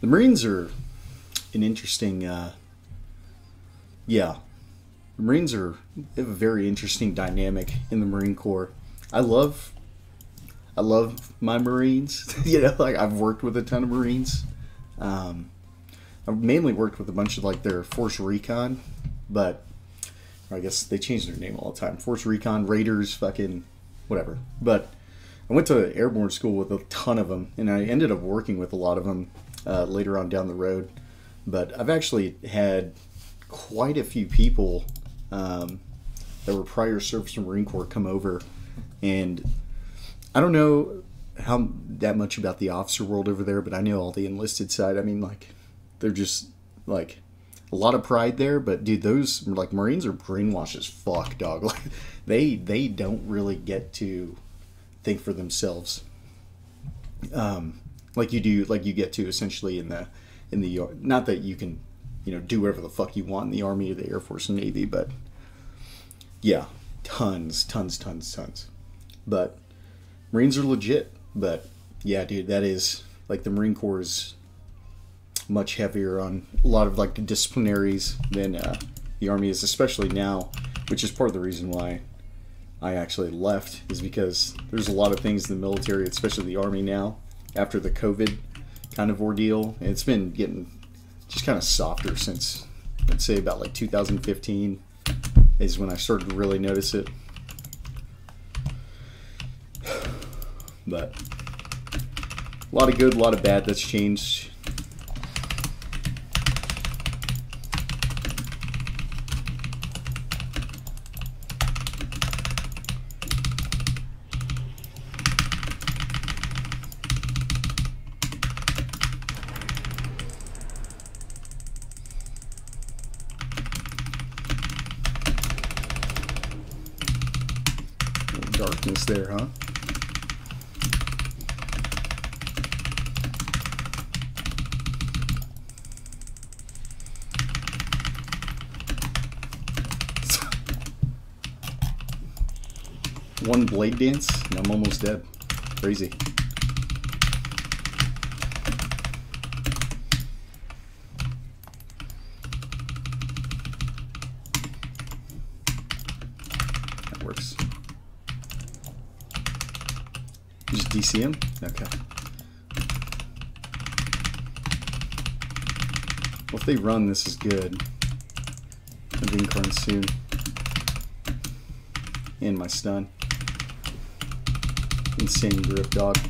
The Marines are an interesting, uh, yeah. The Marines are a very interesting dynamic in the Marine Corps. I love, I love my Marines. you know, like I've worked with a ton of Marines. Um, I've mainly worked with a bunch of like their Force Recon, but I guess they change their name all the time. Force Recon, Raiders, fucking whatever. But I went to airborne school with a ton of them, and I ended up working with a lot of them uh, later on down the road. But I've actually had quite a few people um, that were prior service to Marine Corps come over, and I don't know how that much about the officer world over there, but I know all the enlisted side. I mean, like they're just like a lot of pride there, but dude, those like Marines are brainwashed as fuck, dog. Like they they don't really get to think for themselves, um, like you do, like you get to essentially in the in the not that you can you know do whatever the fuck you want in the army or the air force and navy, but yeah, tons, tons, tons, tons. But Marines are legit. But yeah, dude, that is like the Marine Corps is much heavier on a lot of like the disciplinaries than uh, the army is, especially now, which is part of the reason why I actually left is because there's a lot of things in the military, especially the army now, after the COVID kind of ordeal. It's been getting just kind of softer since I'd say about like 2015 is when I started to really notice it. But a lot of good, a lot of bad that's changed. Dance, and I'm almost dead. Crazy. That works. Just DC him? Okay. Well, if they run, this is good. I'm Incarn soon. And my stun. Insane grip, dog.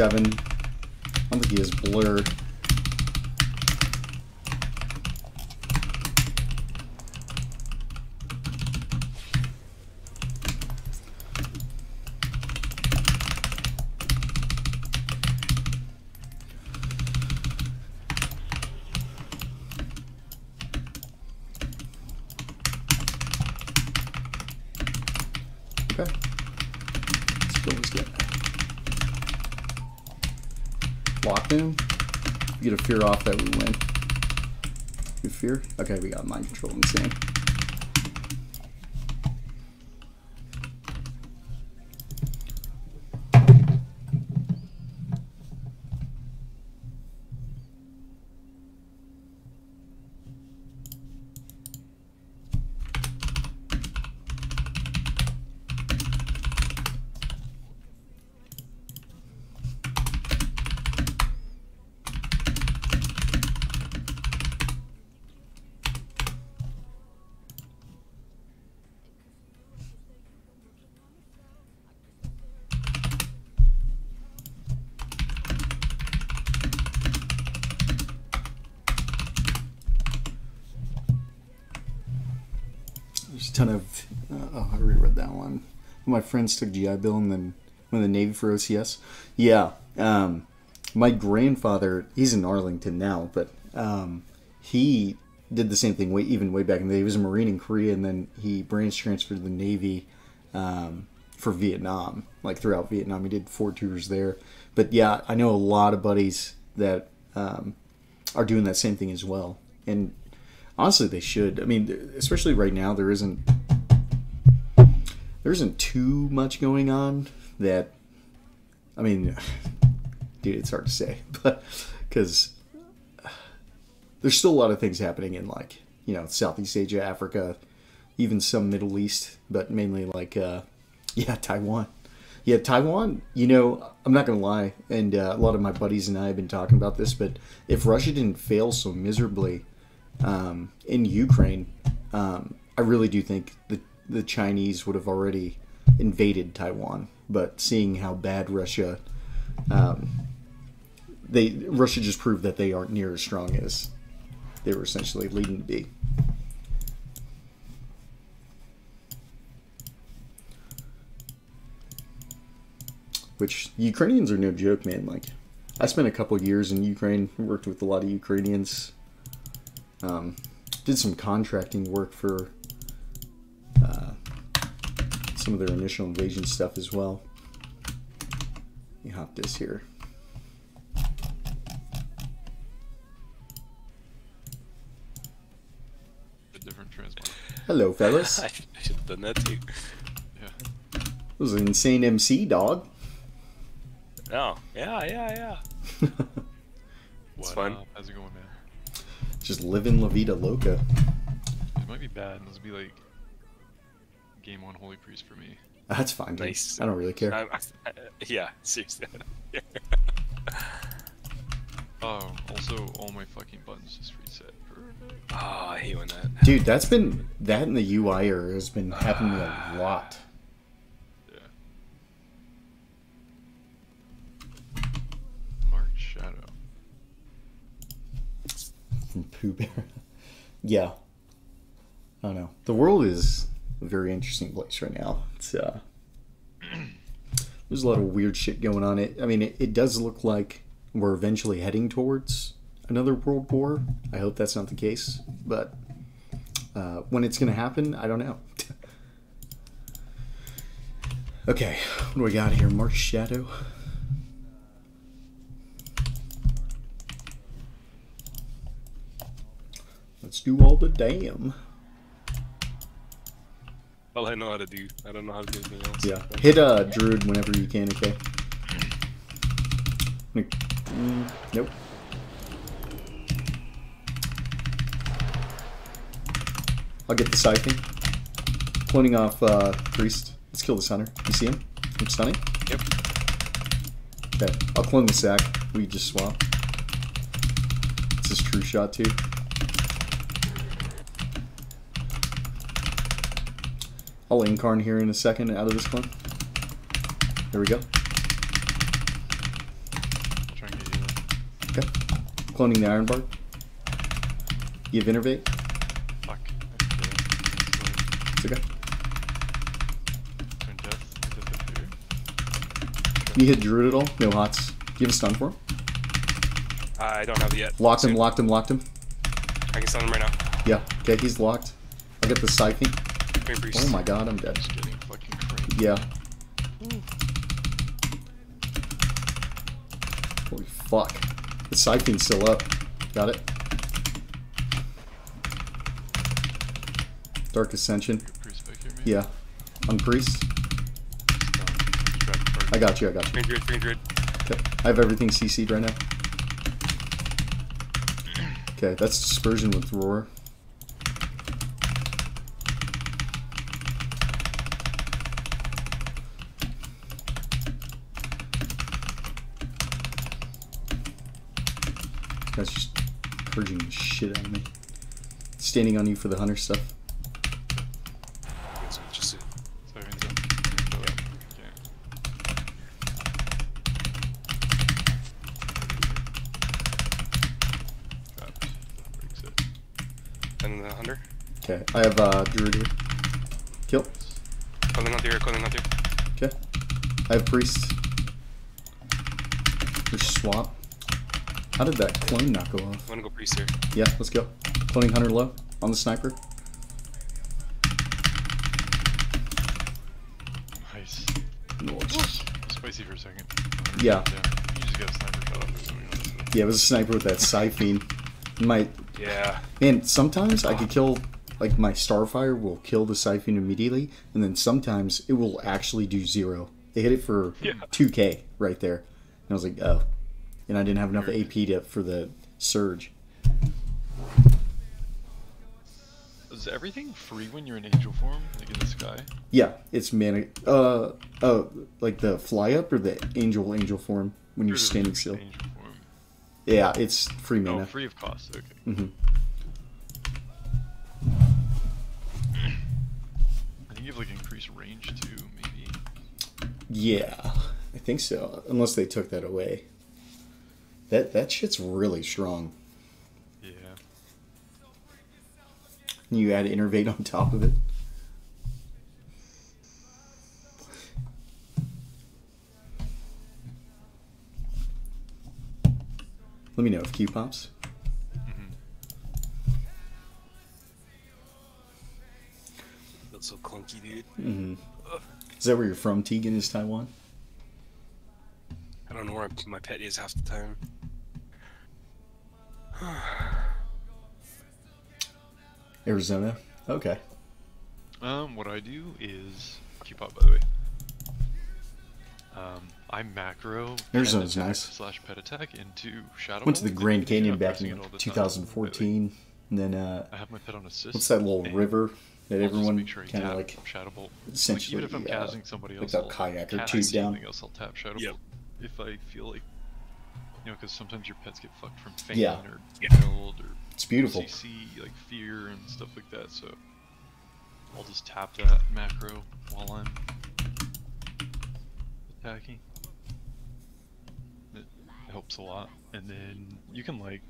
7. I don't think he has blur. Okay, we got mind control a ton of. Uh, oh, I already read that one. My friends took GI Bill and then went to the Navy for OCS. Yeah. Um, my grandfather, he's in Arlington now, but um, he did the same thing way even way back in the day. He was a Marine in Korea, and then he branch transferred to the Navy um, for Vietnam. Like throughout Vietnam, he did four tours there. But yeah, I know a lot of buddies that um, are doing that same thing as well. And honestly, they should. I mean, especially right now, there isn't there isn't too much going on that. I mean, dude, it's hard to say, but because there's still a lot of things happening in like you know Southeast Asia, Africa, even some Middle East, but mainly like uh, yeah, Taiwan. Yeah, Taiwan. You know, I'm not gonna lie, and uh, a lot of my buddies and I have been talking about this. But if Russia didn't fail so miserably um, in Ukraine, um, I really do think the the Chinese would have already invaded Taiwan. But seeing how bad Russia, um, they Russia just proved that they aren't near as strong as they were essentially leading to be. Which Ukrainians are no joke, man. Like, I spent a couple years in Ukraine, worked with a lot of Ukrainians, um, did some contracting work for uh, some of their initial invasion stuff as well. Let me hop this here. Different transport. Hello, fellas. I should have done that too. Yeah. This was an insane MC, dog. Oh, yeah, yeah, yeah. It's What fun. up? How's it going, man? Just living La Vida Loca. It might be bad. This would be like game one Holy Priest for me. That's fine, dude. Nice. I don't really care. I, I, yeah, seriously. I. Oh, also all my fucking buttons just reset. Perfect. Oh, I hate when that. Dude, that's been that in the UI era has been happening a lot. Yeah. Pooh Bear. yeah. I don't know. The world is a very interesting place right now. It's uh, there's a lot of weird shit going on. It. I mean, it, it does look like we're eventually heading towards another world war. I hope that's not the case, but uh, when it's gonna happen, I don't know. okay, what do we got here? Mark Shadow. Let's do all the damn. All I know how to do. I don't know how to do anything else. Yeah. Hit uh Druid whenever you can, okay? Mm, nope. I'll get the siphon. Cloning off uh Priest. Let's kill this hunter. You see him? I'm stunning. Yep. Okay. I'll clone the sack. We just swap. This is Trueshot too. I'll incarn here in a second out of this clone. There we go. Try and get you. Okay. Cloning the Ironbark. You have Innervate. Fuck. I. It's okay. Turn death. Death. You hit Druid at all? No hots. Do you have a stun for him? I don't have it yet. Locked him, locked him, locked him. I can stun him right now. Yeah. Okay, he's locked. I'll get the Siphon. Priest. Oh my god, I'm dead. Just getting fucking crazy. Yeah. Holy fuck. The Siphon's still up. Got it. Dark Ascension. Get priest back here. Yeah. On Priest. Just, just grab the card. I got you, I got you. Green Druid, Green Druid. Okay. I have everything CC'd right now. Okay, that's Dispersion with Roar. Purging the shit out of me. Standing on you for the hunter stuff. So just Sorry, hands up. Okay. Trapped. Breaks it. and the hunter. Okay, I have uh, Druid here. Kill. Calling out here, calling out here. Okay. I have priest. Just swap. How did that clone not go off? I'm gonna go priest here. Yeah, let's go. Cloning hunter low on the sniper. Nice. Nice. Spicy for a second. Yeah. You just got a sniper shot off or something. Yeah, it was a sniper with that siphon. My Yeah. man, sometimes I could kill like my starfire will kill the siphon immediately, and then sometimes it will actually do zero. They hit it for Yeah. 2k right there, and I was like, oh, and I didn't have enough AP to for the surge. Is everything free when you're in angel form, like in the sky? Yeah, it's mana. Uh, oh, like the fly up or the angel angel form when you're standing still. Yeah, it's free mana. Oh, free of cost. Okay. Mm-hmm. I think you have like increased range too, maybe. Yeah, I think so. Unless they took that away. That that shit's really strong. Yeah. You add innervate on top of it. Let me know if Q pops. hmm That's so clunky, dude. hmm Is that where you're from, Tegan? Is Taiwan? I don't know where my pet is half the time. Arizona. Okay. Um, what I do is keep up. By the way, um, I macro Arizona's nice. slash pet attack into Shadow. Went to the Grand Canyon back in it all the time, by the way. 2014, and then uh, I have my pet on assist. what's that little river that I'll everyone make sure I kind of tap like Shadow Bolt? essentially, like, even if I'm uh, casting somebody like else, that I'll kayak or cast tube down. else, I'll tap Shadow Yep. Ball if I feel like, you know, because sometimes your pets get fucked from faint Yeah. or Yeah. or It's beautiful. CC, like fear and stuff like that. So I'll just tap that macro while I'm attacking. It helps a lot. And then you can like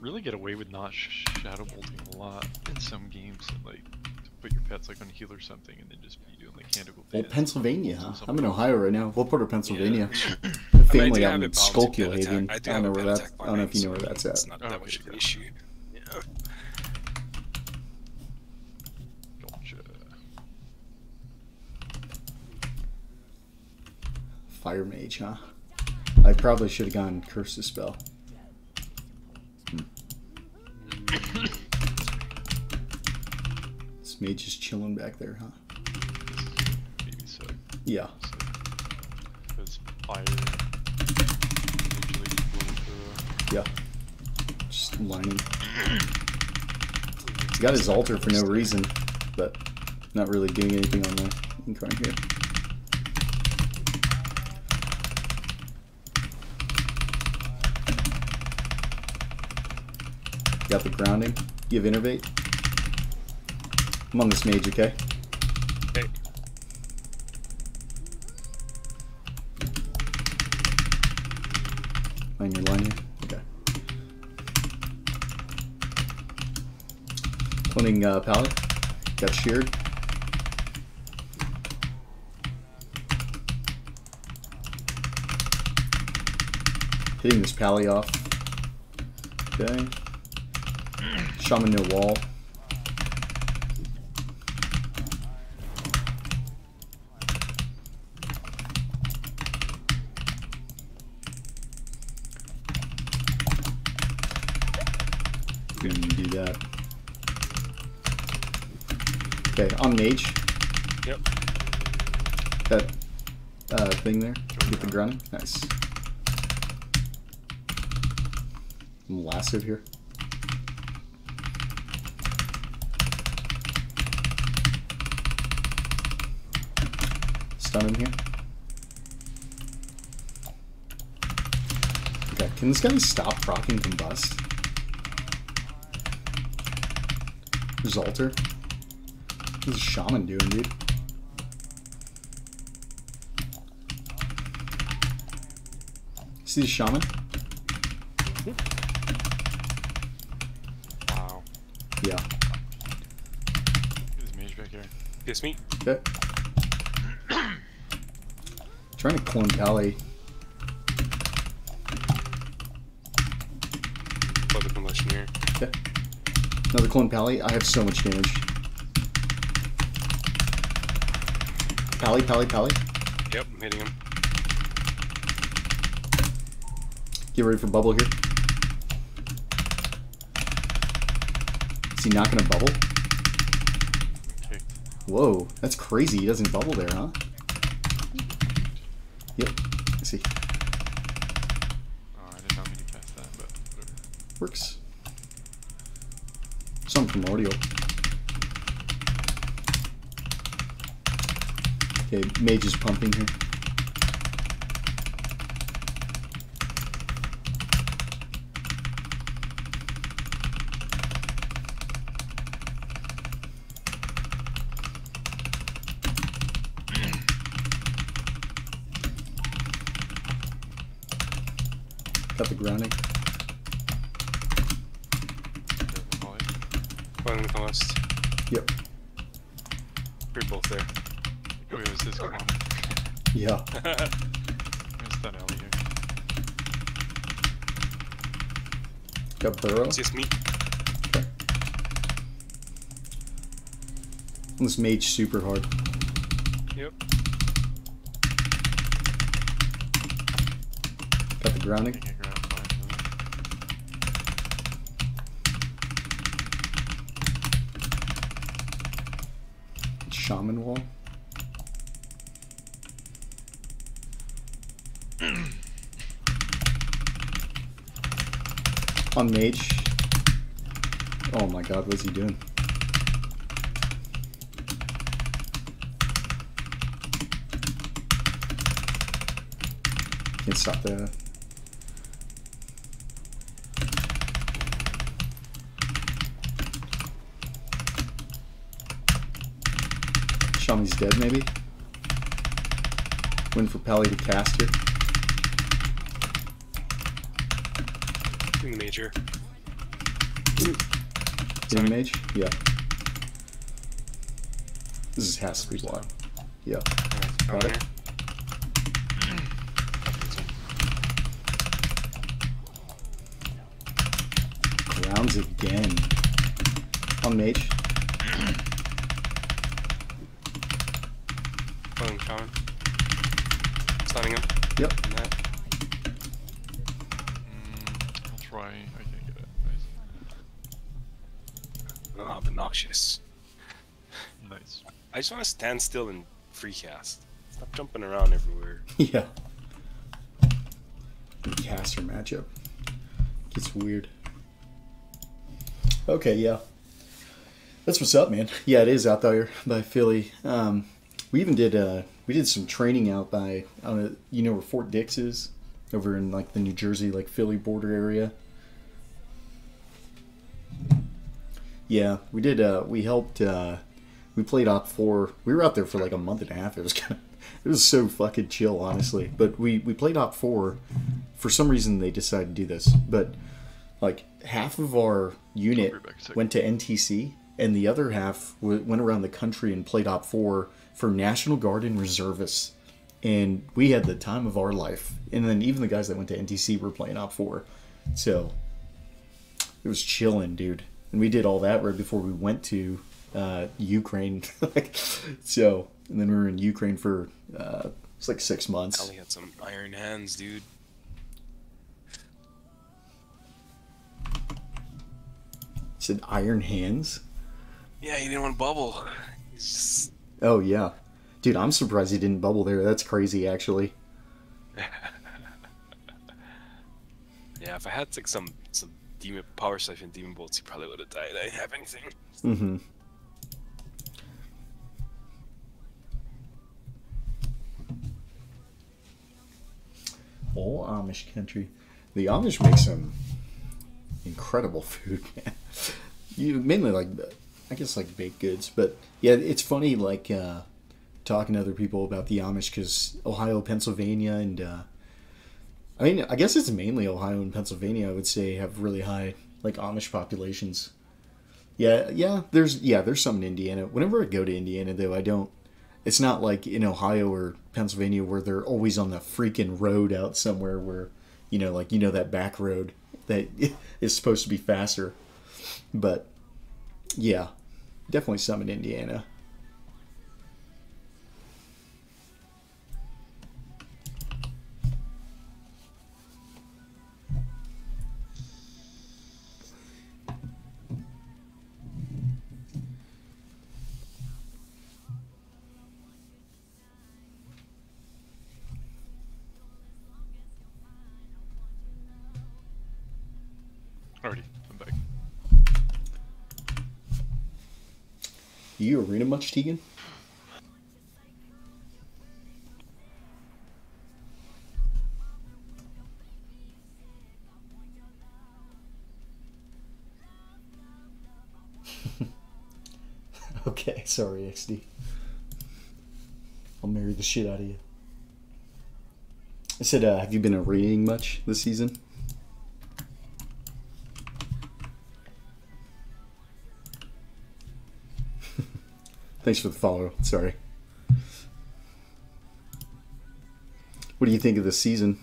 really get away with not sh- shadow bolting a lot in some games, like to put your pets like on heal or something, and then just be doing like canticle Well, dance. Pennsylvania, huh? I'm in Ohio right now. What part of Pennsylvania? I The mean, I family do out in it Schuylkill. Haven. I I do don't know where pet that's. attack I don't know if you bind, know where that's at. It's not Oh, that much of an issue. Yeah. Gotcha. Fire mage, huh? I probably should have gone curse the spell. Hmm. mage is chilling back there, huh? Maybe so. Yeah. Because fire Yeah. Just lining. He's got his altar for no reason, but not really doing anything on the incarn here. Got the grounding. You have innervate. I'm on this mage, okay? Okay. On your line here? Okay. Cloning uh, Pally. Got sheared. Hitting this Pally off. Okay. Shaman no wall. We can do that. Okay, on mage. Yep. That uh, thing there. Get the grunt. Nice. I'm lassoed here. Stun him here. Okay, can this guy stop proccing combust? Zalter? What's Shaman doing, dude? See the Shaman? Wow. Yeah. There's mage back here. Kiss me. Okay. Trying to clone Pally. Blood the combustion here. Okay. Another clone Pally. I have so much damage. Pally, Pally, Pally. Yep, I'm hitting him. Get ready for bubble here. Is he not gonna bubble? Whoa, that's crazy. He doesn't bubble there, huh? Mage is pumping here. Got the grounding. Careful, Polly. Blood the combust. Yep. We're both there. Oh, yeah, it's this one. Yeah. Missed that alley here. Got burrow. It's just me. Okay. This mage super hard. Yep. Got the grounding. Taking a ground fine. Shaman wall. On mage. Oh my god, what's he doing? Can't stop the Shaman's dead, maybe? Win for Pally to cast it. Doing the major. Hitting mage? Yeah. This is has to be why. Yeah. Come Got here. it. Grounds again. On mage. Pulling Shaman. Stunning him. Yep. And that. Mm, I'll try. I can't get it. Nice. Oh, obnoxious. Nice. I just want to stand still and free cast. Stop jumping around everywhere. Yeah. Caster matchup. Gets weird. Okay, yeah. That's what's up, man. Yeah, it is out there by Philly. Um, we even did uh, we did some training out by I don't know, you know where Fort Dix is over in like the New Jersey like Philly border area. Yeah, we did. Uh, we helped. Uh, we played OPFOR. We were out there for like a month and a half. It was kind of, it was so fucking chill, honestly. But we we played OPFOR. For some reason, they decided to do this. But like half of our unit I'll be back in a second. went to NTC, and the other half w- went around the country and played OPFOR for National Guard and reservists. And we had the time of our life. And then even the guys that went to NTC were playing Op Four. So it was chilling, dude. And we did all that right before we went to uh, Ukraine. like, so, and then we were in Ukraine for uh, it's like six months. Ellie had some iron hands, dude. Said Iron Hands. Yeah, he didn't want to bubble. Just Oh yeah, dude. I'm surprised he didn't bubble there. That's crazy, actually. yeah. If I had like some some demon power siphon demon bolts, he probably would have died. I didn't have anything. Mm-hmm. Amish country. The Amish make some incredible food. You mainly like, I guess like baked goods, but yeah, it's funny like uh, talking to other people about the Amish because Ohio, Pennsylvania, and uh, I mean, I guess it's mainly Ohio and Pennsylvania. I would say have really high like Amish populations. Yeah, yeah. There's yeah, there's some in Indiana. Whenever I go to Indiana, though, I don't. It's not like in Ohio or Pennsylvania where they're always on the freaking road out somewhere where, you know, like you know that back road that is supposed to be faster. But yeah, definitely some in Indiana. Do you arena much, Tegan? okay, sorry, XD. I'll marry the shit out of you. I said, uh, have you been reading much this season? Thanks for the follow. Sorry. What do you think of this season?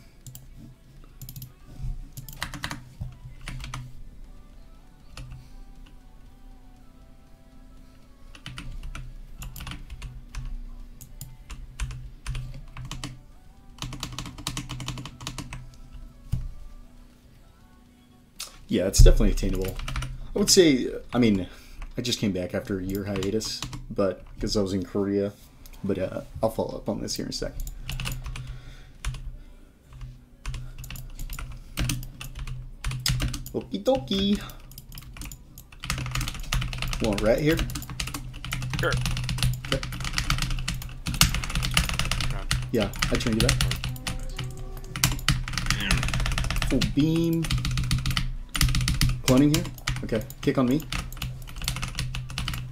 Yeah, it's definitely attainable. I would say, I mean, I just came back after a year hiatus, but because I was in Korea. But uh, I'll follow up on this here in a sec. Okie dokie. Want right here? Sure. Okay. Yeah, I trained you that. Full beam. Cloning here? Okay. Kick on me.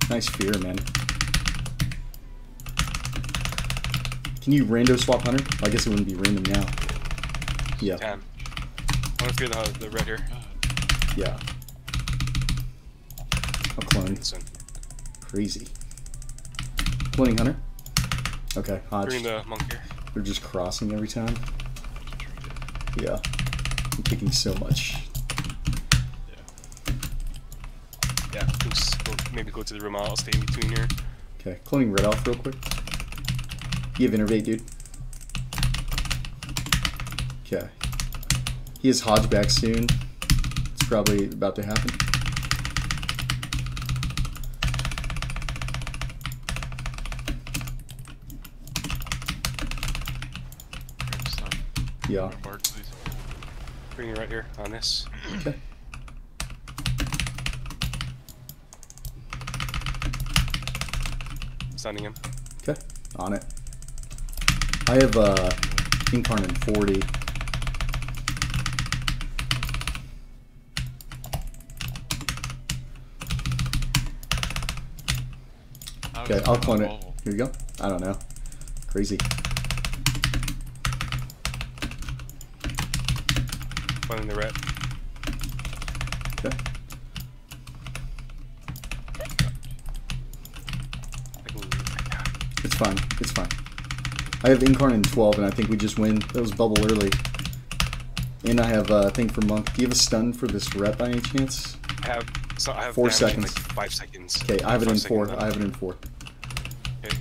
Nice fear, man. Can you rando swap hunter? I guess it wouldn't be random now. Yeah. I want to fear the, the ret here. yeah. I'll clone. Crazy. Cloning hunter. Okay, HoJ. Bring the monk here. They're just crossing every time. Yeah. I'm kicking so much. Just go, to the room. I'll stay in between here. Okay, cloning ret off real quick. You have innervate, dude. Okay. He has HoJ back soon. It's probably about to happen. Yeah. Bring it right here on this. Okay. Stunning him. Okay. On it. I have uh Incarnate 40. Okay, I'll that clone it. Here you go. I don't know. Crazy. Finding the ret. fine. It's fine. I have Incarn in 12, and I think we just win. That was Bubble early. And I have a uh, thing for Monk. Do you have a stun for this rep by any chance? I have, so I have four seconds. Like five seconds. Okay, I have it in four. I have it in four. Okay.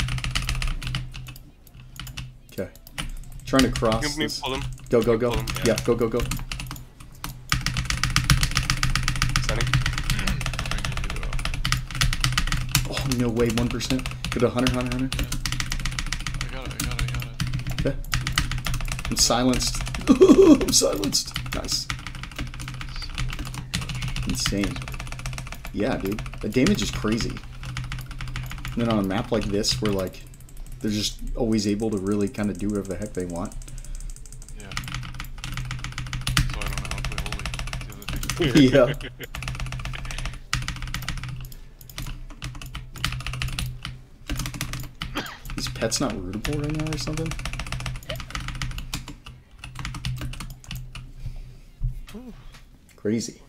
okay. Trying to cross. This. Go, go, go. Him, yeah. yeah, go, go, go. Stunning. Oh, no way. 1%. Go to 100, 100, 100. I'm silenced. I'm silenced. Nice. Insane. Yeah, dude. The damage is crazy. And then on a map like this, where like they're just always able to really kind of do whatever the heck they want. Yeah. So I don't know how to play Holy. That's the other thing. yeah. Is pet's not rootable right now or something? Crazy.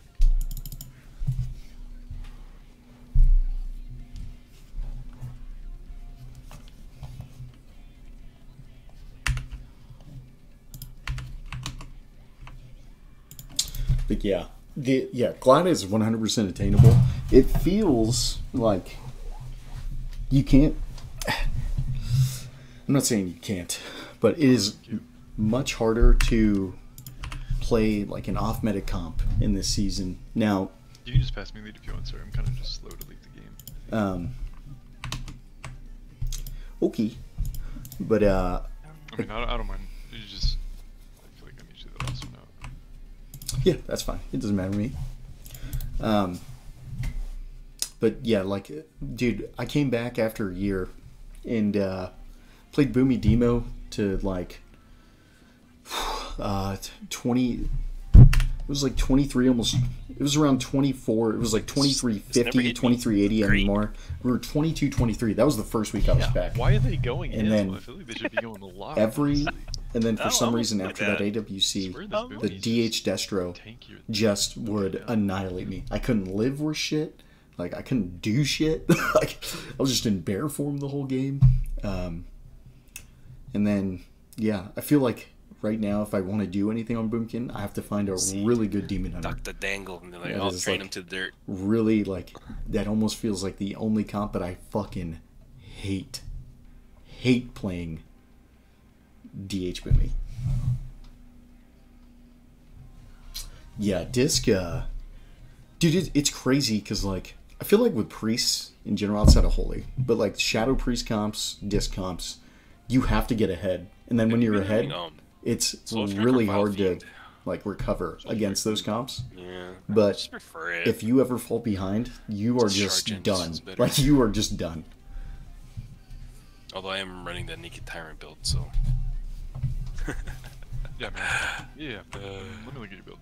But yeah, the yeah, Glide is 100% attainable. It feels like you can't. I'm not saying you can't, but it is much harder to play like an off meta comp in this season. Now, You can just pass me lead if you want, sir. I'm kind of just slow to leave the game. um, okay, but uh, I mean, I don't, I don't mind. You just. I feel like I'm usually the last one out. Yeah, that's fine. It doesn't matter to me. Um, but yeah, like, dude, I came back after a year and uh, played Boomy Demo to like uh, twenty. It was like twenty three, almost. It was around twenty four. It was like 2350, never 2380 Great. anymore. We were 22 23. That was the first week I was back. Why are they going And in? then I feel like they should be going a lot. Every and then for Oh, some reason after that that. AWC, the the DH Destro just would annihilate me. I couldn't live worth shit. Like I couldn't do shit. like I was just in bear form the whole game. Um, and then yeah, I feel like right now if I want to do anything on Boomkin, I have to find a See, really good demon hunter. Duck the dangle and like, I'll train like- him to the dirt. Really like that almost feels like the only comp that I fucking hate. Hate playing DH Boomy. Yeah, disc. Uh, dude, it, it's crazy because like I feel like with priests in general outside of holy, but like shadow priest comps, disc comps, you have to get ahead, and then when you're ahead, It's So really Vile hard to like recover against those comps. yeah. But I just prefer it. If you ever fall behind, you are just done. is. Like you are just done. Although I am running the Naked Tyrant build, so. Yeah, man. Yeah. Uh, Let me look at your build.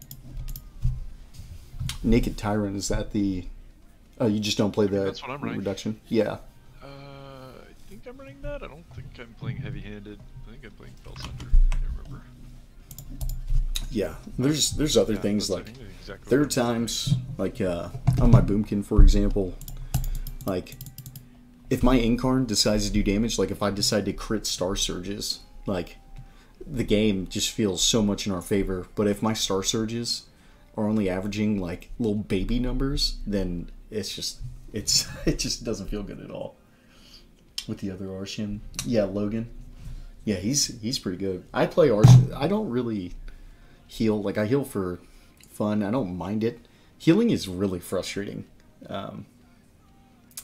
Naked Tyrant is that the? Oh, you just don't play the That's what I'm running. reduction. Yeah. Uh, I think I'm running that. I don't think I'm playing heavy-handed. I think I'm playing Bell Center. I can't remember. Yeah, there's there's other things that's- like exactly there are what I'm playing. times like uh, on my Boomkin, for example, Like, if my Incarn decides to do damage, like if I decide to crit Star Surges, like, the game just feels so much in our favor. But if my Star Surges are only averaging like little baby numbers, then it's just it's it just doesn't feel good at all. With the other Arshian, yeah, Logan, yeah, he's he's pretty good. I play Arshian. I don't really heal like I heal for fun. I don't mind it. Healing is really frustrating um,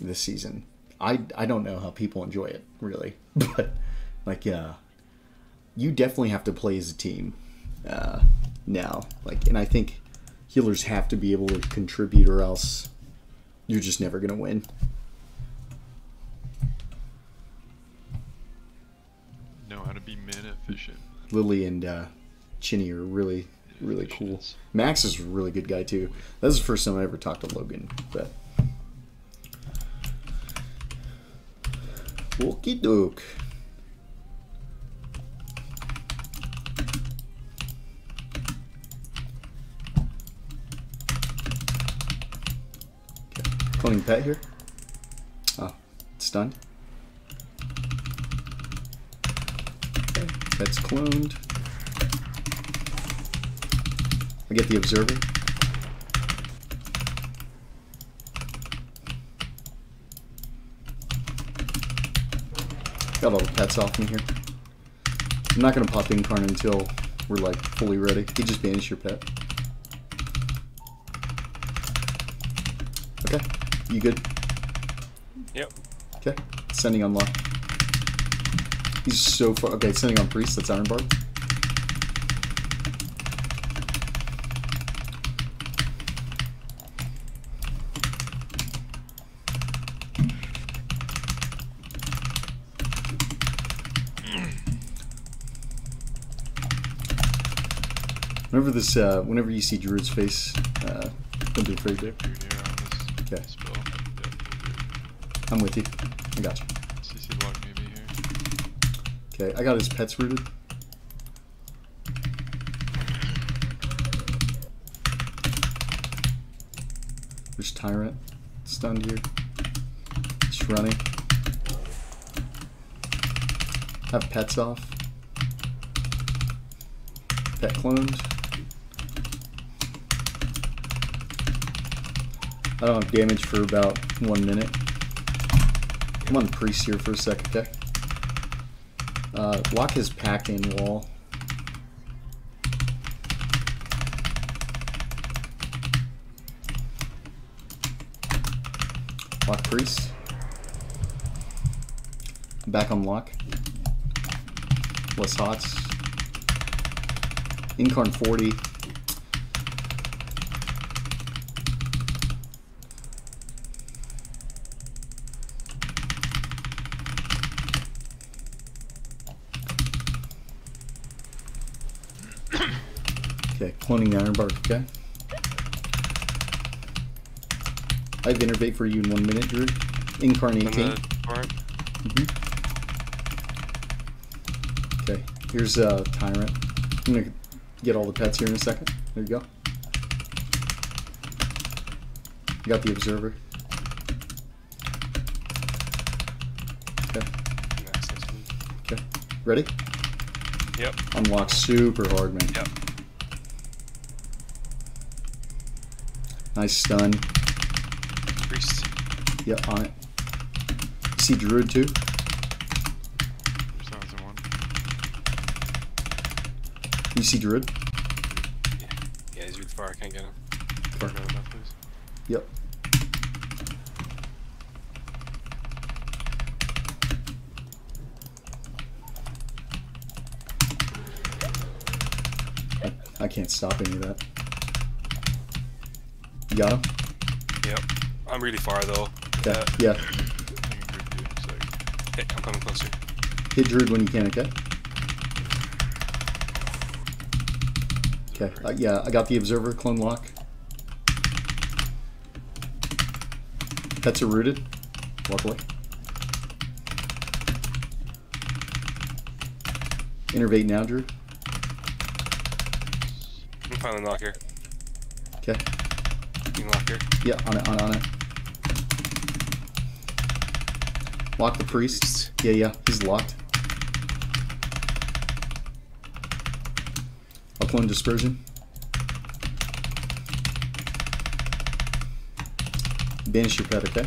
this season. I I don't know how people enjoy it really, but like yeah, you definitely have to play as a team uh, now. Like, and I think healers have to be able to contribute, or else you're just never gonna win. Know how to be mana efficient. Lily and uh, Chinny are really really cool. Max is a really good guy too. That was the first time I ever talked to Logan, but. Okie doke. Cloning pet here. Oh, stunned. Okay, pet's cloned. I get the observer. Got all the pets off me here. I'm not gonna pop Incarn until we're like fully ready. You just banish your pet. Okay, you good? Yep. Okay, sending on lock. He's so far. Okay, sending on priest. That's Ironbark. Whenever this, uh, whenever you see Druid's face, uh, don't be afraid there. Dude, here on this Okay. I'm with you. I got you. CC block maybe here. Okay, I got his pets rooted. There's Tyrant stunned here. It's running. Have pets off. Pet cloned. I don't have damage for about one minute. I'm on priest here for a second, okay? Uh, lock his pack in wall. Lock priest. Back on lock. Less hots. Incarn 40. Okay, cloning the Ironbark, okay? I have Innervate for you in one minute, Drew. Incarn I'm 18. gonna. Okay, here's uh, Tyrant. I'm gonna get all the pets here in a second. There you go. You Got the Observer. Okay, Nice, nice one. okay. Ready? Yep. Unlock super hard, man. Yep. Nice stun. Priest. Yep, on it. You See Druid too? You see Druid? Yeah, yeah he's really far. I can't get him. Far. That, please. Yep. I, I can't stop any of that. You got him? Yep. I'm really far though. Okay. Uh, Yeah. I can grip you. It's like, hey, I'm coming closer. Hit Druid when you can, okay? Okay. Uh, yeah, I got the Observer clone lock. Pets are rooted. Walk away. Innervate now, Drew. I'm finally knock here. Okay. You can lock here. Yeah, on it, on it, on it. Lock the priest. Yeah, yeah, he's locked. Clone dispersion. Banish your pet, okay?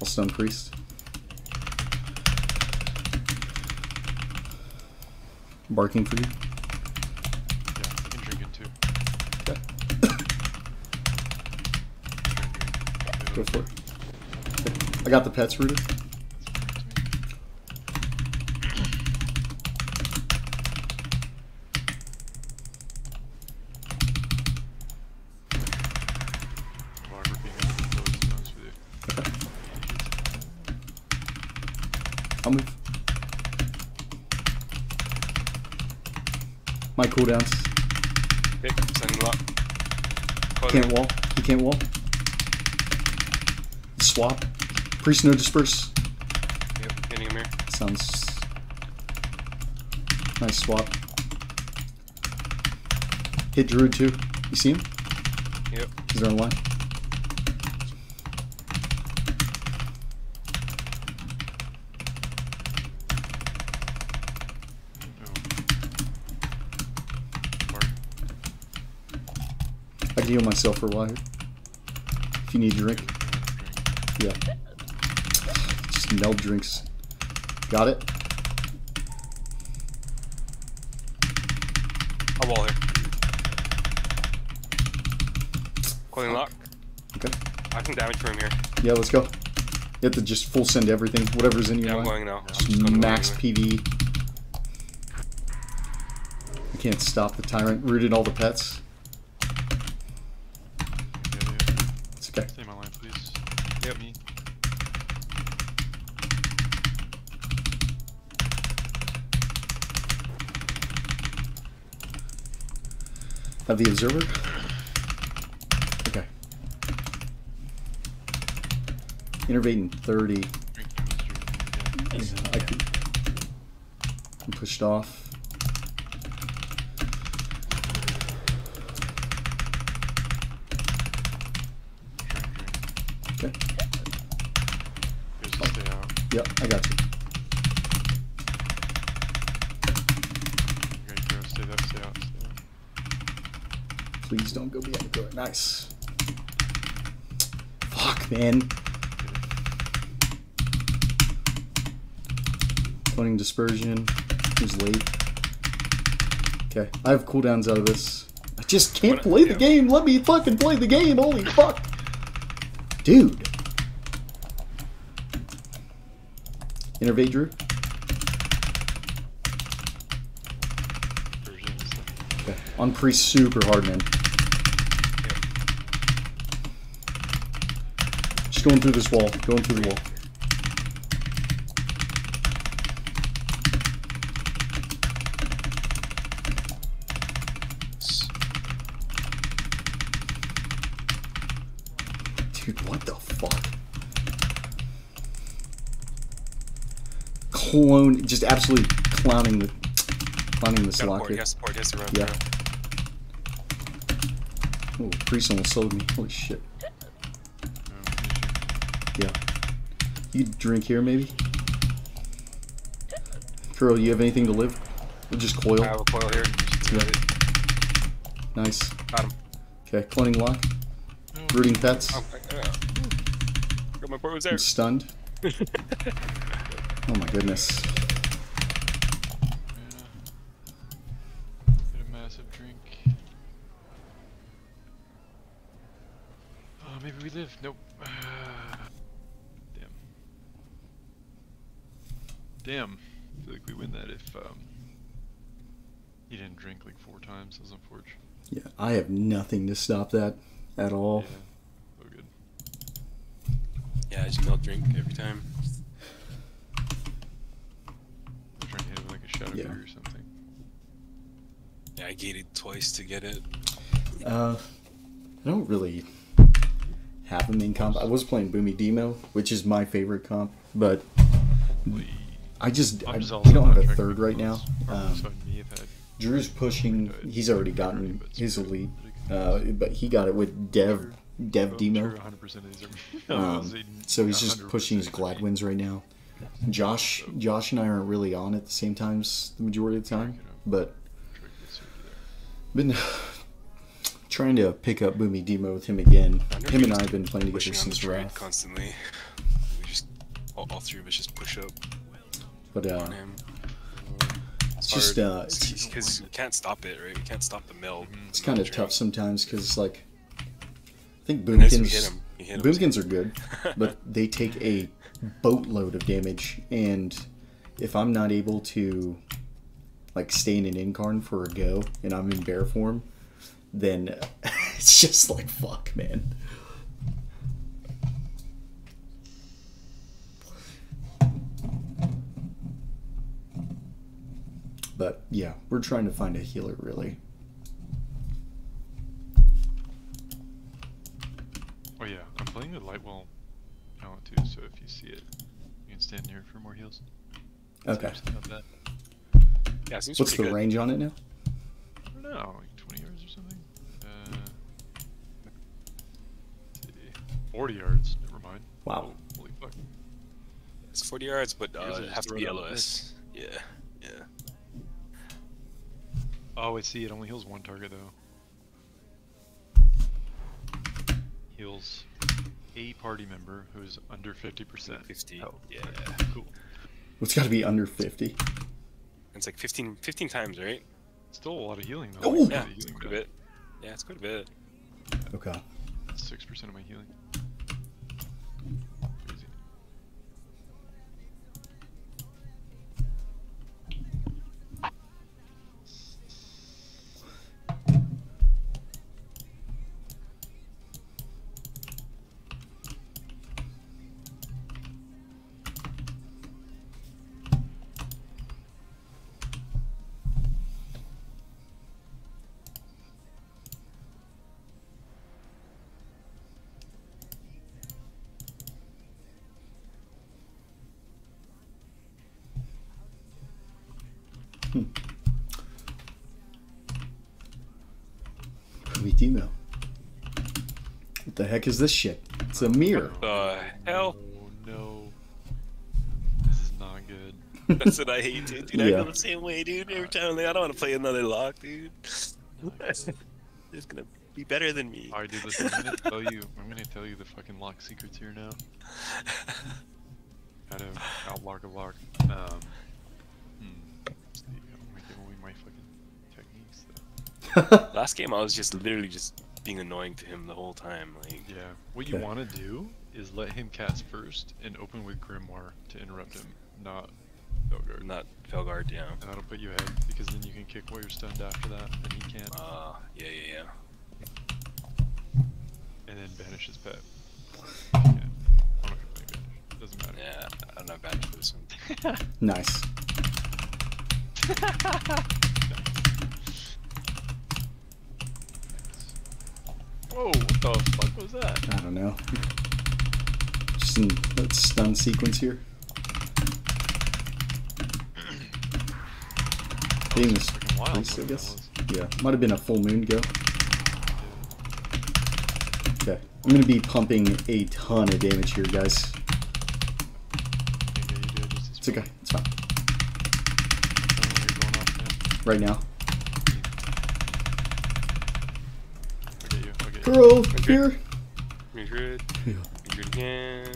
I'll stun priest. Barking for you. Got the pets rooted. Logger being able to close, to be honest with you. I'll move. My cooldowns. Okay, sending lock. Can't wall. He can't wall. Swap. Priest no disperse. Yep, hitting him here. Sounds nice swap. Hit Druid too. You see him? Yep. He's on line. Oh. I can heal myself for a while. If you need a drink. Yeah. Meld drinks. Got it? I'll wall here. Lock. Okay. I can damage from here. Yeah, let's go. You have to just full send everything, whatever's in your Yeah, I'm going now. I'm Just just going max. PV. I can't stop the tyrant. Rooted all the pets. Have the observer. Okay. Innervate in 30. Drink, drink, drink. Yeah. I can, I'm pushed off. Try and drink. Okay. Here's to stay out. Yep, I got you. Go behind the door. Nice. Fuck, man. Cloning dispersion. Who's late? Okay, I have cooldowns out of this. I just can't What- play the game. Let me fucking play the game. Holy fuck. Dude. Innervate Drew. Version is like- Okay. On priest super hard, man. Just going through this wall. Going through the wall. Dude, what the fuck? Clone, just absolutely clowning the, clowning this Got a lock port. here. Yes, port. Yes. Yeah. Oh, priest almost sold me. Holy shit. You drink here, maybe? Kuro, you have anything to live? Or just coil? I have a coil here. Yeah. Nice. Got him. Okay, cloning lock. Hmm. Rooting pets. Oh, got my was there. I'm stunned. oh my goodness. Times. That's unfortunate. Yeah, I have nothing to stop that at all. Yeah. Oh good. Yeah, I just meld drink every time. I'm trying to hit him with like a shadow Yeah. Or something. Yeah, I gated twice to get it. Uh, I don't really have a main comp. I was playing Boomy Demo, which is my favorite comp, but I just, I, just we also don't have a third my right now. clothes. Or Um, so I may have had Drew's pushing. He's already gotten his elite, uh, but he got it with Dev Dev I'm Demo. sure 100% of these are. Um, so he's just pushing his are. Gladwins right now. Josh, Josh and I aren't really on at the same times the majority of the time, but Trick this over there. been trying to pick up Boomy Demo with him again. Him and I have been playing together Pushing since trade Wrath, constantly. We just all, all three of us just push up but uh, it's just uh, because you can't stop it, right? You can't stop the meld. it's kind of tough sometimes because like I think Unless you hit Boomkins him, hit him. Boomkins are good, but they take a boatload of damage, and if I'm not able to like stay in an incarn for a go, and I'm in bear form, then it's just like fuck, man. But yeah, we're trying to find a healer really. Oh yeah, I'm playing the Lightwell talent too, so if you see it, you can stand near for more heals. Okay. actually. Yeah, seems What's the good. range on it now? I don't know, like 20 yards or something. Uh, 40 yards. Never mind. Wow. Holy fuck. It's 40 yards, but uh, it have to be LOS. Yeah, yeah. Oh, I see. It only heals one target though. Heals a party member who's under 50%. 50. health. Oh, yeah. Cool. It's got to be under 50. It's like 15, 15 times, right? Still a lot of healing though. Oh! Like, Yeah, it's quite a bit. Yeah, it's quite a bit. Okay. Six percent of my healing. Heck is this shit? It's a mirror. The hell? Oh no. This is not good. That's what I hate, dude. Dude, I Yeah. feel the same way, dude. Every time I'm like, I don't want to play another lock, dude. it's gonna be better than me. Alright, dude, listen, I'm gonna tell you I'm gonna tell you the fucking lock secrets here now. How to outlock a lock. Um hmm. I'm gonna give away my fucking techniques though. Last game, I was just literally just being annoying to him the whole time. Like, Yeah. What you wanna do is let him cast first and open with Grimoire to interrupt him, not Felguard. not Felguard, yeah. And that'll put you ahead because then you can kick while you're stunned after that, and he can't. Uh, yeah, yeah, yeah. and then banish his pet. Yeah. I'm not gonna play banish. Doesn't matter. Yeah, I'm not bad for this one. Nice. Whoa! What the fuck was that? I don't know. Just in that stun sequence here. I think it was wild. priest, I guess. Yeah, might have been a full moon go. Okay, I'm gonna be pumping a ton of damage here, guys. Yeah, yeah, you did just as It's okay, it's fine. Right don't get you. I'll get you. Girl, Okay. here. Madrid. Yeah. Madrid again.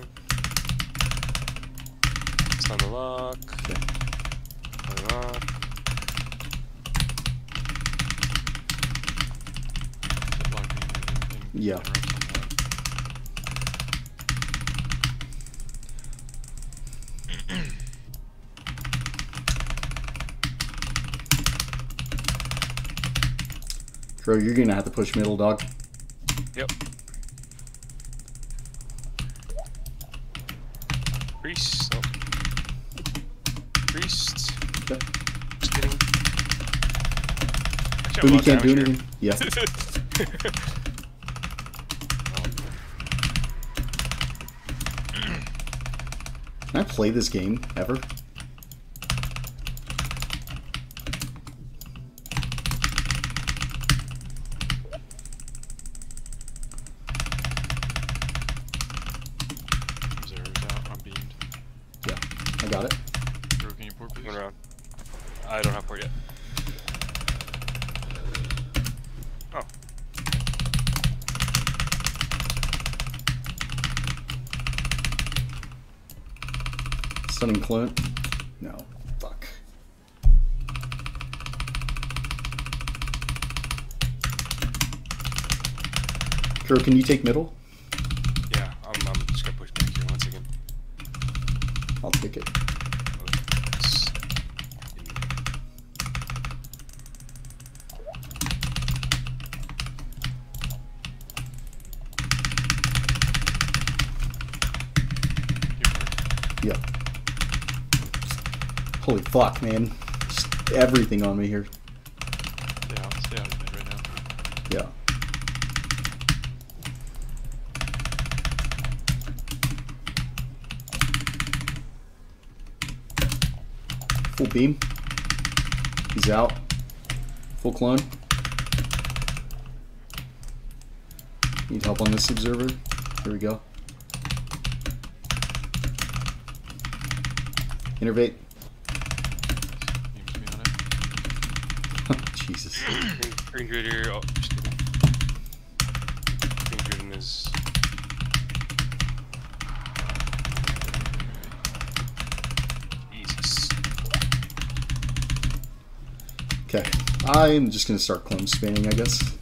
Stun the lock. Okay. Stun the lock. Set lock me and- and Yeah. interrupt on that. Crow, you're gonna have to push middle, dog. Yep. Priest. Oh. Priest. Okay. Just kidding. Actually, Boom, you can't do not anything. Yeah. Can I play this game ever? Can you take middle? Yeah, I'm, I'm just gonna push back here one second. I'll take it. Yeah. Holy fuck, man. Just everything on me here. Beam. He's out. Full clone. Need help on this observer. Here we go. Innervate. Beams me on it. Jesus. Green, I'm just gonna start clone spanning, I guess.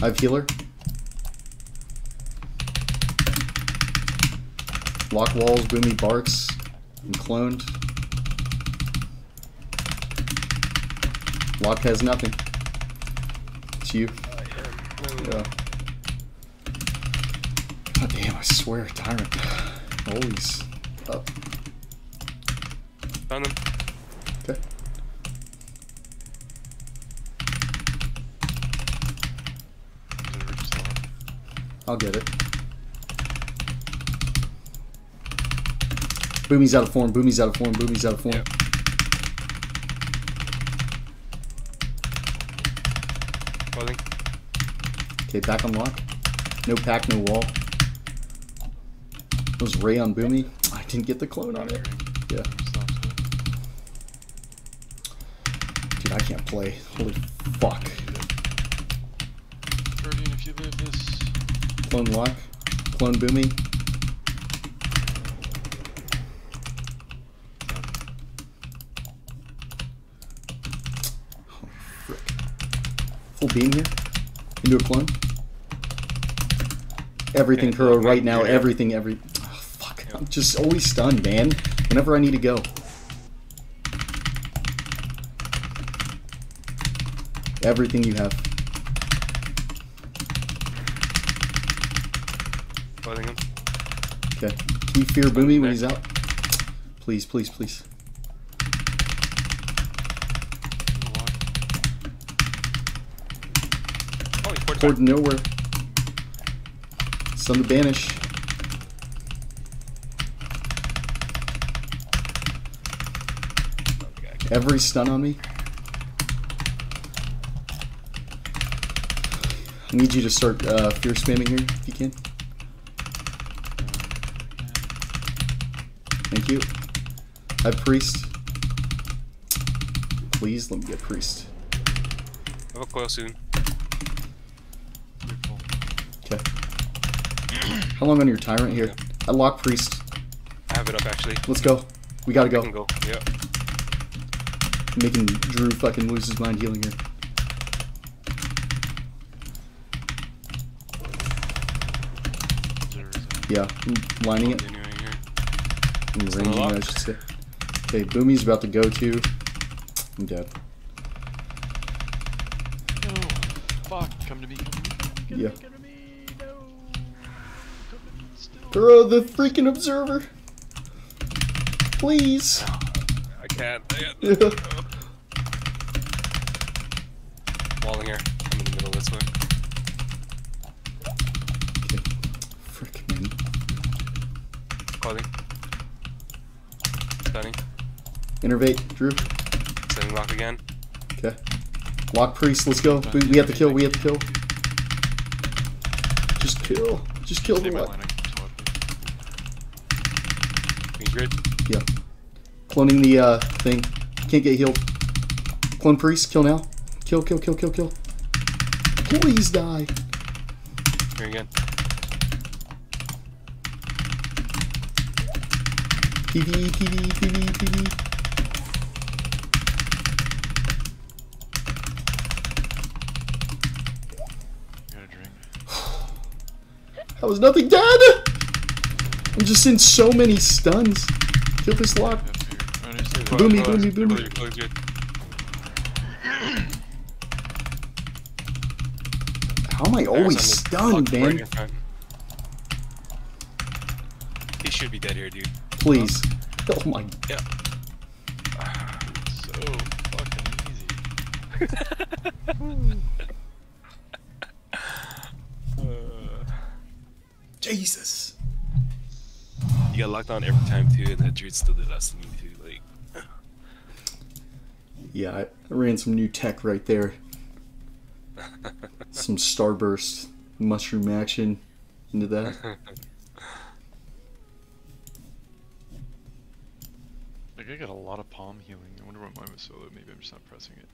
I have healer. Lock walls, boomy barks, and cloned. Lock has nothing. It's you. Oh, yeah. God damn, I swear, Tyrant. Always up. Found them. Okay. Observer just locked. I'll get it. Boomy's out of form, Boomy's out of form, Boomy's out of form. Yep. Calling. Okay, back on lock. No pack, no wall. It Was Ray on Boomy? I didn't get the clone on it. Yeah. Dude, I can't play. Holy fuck. Clone lock. Clone Boomy. Holy frick. Full beam here. Into a clone. Everything, Okay, Kuro, right now. you're. Everything, every. Oh, fuck. I'm just always stunned, man. Whenever I need to go. Everything you have. Calling him. You fear Boomy when he's out? Please, please, please. Oh, he poured Poured nowhere. Stun to banish. Every stun on me. I need you to start uh, fear spamming here if you can. I have priest. Please let me get priest. I have a coil soon. Okay. How long on your tyrant here? I lock priest. I have it up actually. Let's go. We gotta go. go. Yeah. making Drew fucking lose his mind healing here. Yeah, I'm lining it. Ranging, I should say. Okay, Boomy's about to go to. I'm dead. No! Fuck! Come to me, come to me, come to me, Yeah. come to me, no! Come to me still. Throw the freaking observer! Please! I can't. I got Innervate, Drew. Sending lock again. Okay. Lock priest, let's go. We, we have to kill, we have to kill. Just kill. Just kill Stay the lock. line, I can swap it. You good? Yeah. Cloning the uh, thing. Can't get healed. Clone priest. Kill now. Kill, kill, kill, kill, kill. Please die. Here again. PvE, PvE, PvE, PvE. Was nothing dead! I'm just in so many stuns. Kill this lock. Have fear. No, stay there. Boomy, boomy, boomy. close, close, good. How am I always stunned, clock right man? He should be dead here, dude. Please. Oh my. Yeah. So fucking easy. Jesus. You got locked on every time too, and that dude still did less than me too. Like, Yeah, I ran some new tech right there. Some starburst mushroom action into that. Like I got a lot of palm healing. I wonder what mine was solo. Maybe I'm just not pressing it.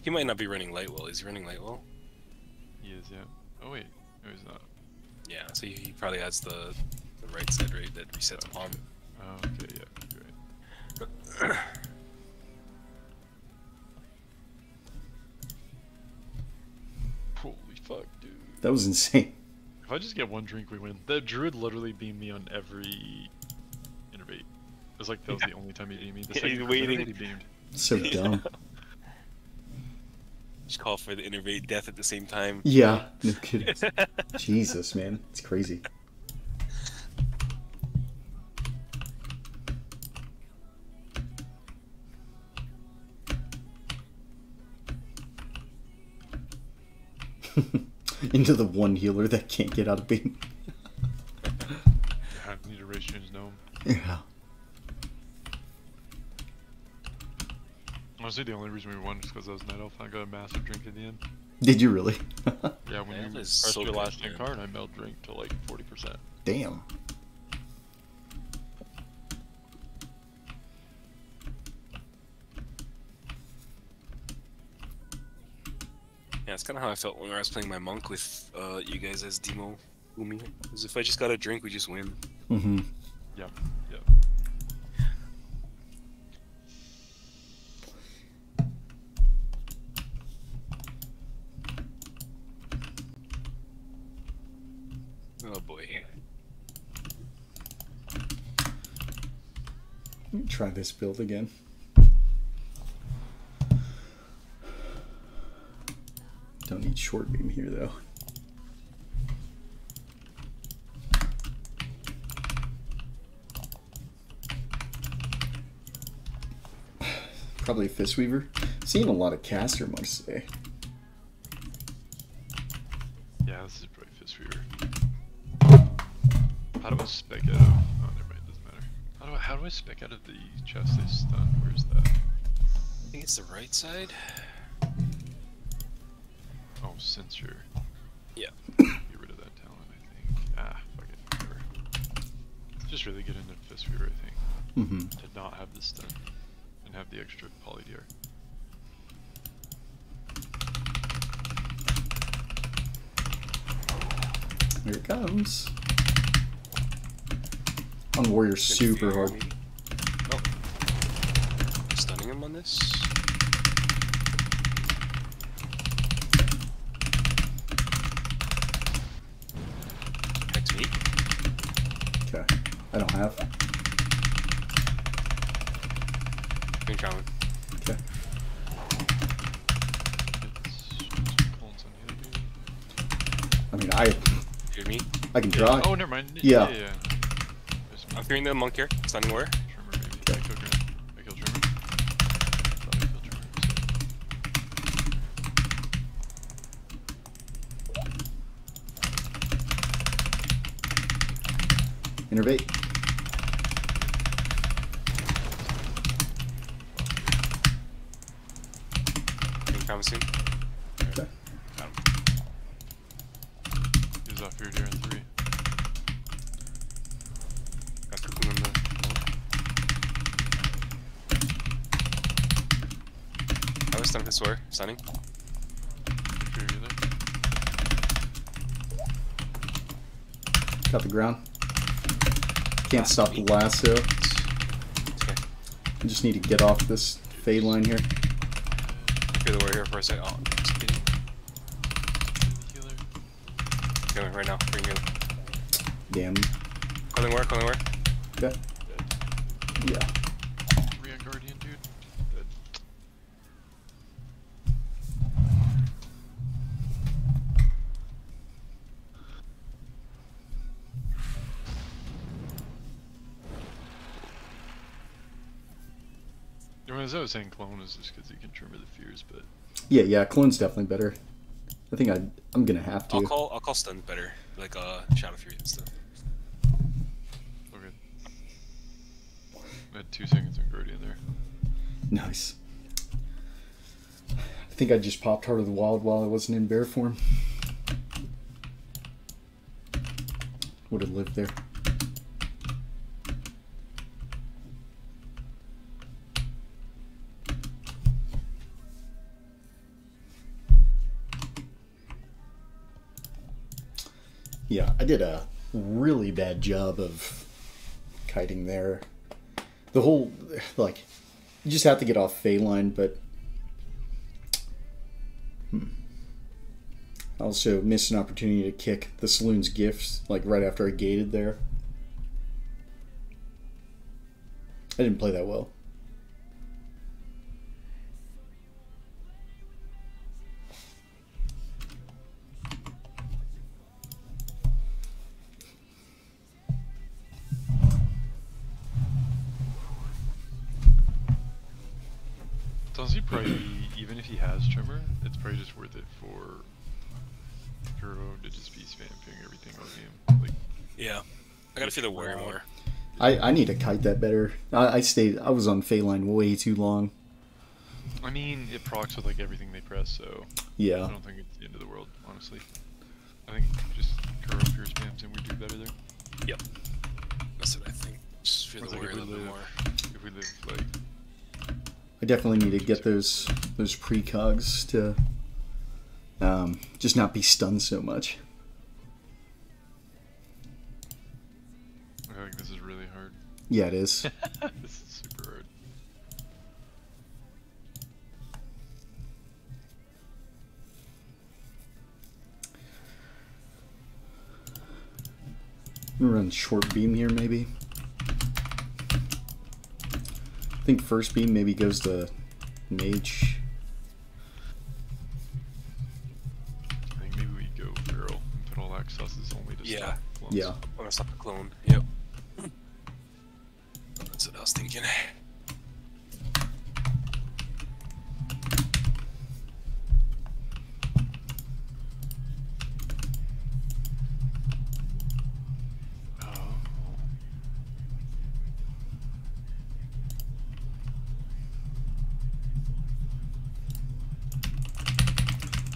he might not be running light well. Is he running light well? He is, yeah. Oh wait, no, he's not. Yeah, so he, he probably has the, the right side right that resets palm. Oh, okay, yeah, you're. Holy fuck, dude. That was insane. If I just get one drink, we win. The druid literally beamed me on every innervate. It was like that was the only time he beamed me. The Yeah, second he's waiting. he beamed. So dumb. Just call for the innervate death at the same time. Yeah, no kidding. Jesus, man. It's crazy. Into the one healer that can't get out of beam. I need to race change gnome. Yeah. Honestly, the only reason we won is because I was night elf and I got a massive drink at the end. Did you really? Yeah, when Man, you that is press so your last in card, I meld drink to like 40%. Damn. Yeah, it's kind of how I felt when I was playing my monk with uh, you guys as Demo Umi. Because if I just got a drink, we just win. Mm-hmm. Yep, Oh boy. Let me try this build again. Don't need short beam here though. Probably Fist Weaver. Seeing a lot of caster monks today. Yeah, this is Fever. How do I spec out of... Oh, never mind, doesn't matter. How do I, how do I spec out of the chest they stun? Where's that? I think it's the right side. Oh, censure. Yeah. Get rid of that talent, I think. Ah, fuck it, whatever. Just really get into Fist Fever, I think. Mm-hmm. To not have the stun. And have the extra poly DR. Here it comes. On Warrior super hard. Oh. Stunning him on this. Hex me. Okay. I don't have. Shaman. Okay. It's pulling some healing. I mean I Hear me? I can Yeah. try. Oh, never mind. Yeah. Yeah, yeah. I'm fearing the monk here. Stunning warrior. Tremor, maybe. I killed. I killed Tremor. I killed Tremor. Innervate. Green Shaman soon. Okay. Got him. He was off here during three. Got cooking on the. swear, stunning. Got the ground. Can't stop the lasso. Okay. I just need to get off this fade line here. Fear the warrior for a second. Oh, just kidding. Healer. Coming right now. Bring me. Damn. Calling where? Calling where? Okay. You I was saying, clone is just because he can trigger the fears, but Yeah, yeah. Clone's definitely better. I think I I'm gonna have to. I'll call. I'll call stun better, like uh Shadow Fury and stuff. okay. I had two seconds on Guardian there. Nice. I think I just popped Heart of the Wild while I wasn't in bear form. Would have lived there. Yeah, I did a really bad job of kiting there. The whole, like, you just have to get off Fey line, but hmm. I also missed an opportunity to kick the Sheilun's Gifts like right after I gated there. I didn't play that well. I gotta feel the warrior Wow. more. I, I need to kite that better. I, I stayed. I was on Fey line way too long. I mean, it procs with like everything they press, so yeah. I don't think it's the end of the world, honestly. I think just Kuro pure spams and we do better there. Yep. That's what I think. Just feel the like if a we little bit live- more. If we live like, I definitely need to get those those precogs to um, just not be stunned so much. Yeah, it is. this is super hard. I'm gonna run short beam here, maybe. I think first beam maybe goes to mage. I think maybe we go Feral and put all accesses only to Yeah. stop clones. Yeah. I wanna stop the clone.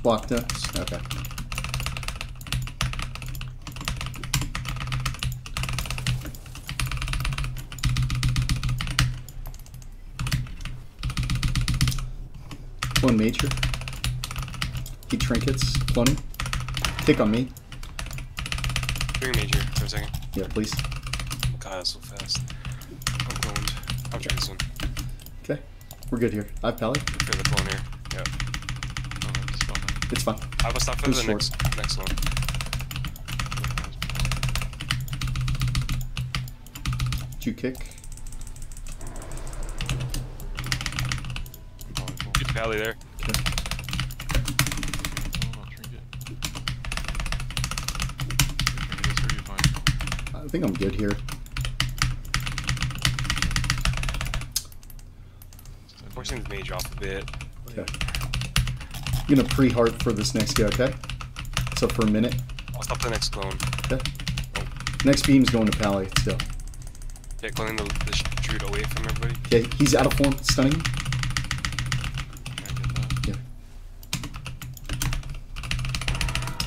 Blocked it. Okay. One major. He trinkets. Cloning. Tick on me. Bring major for a second. Yeah, please. God, that's so fast. I'm cloned. I'll try this one. Okay. We're good here. I have pally. It's fine. I will stop for the next next one. Did you kick? Get Pally there. Okay. I'll trinket. Trinket is already fine. I think I'm good here. Forcing the mage off a bit. Okay. I'm gonna pre-heart for this next guy, okay? So for a minute. I'll stop the next clone. Okay. Next beam's going to pally still. Yeah, cloning the, the druid away from everybody. Okay, he's out of form, stunning. Yeah.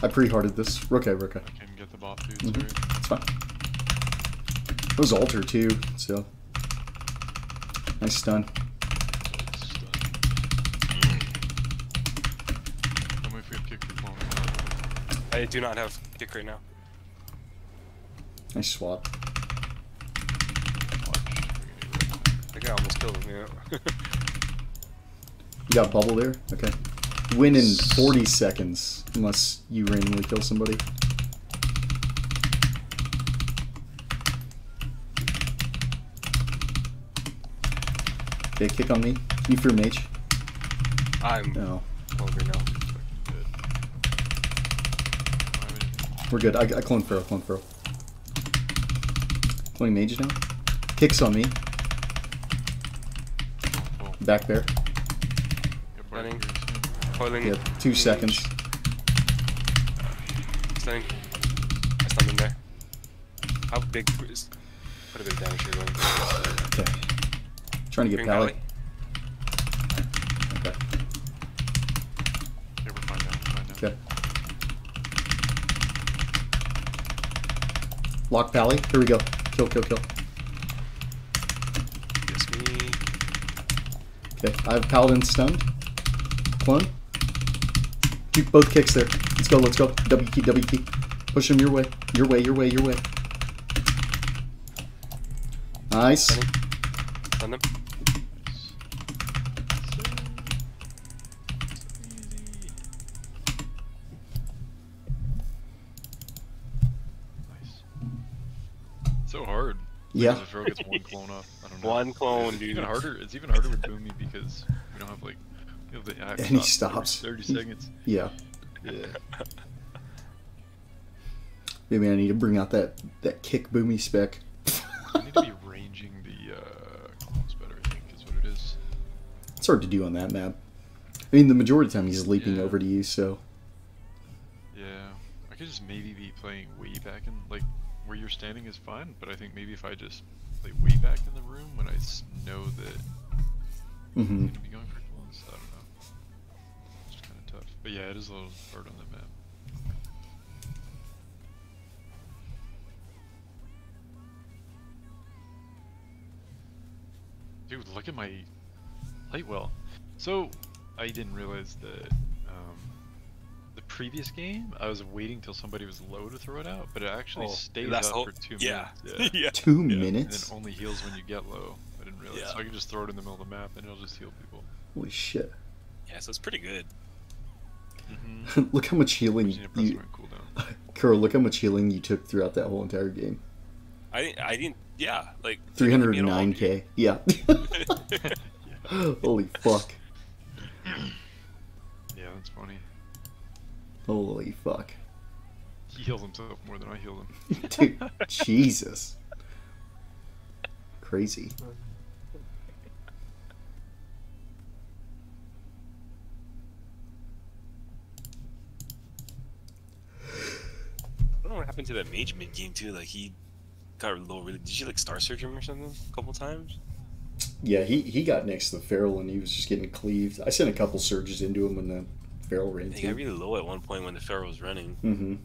I pre-hearted this. Okay, okay. I can get the bot dude, Mhm. It's fine. It was alter too, so nice stun. I do not have kick right now. Nice swap. Watch. I think almost killed him. You got bubble there? Okay. Win in 40 seconds, unless you randomly kill somebody. Okay, kick on me. You fear mage? I'm No. hungry now. We're good. I, I clone Feral, clone Feral. Cloning mage now. Kicks on me. Back there. get back Running. here. Coiling. Yeah, two seconds. Stunning. I stunned him there. How big is. Put a bit of damage here going. Okay. Trying to get Green Pally. Pally. Okay. Yeah, we're fine now. We're fine now. Okay. Pally. Here we go. Kill, kill, kill. Me. Okay. I have Paladin stunned. Clone. Keep both kicks there. Let's go, let's go. W key, W key. Push him your way. Your way, your way, your way. Nice. Yeah. Because if Feral gets one clone off, I don't know. One clone, It's dude. even harder. It's even harder with Boomy because we don't have like we have the axe And he stops. Thirty seconds. Yeah. Yeah. Maybe I need to bring out that, that kick boomy spec. I need to be ranging the uh, clones better. I think is what it is. It's hard to do on that map. I mean, the majority of the time he's leaping Yeah. over to you, so. Yeah, I could just maybe be playing way back in like where you're standing is fine, but I think maybe if I just play way back in the room when I know that I'm hmm gonna be going for clones, I don't know. It's kind of tough, but yeah, it is a little hard on the map. Dude, look at my light well. So, I didn't realize that previous game, I was waiting till somebody was low to throw it out, but it actually Oh, stays up whole- for two yeah. minutes. Yeah. yeah. Two Yeah, minutes? And it only heals when you get low. I didn't realize. Yeah. So I can just throw it in the middle of the map and it'll just heal people. Holy shit. Yeah, so it's pretty good. Mm-hmm. look how much healing you. pressure cooldown. Kuro, look how much healing you took throughout that whole entire game. I didn't. I didn't. Yeah, like it didn't hit me at all, 309k. Yeah. dude. Holy fuck. Yeah, that's funny. Holy fuck. He heals himself more than I heal him. Dude, Jesus. Crazy. I don't know what happened to that mage mid game too. Like he got low. Really, did you like Star Surge him or something a couple times? Yeah, he, he got next to the feral and he was just getting cleaved. I sent a couple surges into him when the ran He got through. really low at one point when the Feral was running. Mm-hmm.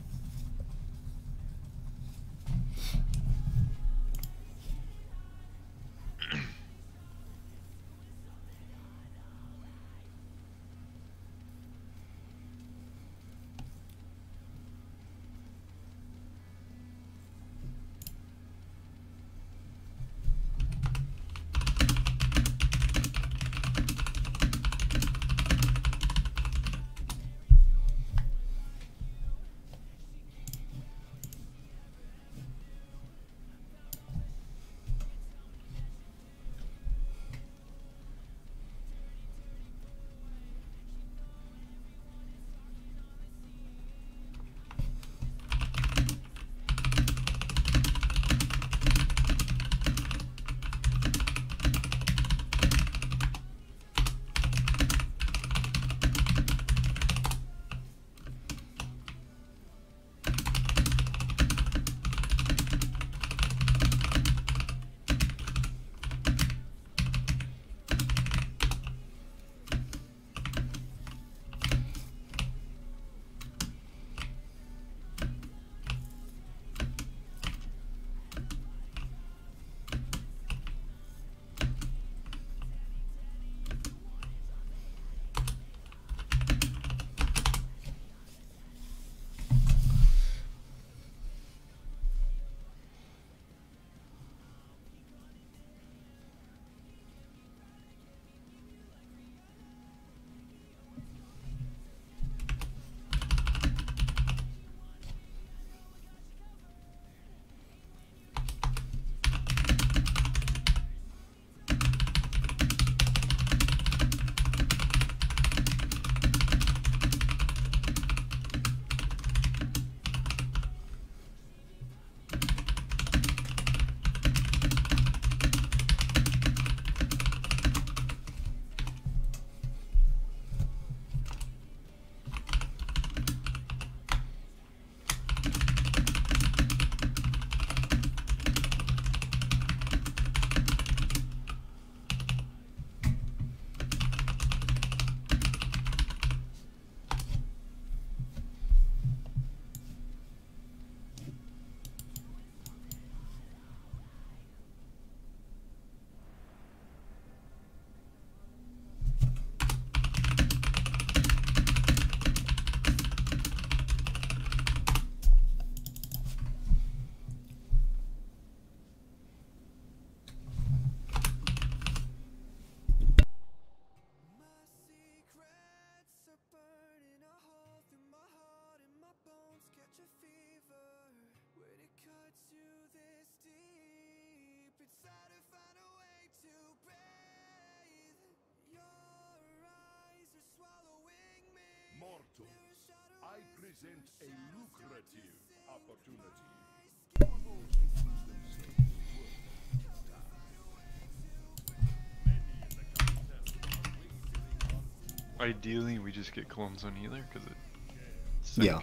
Ideally, we just get clones on healer because it. Yeah.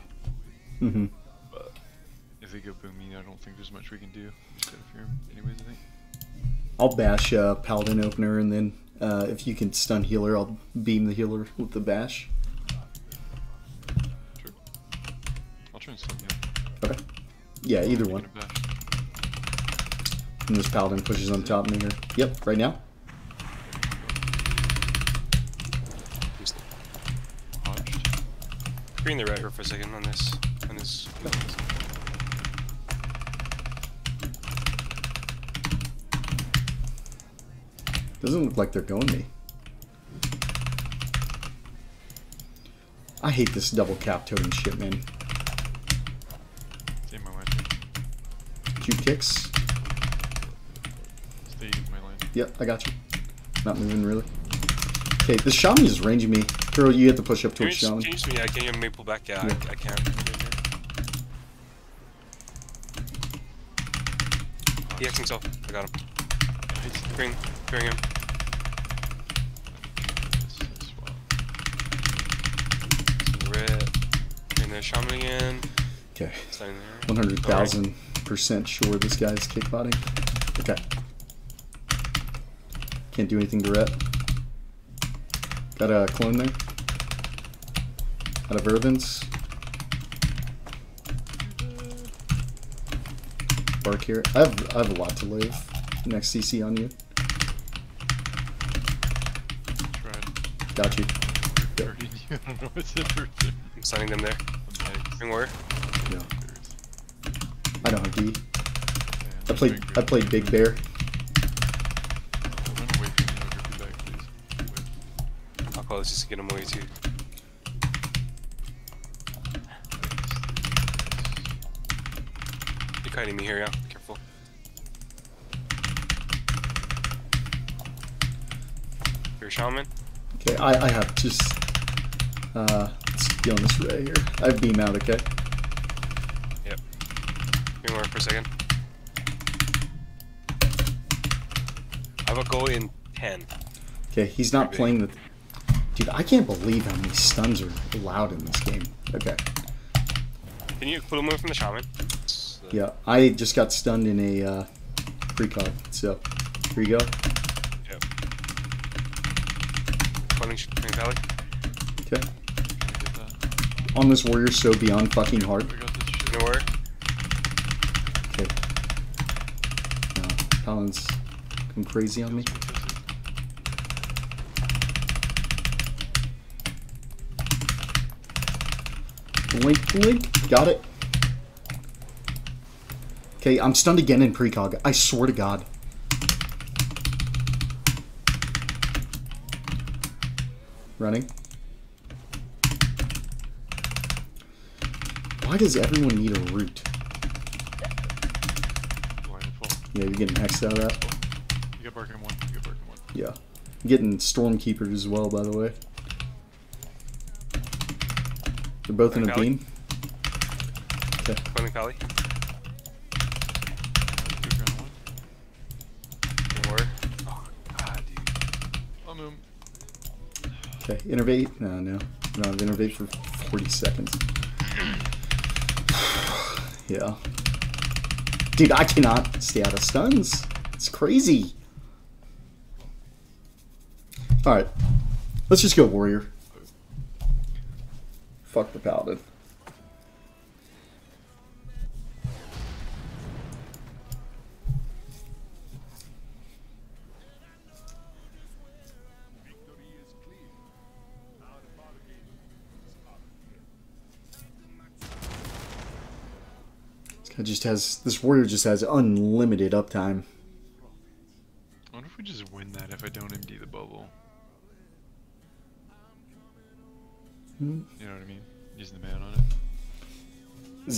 Mm-hmm. But if they go boomy, I don't think there's much we can do. Anyways, I think. I'll bash uh, Paladin opener, and then uh, if you can stun healer, I'll beam the healer with the bash. True. I'll try and stun you. Okay. Yeah, either one. Get a bash. And this Paladin pushes on top of me here. Yep, right now. Just Hodged. Bring the red here for a second on this. On this. Doesn't look like they're going me. I hate this double cap totem shit, man. Stay in my line. Q kicks. Stay in my line. Yep, I got you. Not moving really. Okay, the shaman is ranging me. Girl, you have to push up towards shaman. can you just, yeah, can you maybe pull back? Yeah, Yeah. I, I can. Yeah, I think so. I got him. Bring, bring him. Red. Bring the shaman again. Okay, 100,000% sure this guy's kickbotting. Okay. Can't do anything to ret. Got a clone there. Out of Earthens. Bark here. I have, I have a lot to live. Next CC on you. Tried. Got you. Already. I don't know what's the first thing. I'm signing them there. I'm nice. Bring warrior. Yeah. I don't have D. Yeah, I played I beer. played Big Bear. Call just to get him away too. You're kiting me here, yeah? Careful. You're a shaman? Okay, I, I have just uh let's get on this ray here. I have beam out, okay? Yep. Bring warrior for a second. I have a goal in 10. Okay, he's not playing the Dude, I can't believe how many stuns are allowed in this game. Okay. Can you put him away from the shaman? It's, Yeah, I just got stunned in a uh precog, so here you go. Yep. Running, running valley. Okay. Trying to get that. On this warrior so beyond fucking hard. We got this shit. No warrior. Okay. Uh, Paladin's going crazy on me. Link, link, got it. Okay, I'm stunned again in precog. I swear to God. Running. Why does everyone need a root? Yeah, you're getting hexed out of that. You got bark in one. You got Barkin one. Yeah. I'm getting Stormkeepers as well, by the way. They're both in a Valley? beam. Okay. Running valley. Two ground one. No warrior. Oh, God, dude. On him. Okay. Innervate? No, no. No, I've innervate for 40 seconds. yeah. Dude, I cannot stay out of stuns. It's crazy. Alright. Let's just go Warrior. Fuck the Paladin. Guy just has. This Warrior just has unlimited uptime.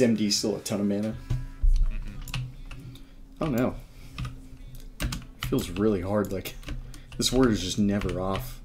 It. MD still a ton of mana? Mm-hmm. Oh no. feels really hard. Like this word is just never off.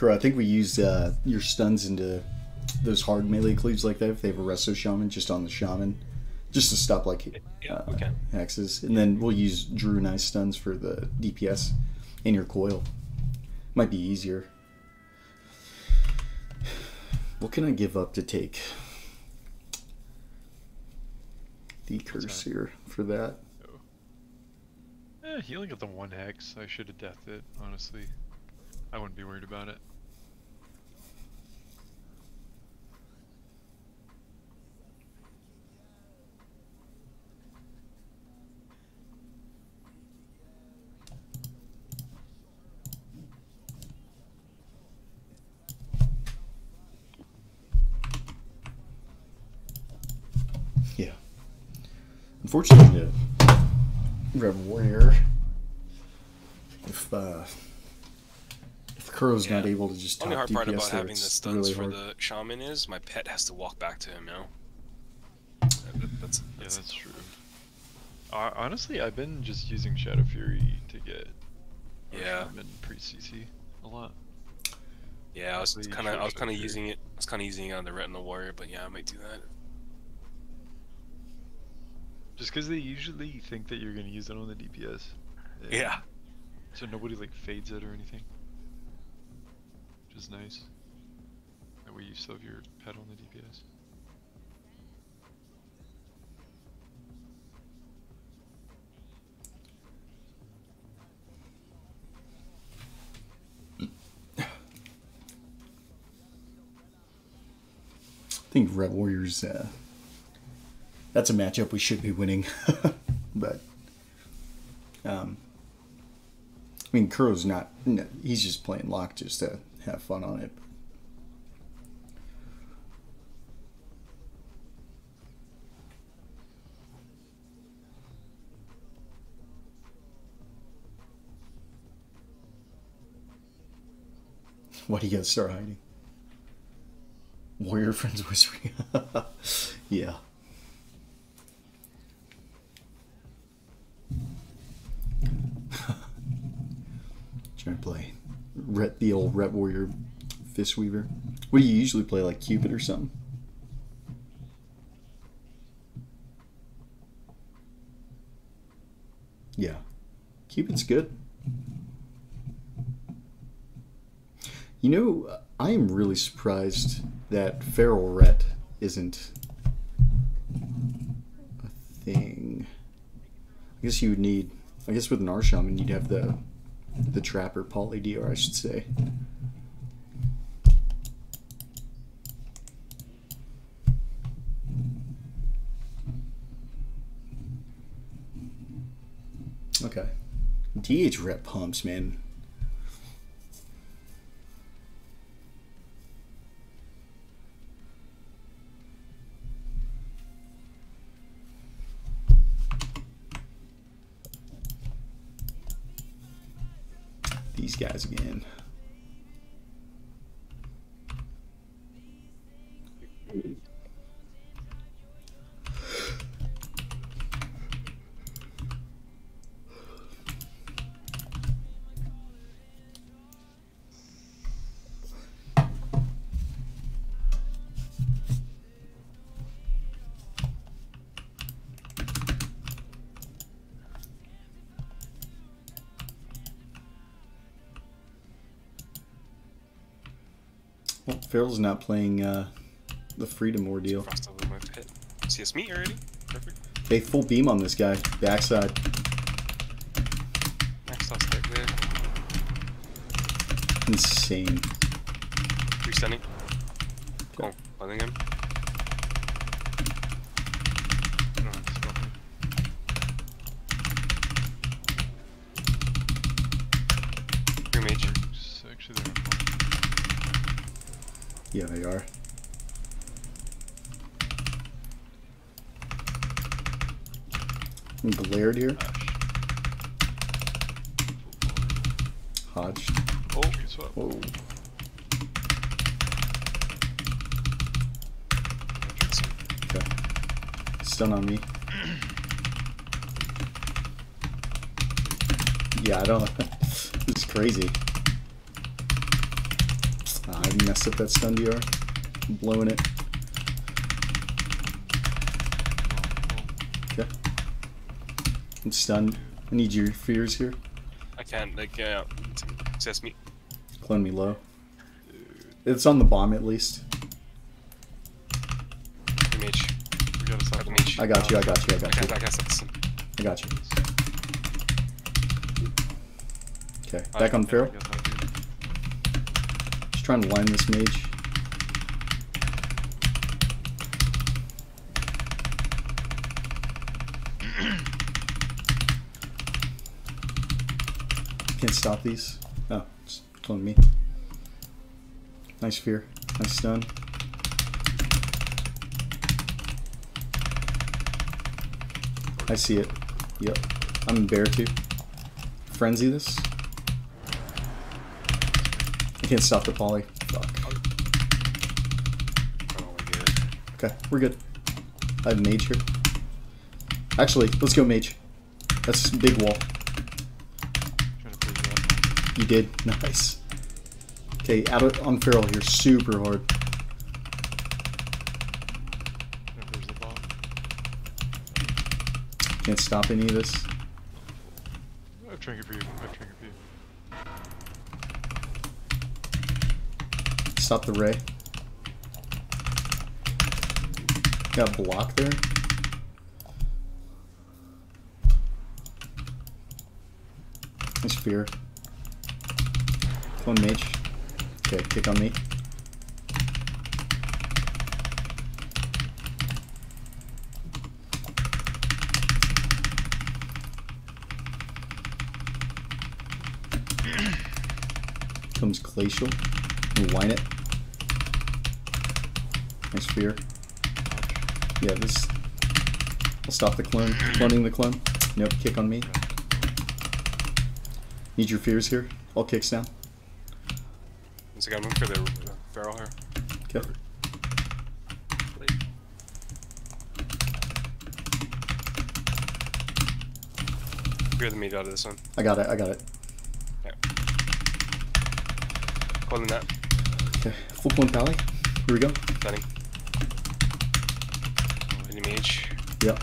Crow, I think we use uh, your stuns into those hard melee cleaves like that if they have a resto shaman just on the shaman, just to stop like Yeah, uh, can. hexes, and then we'll use Drew and Ice stuns for the DPS in your coil. Might be easier. What can I give up to take the curse here for that? Eh, he only got the one hex. I should have deathed it, honestly. I wouldn't be worried about it. Yeah. Unfortunately, yeah. Ret Warrior, if uh, if Kuro's not able to just Only top hard part about there, having the it's stuns really for hard. the shaman is my pet has to walk back to him now. That- that- That's, Yeah, that's that's true. Uh, honestly, I've been just using Shadowfury to get Yeah. Shaman pre CC a lot. yeah. I was kind of I was kind of using it. I was kind of using it on the retinal warrior, but yeah, I might do that. Just because they usually think that you're gonna use it on the DPS. Yeah. So nobody like fades it or anything. Which is nice. That way you still have your pet on the DPS. I think Ret Warriors. Uh, that's a matchup we should be winning, but um, I mean Kuro's not. No, he's just playing lock just to have fun on it. Why do you gotta start hiding? Warrior friends whispering. yeah. Trying to play Ret, the old Ret Warrior Fistweaver. What do you usually play, like Cupid or something? Yeah. Cupid's good. You know, I am really surprised that feral ret isn't a thing. I guess you would need. I guess with an Arshaman, you'd have the the trapper poly DR, I should say. Okay. DH rep pumps, man. These guys again. Feral's not playing uh, the Freedom Ordeal. Frost over my pet. See us meet already. Perfect. They full beam on this guy. Backside. Next off right there. Insane. Three stunning. Okay. Oh, Calling him. Here. Hodge. Oh, Tree swap. Whoa. Okay. Stun on me. Yeah, I don't. this is crazy. Ah, I messed up that stun DR. I'm blowing it. I'm stunned. I need your fears here. I can't, like, uh, access me. Clone me low. It's on the bomb at least. Free mage. We gotta stop Got the them. mage. I got you, I got you, I got you. I can't stop this. I got you. Okay, back on Yeah, Feral. I guess I do. Just trying to line this mage. These. Oh, it's on me. Nice fear. Nice stun. I see it. Yep. I'm in bear too. Frenzy this. I can't stop the poly. Fuck. Okay, we're good. I have mage here. Actually, let's go mage. That's big wall. Trying to play that You did. Nice. Okay, out of, on feral here, super hard. There's the bomb. Can't stop any of this. I have trinket for you. I have trinket for you. Stop the ray. Got a block there. Nice fear. Clone mage. Okay, kick on me. Comes glacial. We'll line it. Nice fear. Yeah, this. I'll stop the clone. Cloning the clone. Nope, kick on me. Need your fears here. All kicks down. Once I got room for the uh, feral here. Okay. Clear the mage out of this one. I got it, I got it. Calling that. Okay, full point pally. Here we go. Stunning. Any mage. Yep,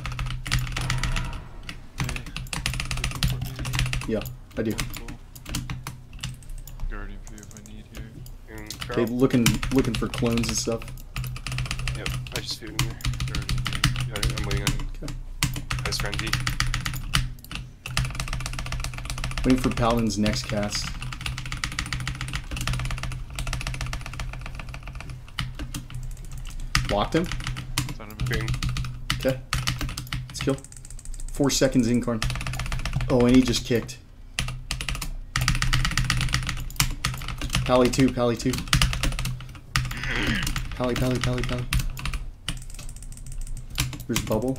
Hey, looking for me. yeah, I do. Wonderful. Guardian for you if I need here. And Okay, looking looking for clones and stuff. Yep, I just food in there. Here. I'm waiting on Okay. Ice Frenzy. Waiting for Paladin's next cast. Locked him. Green. Okay. Let's kill. Four seconds incarn. Oh, and he just kicked. Pally 2, Pally 2. Pally, Pally, Pally, Pally. There's Bubble.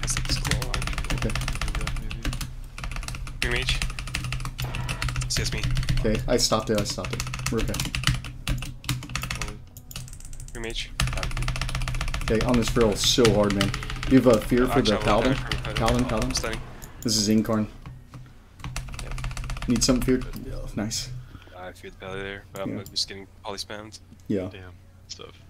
Like this claw. Okay. Do that maybe. Green mage. CS me. Okay, I stopped it, I stopped it. We're okay. Green mage. Okay, on this drill, so hard, man. You have a fear for the Paladin? look at it for- Paladin, Paladin? This is Incarn. Need something feared? Oh, nice. I feared the belly there, but I'm Yeah. just getting poly spammed. Yeah. Damn. Stuff.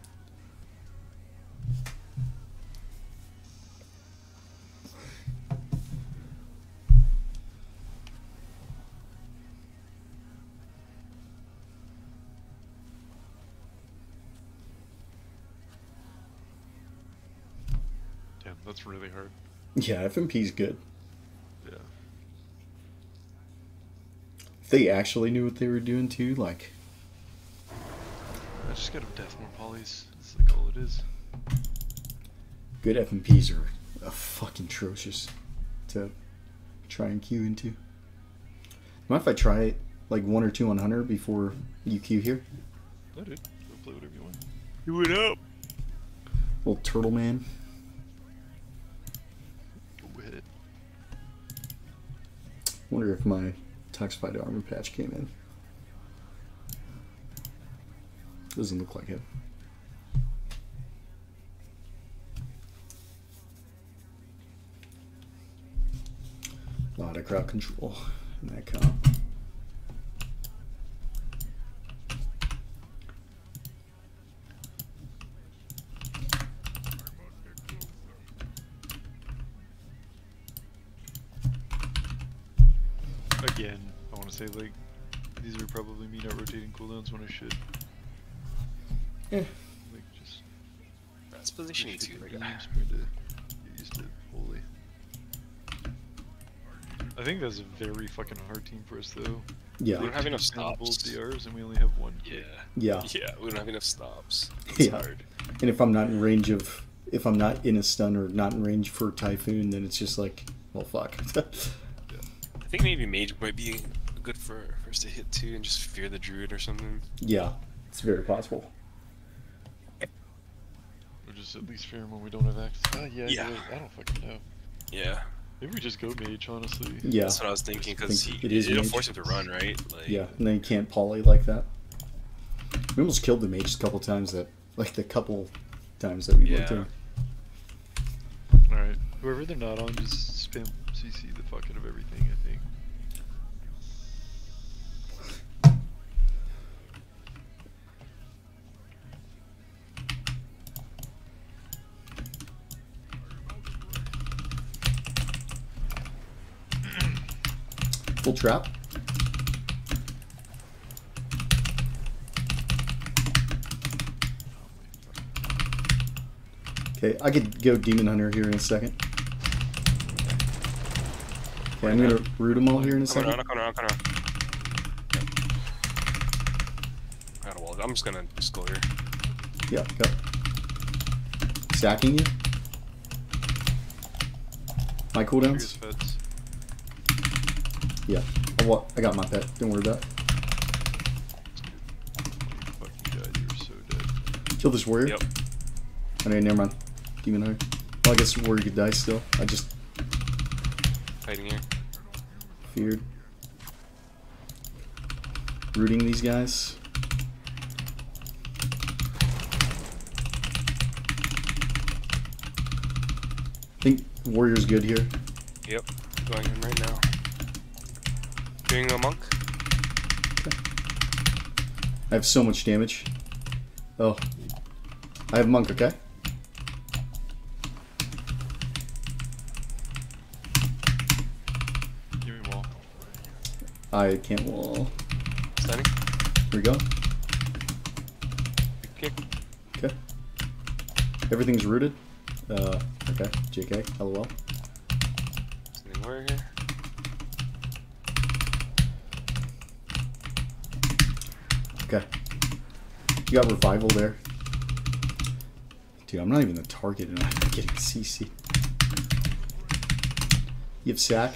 Damn, that's really hard. Yeah, FMP's good. Yeah. If they actually knew what they were doing too, like I just gotta death more polys. That's like all it is. Good FMPs are uh, fucking atrocious to try and queue into. Mind if I try it like one or two on Hunter before you queue here? No, dude. Go play whatever you want. Do it up. Little turtle man. Go hit it. Wonder if my toxified armor patch came in. Doesn't look like it. A lot of crowd control in that comp. Again, I want to say like these are probably me not rotating cooldowns when I should. Yeah. Like just That's positioning too. like Like, I'm just trying to get used holy. I think that's a very fucking hard team for us though. Yeah. We don't have enough Expandable stops. DRs and we only have one. yeah. Yeah. Yeah, we don't have enough stops. It's Yeah. hard. And if I'm not in range of, if I'm not in a stun or not in range for Typhoon, then it's just like, well, fuck. I think maybe Mage might be good for, for us to hit too and just fear the Druid or something. yeah, it's very possible. Or just at least fear him when we don't have access. Ah, yeah, Yeah. you're. I don't fucking know. Yeah. Maybe we just go mage, honestly. Yeah. That's what I was thinking because think he it is it'll Mage. force him to run, right? Like, Yeah, and then you can't poly like that. We almost killed the mage a couple times that, like the couple times that we looked Yeah. at. Alright. Whoever they're not on, just spam CC the fuck out of everything, Trap. Okay, I could go Demon Hunter here in a second. Okay, I'm gonna root them all here in a around, second. come around, come around. I got a wall. I'm just gonna just go here. Yeah, go. Stacking you. My cooldowns? Yeah. Oh, what? I got my pet. Don't worry about it. Fucking god, you're so dead. Kill this warrior. Yep. Oh, okay, never mind. Demon Hunter. Well, I guess warrior could die still. I just Fighting here. feared. Rooting these guys. I think warrior's good here. Yep. Going in right now. Doing a monk. I have so much damage. Oh. I have monk, okay? Give me wall. I can't wall. Stunning. Here we go. Kick. Okay. Everything's rooted. Uh, okay. JK. LOL. Stunning warrior here. Okay. You got revival there. Dude, I'm not even the target and I'm getting CC. You have sack.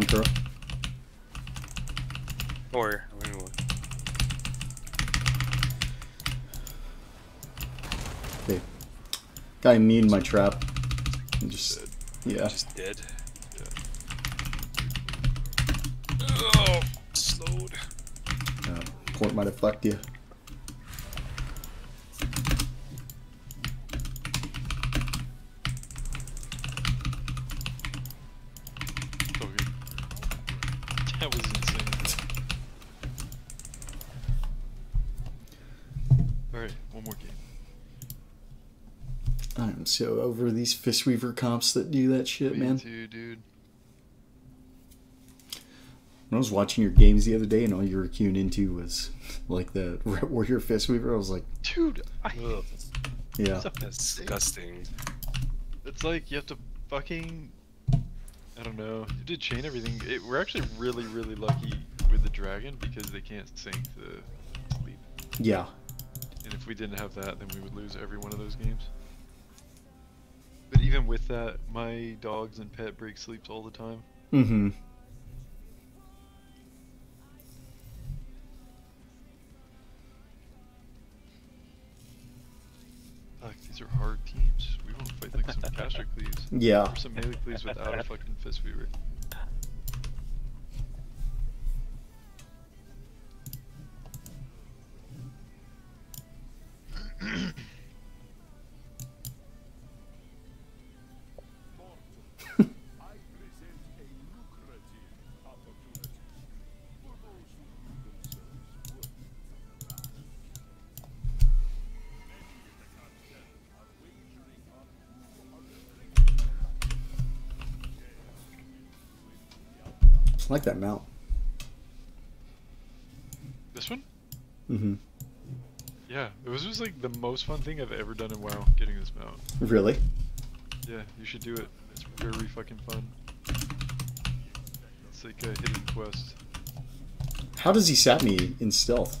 Who you on, Kuro? Warrior. Warrior. warrior. Okay. Got immune my trap. I'm just yeah. Just dead. Oh, slowed. Uh, port might have fucked you. These Fistweaver comps that do that shit, Me man. too, dude. When I was watching your games the other day and all you were queuing into was like the Ret Warrior Fistweaver, I was like, Dude, I Ugh, yeah. so that's disgusting. It's like you have to fucking. I don't know. You did chain everything. It, we're actually really, really lucky with the dragon because they can't sync the sleep. Yeah. And if we didn't have that, then we would lose every one of those games. But even with that, my dogs and pet break sleeps all the time. Mm-hmm. Fuck, these are hard teams. We want to fight like some caster cleaves. Yeah. Or some melee cleaves without a fucking Fistweaver. I I like that mount. This one? Mm-hmm. Yeah, it was just like the most fun thing I've ever done in WoW, getting this mount. Really? Yeah, you should do it. It's very fucking fun. It's like a hidden quest. How does he sap me in stealth?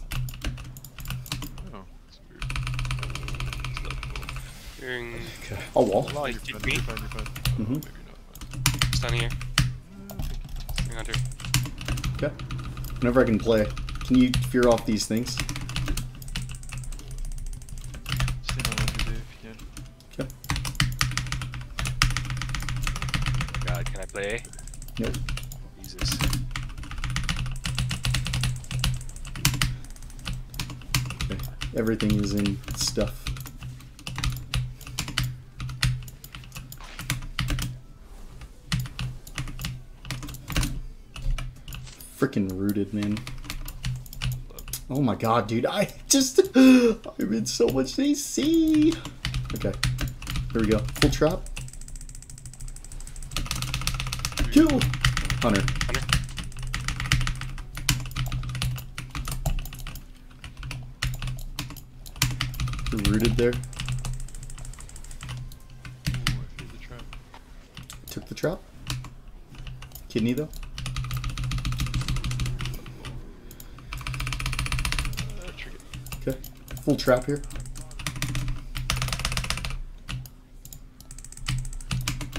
Oh, it's weird. It's not cool. Hearing Okay. Oh, wall. Hello, You're you fine, keep me. you're fine, you're fine. Oh, Mhm. maybe not. Stun here. Ring Hunter. Okay. Whenever I can play. Can you fear off these things? Stay on Wednesday if you can. Okay. God, can I play? Nope. Jesus. Okay. Everything is in stuff. Freaking rooted, man. Oh my god, dude. I just. I'm in so much AC. Okay. Here we go. Full trap. Kill! Hunter. Hunter. Rooted there. Ooh, the. Took the trap. Kidney though. Full trap here.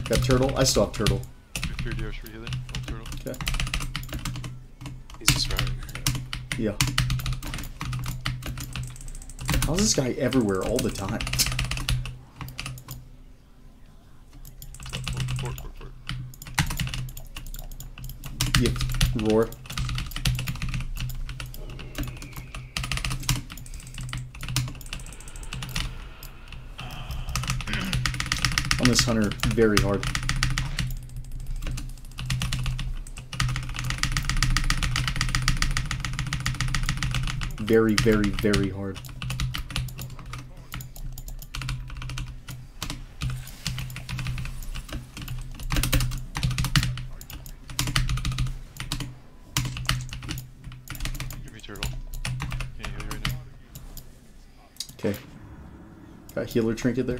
Got turtle. I still have turtle. If you're DR's free healer, don't turtle. Okay. He's just running. Yeah. How's this guy everywhere all the time? Port, port, port, port. Yeah. Roar. On this hunter, very hard. Very, very, very hard. Give me turtle. Can't heal right now. Okay. Got healer trinket there.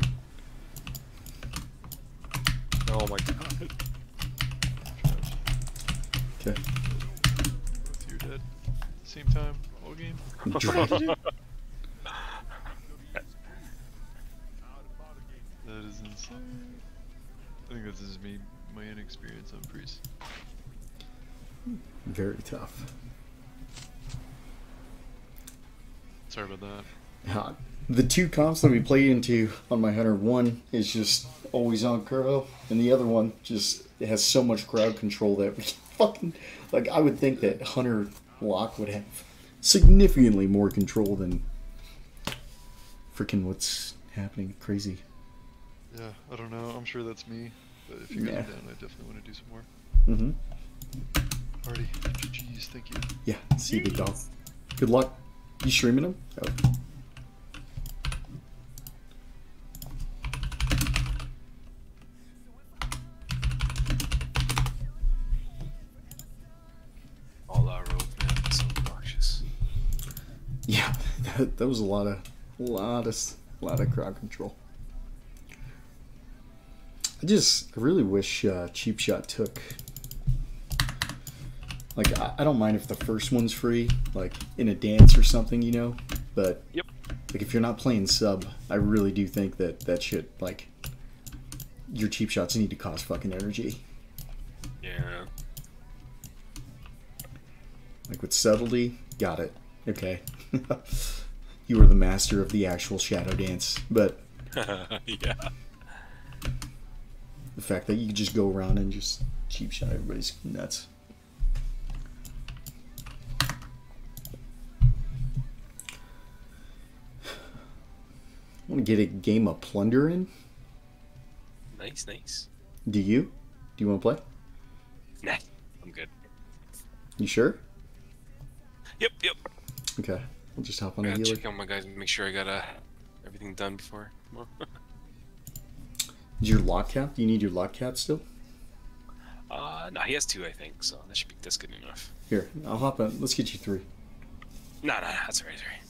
Two comps that we play into on my hunter, one is just always on Kuro, and the other one just has so much crowd control that we fucking like. I would think that Hunter Lock would have significantly more control than freaking what's happening. Crazy. Yeah, I don't know. I'm sure that's me. But if you guys Yeah. are down, I definitely want to do some more. Mm-hmm. Party. GG's, thank you. Yeah. See you, big dog. Good luck. You streaming them? Oh. That was a lot of, lot of, lot of crowd control. I just, I really wish uh, Cheap Shot took. Like, I, I don't mind if the first one's free, like in a dance or something, you know. But Yep. like, if you're not playing sub, I really do think that that shit, like, your cheap shots need to cost fucking energy. Yeah. Like with subtlety, got it. Okay. you were the master of the actual shadow dance, but yeah. the fact that you could just go around and just cheap shot everybody's nuts. I Want to get a game of plunder in? Nice, nice. Do you? Do you want to play? Nah, I'm good. You sure? Yep, yep. Okay. We'll just hop on I gotta check on my guys and make sure I got uh, everything done before. tomorrow. Your lock cap? Do you need your lock cap still? uh, no, he has two, I think, so that should be that's good enough. Here, I'll hop on. Let's get you three. No, no, no, that's alright, alright.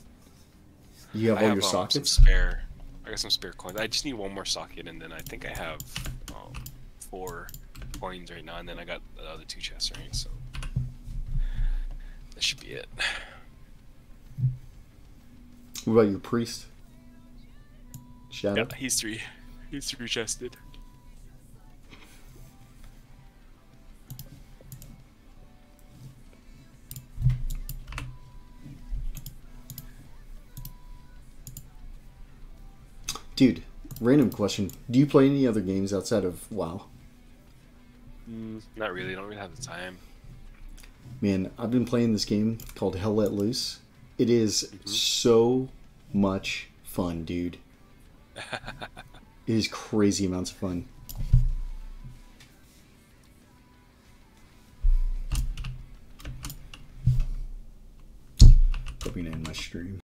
You have I all have your um, some sockets? spare. I got some spare coins. I just need one more socket, and then I think I have um, four coins right now, and then I got the other two chests, right? So that should be it. What about your priest? Shadow? Yeah, he's three. He's three chested. Dude, random question. Do you play any other games outside of WoW? Mm, not really. I don't really have the time. Man, I've been playing this game called Hell Let Loose. It is mm-hmm. so much fun, dude. It is crazy amounts of fun. Hope you end my stream.